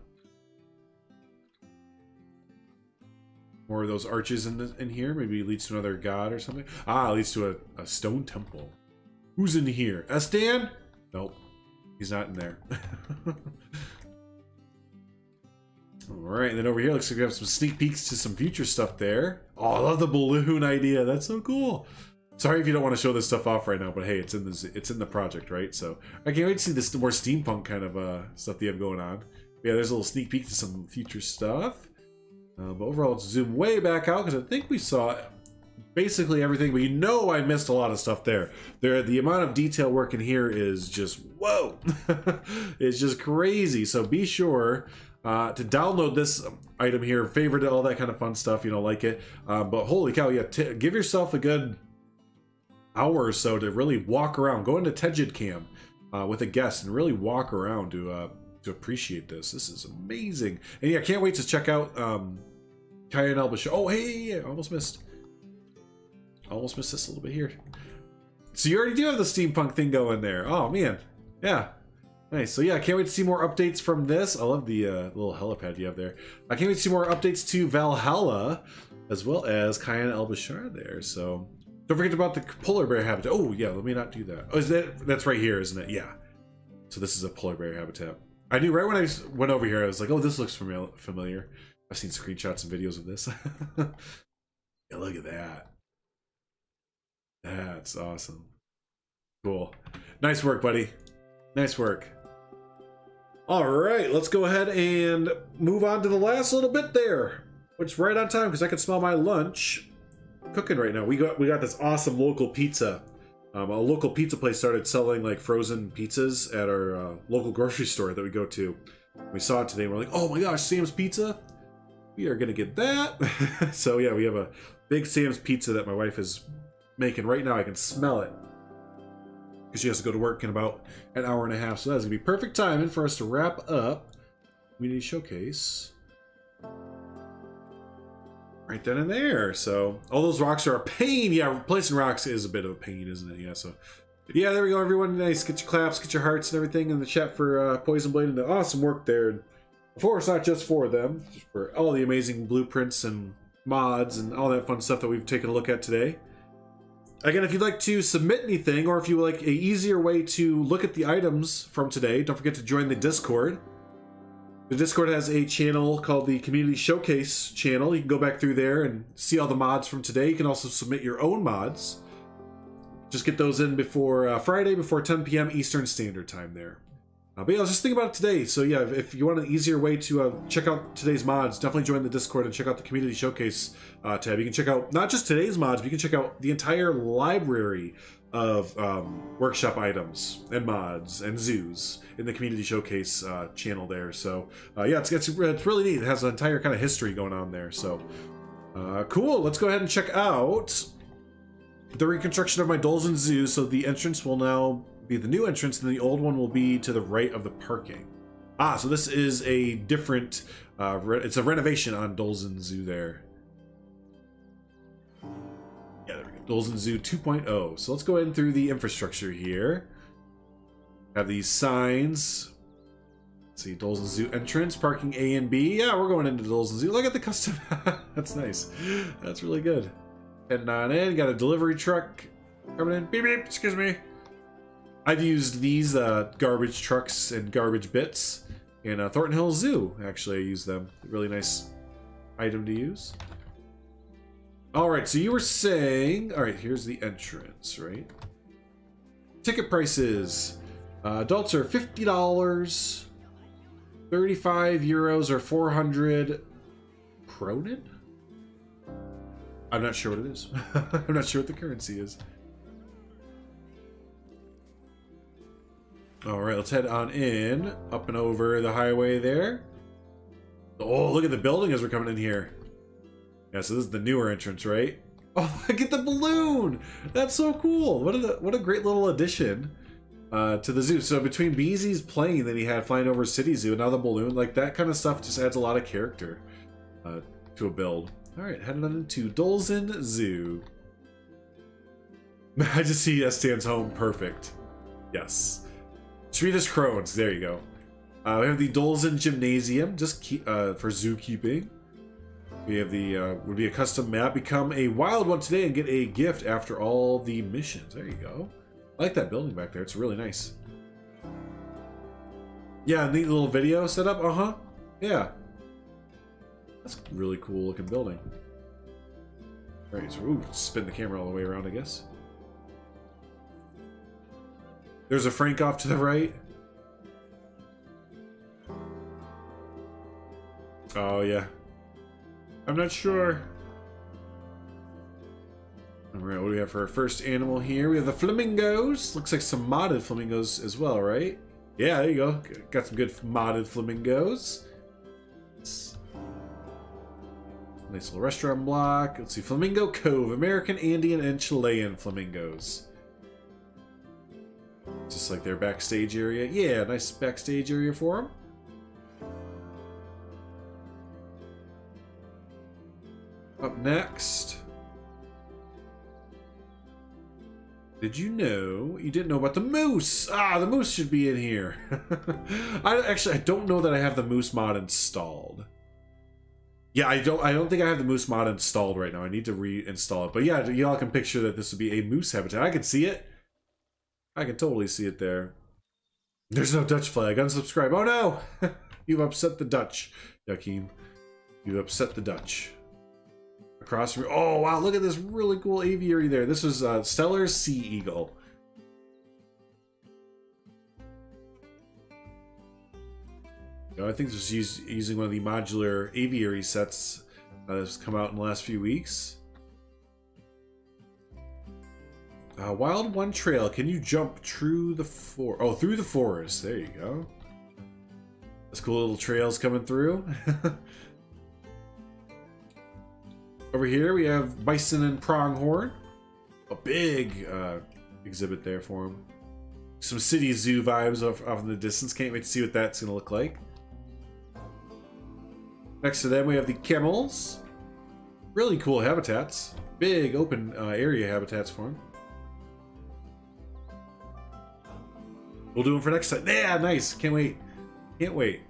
More of those arches in the, in here. Maybe leads to another god or something. Ah, it leads to a, a stone temple. Who's in here? Estan? Nope. He's not in there. [laughs] Alright, and then over here looks like we have some sneak peeks to some future stuff there. Oh, I love the balloon idea. That's so cool. Sorry if you don't want to show this stuff off right now, but hey, it's in the it's in the project, right? So I can't wait to see this more steampunk kind of uh, stuff that you have going on. Yeah, there's a little sneak peek to some future stuff. Uh, but overall, let's zoom way back out because I think we saw basically everything. But you know, I missed a lot of stuff there. There, the amount of detail work in here is just whoa, [laughs] it's just crazy. So be sure uh, to download this item here, favorite all that kind of fun stuff, you know, like it. Um, but holy cow, yeah, give yourself a good hour or so to really walk around. Go into Tegid Cam uh, with a guest and really walk around to uh, to appreciate this. This is amazing. And yeah, I can't wait to check out um, Kaya and Elba show. Oh, hey, I almost missed. Almost missed this a little bit here. So you already do have the steampunk thing going there. Oh man, yeah. Nice. So yeah, I can't wait to see more updates from this. I love the uh, little helipad you have there. I can't wait to see more updates to Valhalla, as well as Cayenne El Bashar there. So don't forget about the polar bear habitat. Oh yeah, let me not do that. Oh, is that that's right here, isn't it? Yeah. So this is a polar bear habitat. I knew right when I went over here, I was like, oh, this looks familiar. I've seen screenshots and videos of this. [laughs] yeah, look at that. That's awesome. Cool. Nice work, buddy. Nice work. All right, let's go ahead and move on to the last little bit there, which right on time because I can smell my lunch cooking right now. We got we got this awesome local pizza. Um, a local pizza place started selling like frozen pizzas at our uh, local grocery store that we go to. We saw it today. And we're like, oh my gosh, Sam's Pizza. We are gonna get that. [laughs] so yeah, we have a big Sam's Pizza that my wife is making right now. I can smell it because she has to go to work in about an hour and a half. So that's gonna be perfect timing for us to wrap up community showcase right then and there. So all those rocks are a pain. Yeah, replacing rocks is a bit of a pain, isn't it? Yeah. So yeah, there we go, everyone. Nice. Get your claps, get your hearts, and everything in the chat for uh, Poison Blade and the awesome work there. Of course, not just for them, just for all the amazing blueprints and mods and all that fun stuff that we've taken a look at today. Again, if you'd like to submit anything, or if you would like a easier way to look at the items from today, don't forget to join the Discord. The Discord has a channel called the Community Showcase channel. You can go back through there and see all the mods from today. You can also submit your own mods. Just get those in before uh, Friday, before 10 p.m. Eastern Standard Time there. Uh, but yeah, I was just thinking about it today. So yeah, if you want an easier way to uh, check out today's mods, definitely join the Discord and check out the Community Showcase uh, tab. You can check out not just today's mods, but you can check out the entire library of um, workshop items and mods and zoos in the Community Showcase uh, channel there. So uh, yeah, it's, it's, it's really neat. It has an entire kind of history going on there. So uh, cool. Let's go ahead and check out the reconstruction of my Dolzen Zoo. So the entrance will now be the new entrance, and the old one will be to the right of the parking. Ah, so this is a different, uh, it's a renovation on Dolzen Zoo there. Dolzen Zoo 2.0. So let's go in through the infrastructure here. Have these signs. Let's see, Dolzen Zoo entrance, parking A and B. Yeah, we're going into Dolzen Zoo. Look at the custom. [laughs] That's nice. That's really good. Heading on in. Got a delivery truck coming in. Beep beep. Excuse me. I've used these uh, garbage trucks and garbage bits in uh, Thornton Hill Zoo. Actually, I use them. Really nice item to use. All right, so you were saying, all right, here's the entrance, right? Ticket prices. Uh, adults are $50, 35 euros or 400 kronen? I'm not sure what it is. [laughs] I'm not sure what the currency is. All right, let's head on in, up and over the highway there. Oh, look at the building as we're coming in here. Yeah, so this is the newer entrance, right? [laughs] Oh, look at the balloon! That's so cool. What a what a great little addition uh, to the zoo. So between Beezy's plane that he had flying over City Zoo and now the balloon, like that kind of stuff just adds a lot of character uh, to a build. All right, heading on into Dolzen Zoo. I see Esteban's home. Perfect. Yes. Swedish Crones. There you go. Uh, we have the Dolzen Gymnasium, just keep, uh, for zookeeping. We have the, uh, would be a custom map. Become a wild one today and get a gift after all the missions. There you go. I like that building back there. It's really nice. Yeah, neat little video setup. Uh-huh. Yeah. That's really cool looking building. Right, so ooh, spin the camera all the way around, I guess. There's a Frank off to the right. Oh, yeah. I'm not sure. Alright, what do we have for our first animal here? We have the flamingos. Looks like some modded flamingos as well, right? Yeah, there you go. Got some good modded flamingos. Nice little restaurant block. Let's see, Flamingo Cove. American, Andean, and Chilean flamingos. Just like their backstage area. Yeah, nice backstage area for them. Up next. Did you know you didn't know about the moose? Ah, the moose should be in here. [laughs] I actually I don't know that I have the moose mod installed. Yeah, I don't I don't think I have the moose mod installed right now. I need to reinstall it. But yeah, y'all can picture that this would be a moose habitat. I can see it. I can totally see it there. There's no Dutch flag. Unsubscribe. Oh no! [laughs] You've upset the Dutch, Yakim. You've upset the Dutch across from oh wow look at this really cool aviary there this is uh stellar sea eagle I think this is use, using one of the modular aviary sets that has come out in the last few weeks. Uh, Wild One Trail. Can you jump through the for? Oh, through the forest. There you go. That's cool little trails coming through. [laughs] Over here we have Bison and Pronghorn. A big uh, exhibit there for him. Some city zoo vibes off, off in the distance. Can't wait to see what that's going to look like. Next to them we have the camels. Really cool habitats. Big open uh, area habitats for them. We'll do them for next time. Yeah, nice. Can't wait. Can't wait.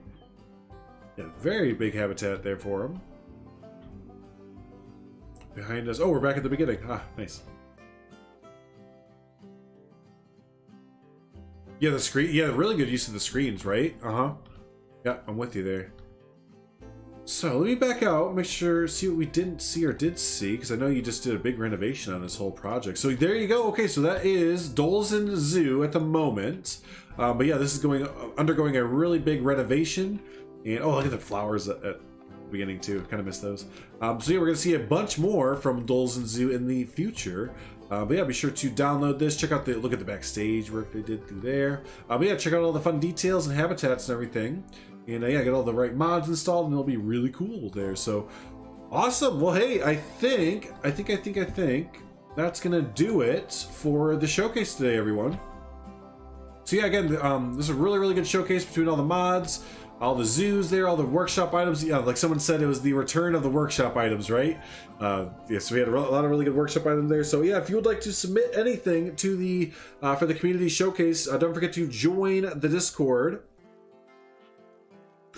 Yeah, very big habitat there for them behind us. Oh, we're back at the beginning. Ah, nice. Yeah, the screen. Yeah, really good use of the screens, right? Uh huh. Yeah, I'm with you there. So let me back out, make sure, see what we didn't see or did see, because I know you just did a big renovation on this whole project. So there you go. Okay, so that is Dolzen Zoo at the moment. Um, but yeah, this is going undergoing a really big renovation. And oh, look at the flowers at, at beginning too. Kind of missed those. Um, so yeah, we're gonna see a bunch more from Dolzen Zoo in the future. Uh, but yeah, be sure to download this. Check out the look at the backstage work they did through there. Uh, but yeah, check out all the fun details and habitats and everything. And uh, yeah, get all the right mods installed, and it'll be really cool there. So awesome. Well, hey, I think, I think, I think, I think that's gonna do it for the showcase today, everyone. So yeah, again, um, this is a really, really good showcase between all the mods all the zoos there, all the workshop items. Yeah, like someone said, it was the return of the workshop items, right? Uh, yeah, so we had a lot of really good workshop items there. So yeah, if you would like to submit anything to the uh, for the community showcase, uh, don't forget to join the Discord.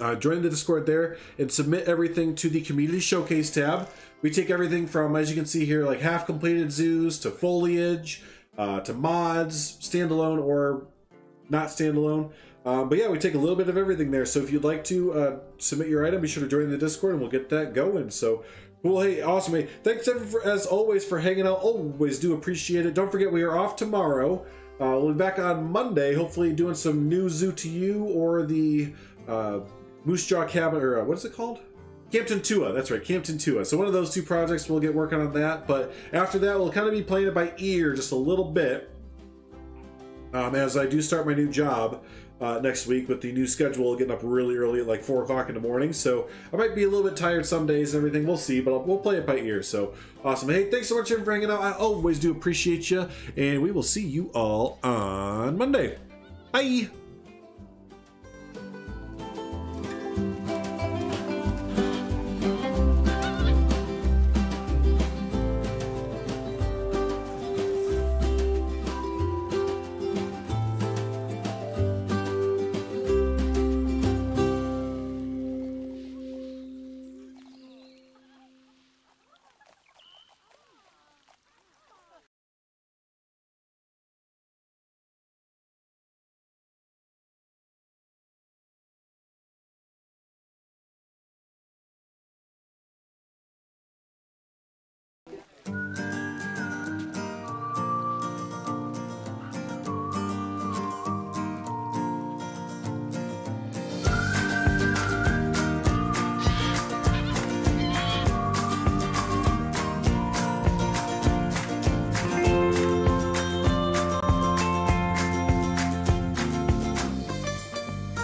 Uh, join the Discord there and submit everything to the community showcase tab. We take everything from, as you can see here, like half completed zoos to foliage, uh, to mods, standalone or not standalone. Um, but yeah, we take a little bit of everything there. So if you'd like to uh, submit your item, be sure to join the Discord and we'll get that going. So, well, hey, awesome. Hey, thanks for, as always for hanging out. Always do appreciate it. Don't forget, we are off tomorrow. Uh, we'll be back on Monday, hopefully doing some new Zoo to You or the uh, Moose Jaw Cabin, or uh, what is it called? Campton Tua, that's right, Campton Tua. So one of those two projects, we'll get working on that. But after that, we'll kind of be playing it by ear just a little bit um, as I do start my new job uh, next week with the new schedule getting up really early at like 4 o'clock in the morning. So I might be a little bit tired some days and everything. We'll see, but I'll, we'll play it by ear. So awesome. Hey, thanks so much for hanging out. I always do appreciate you. And we will see you all on Monday. Bye.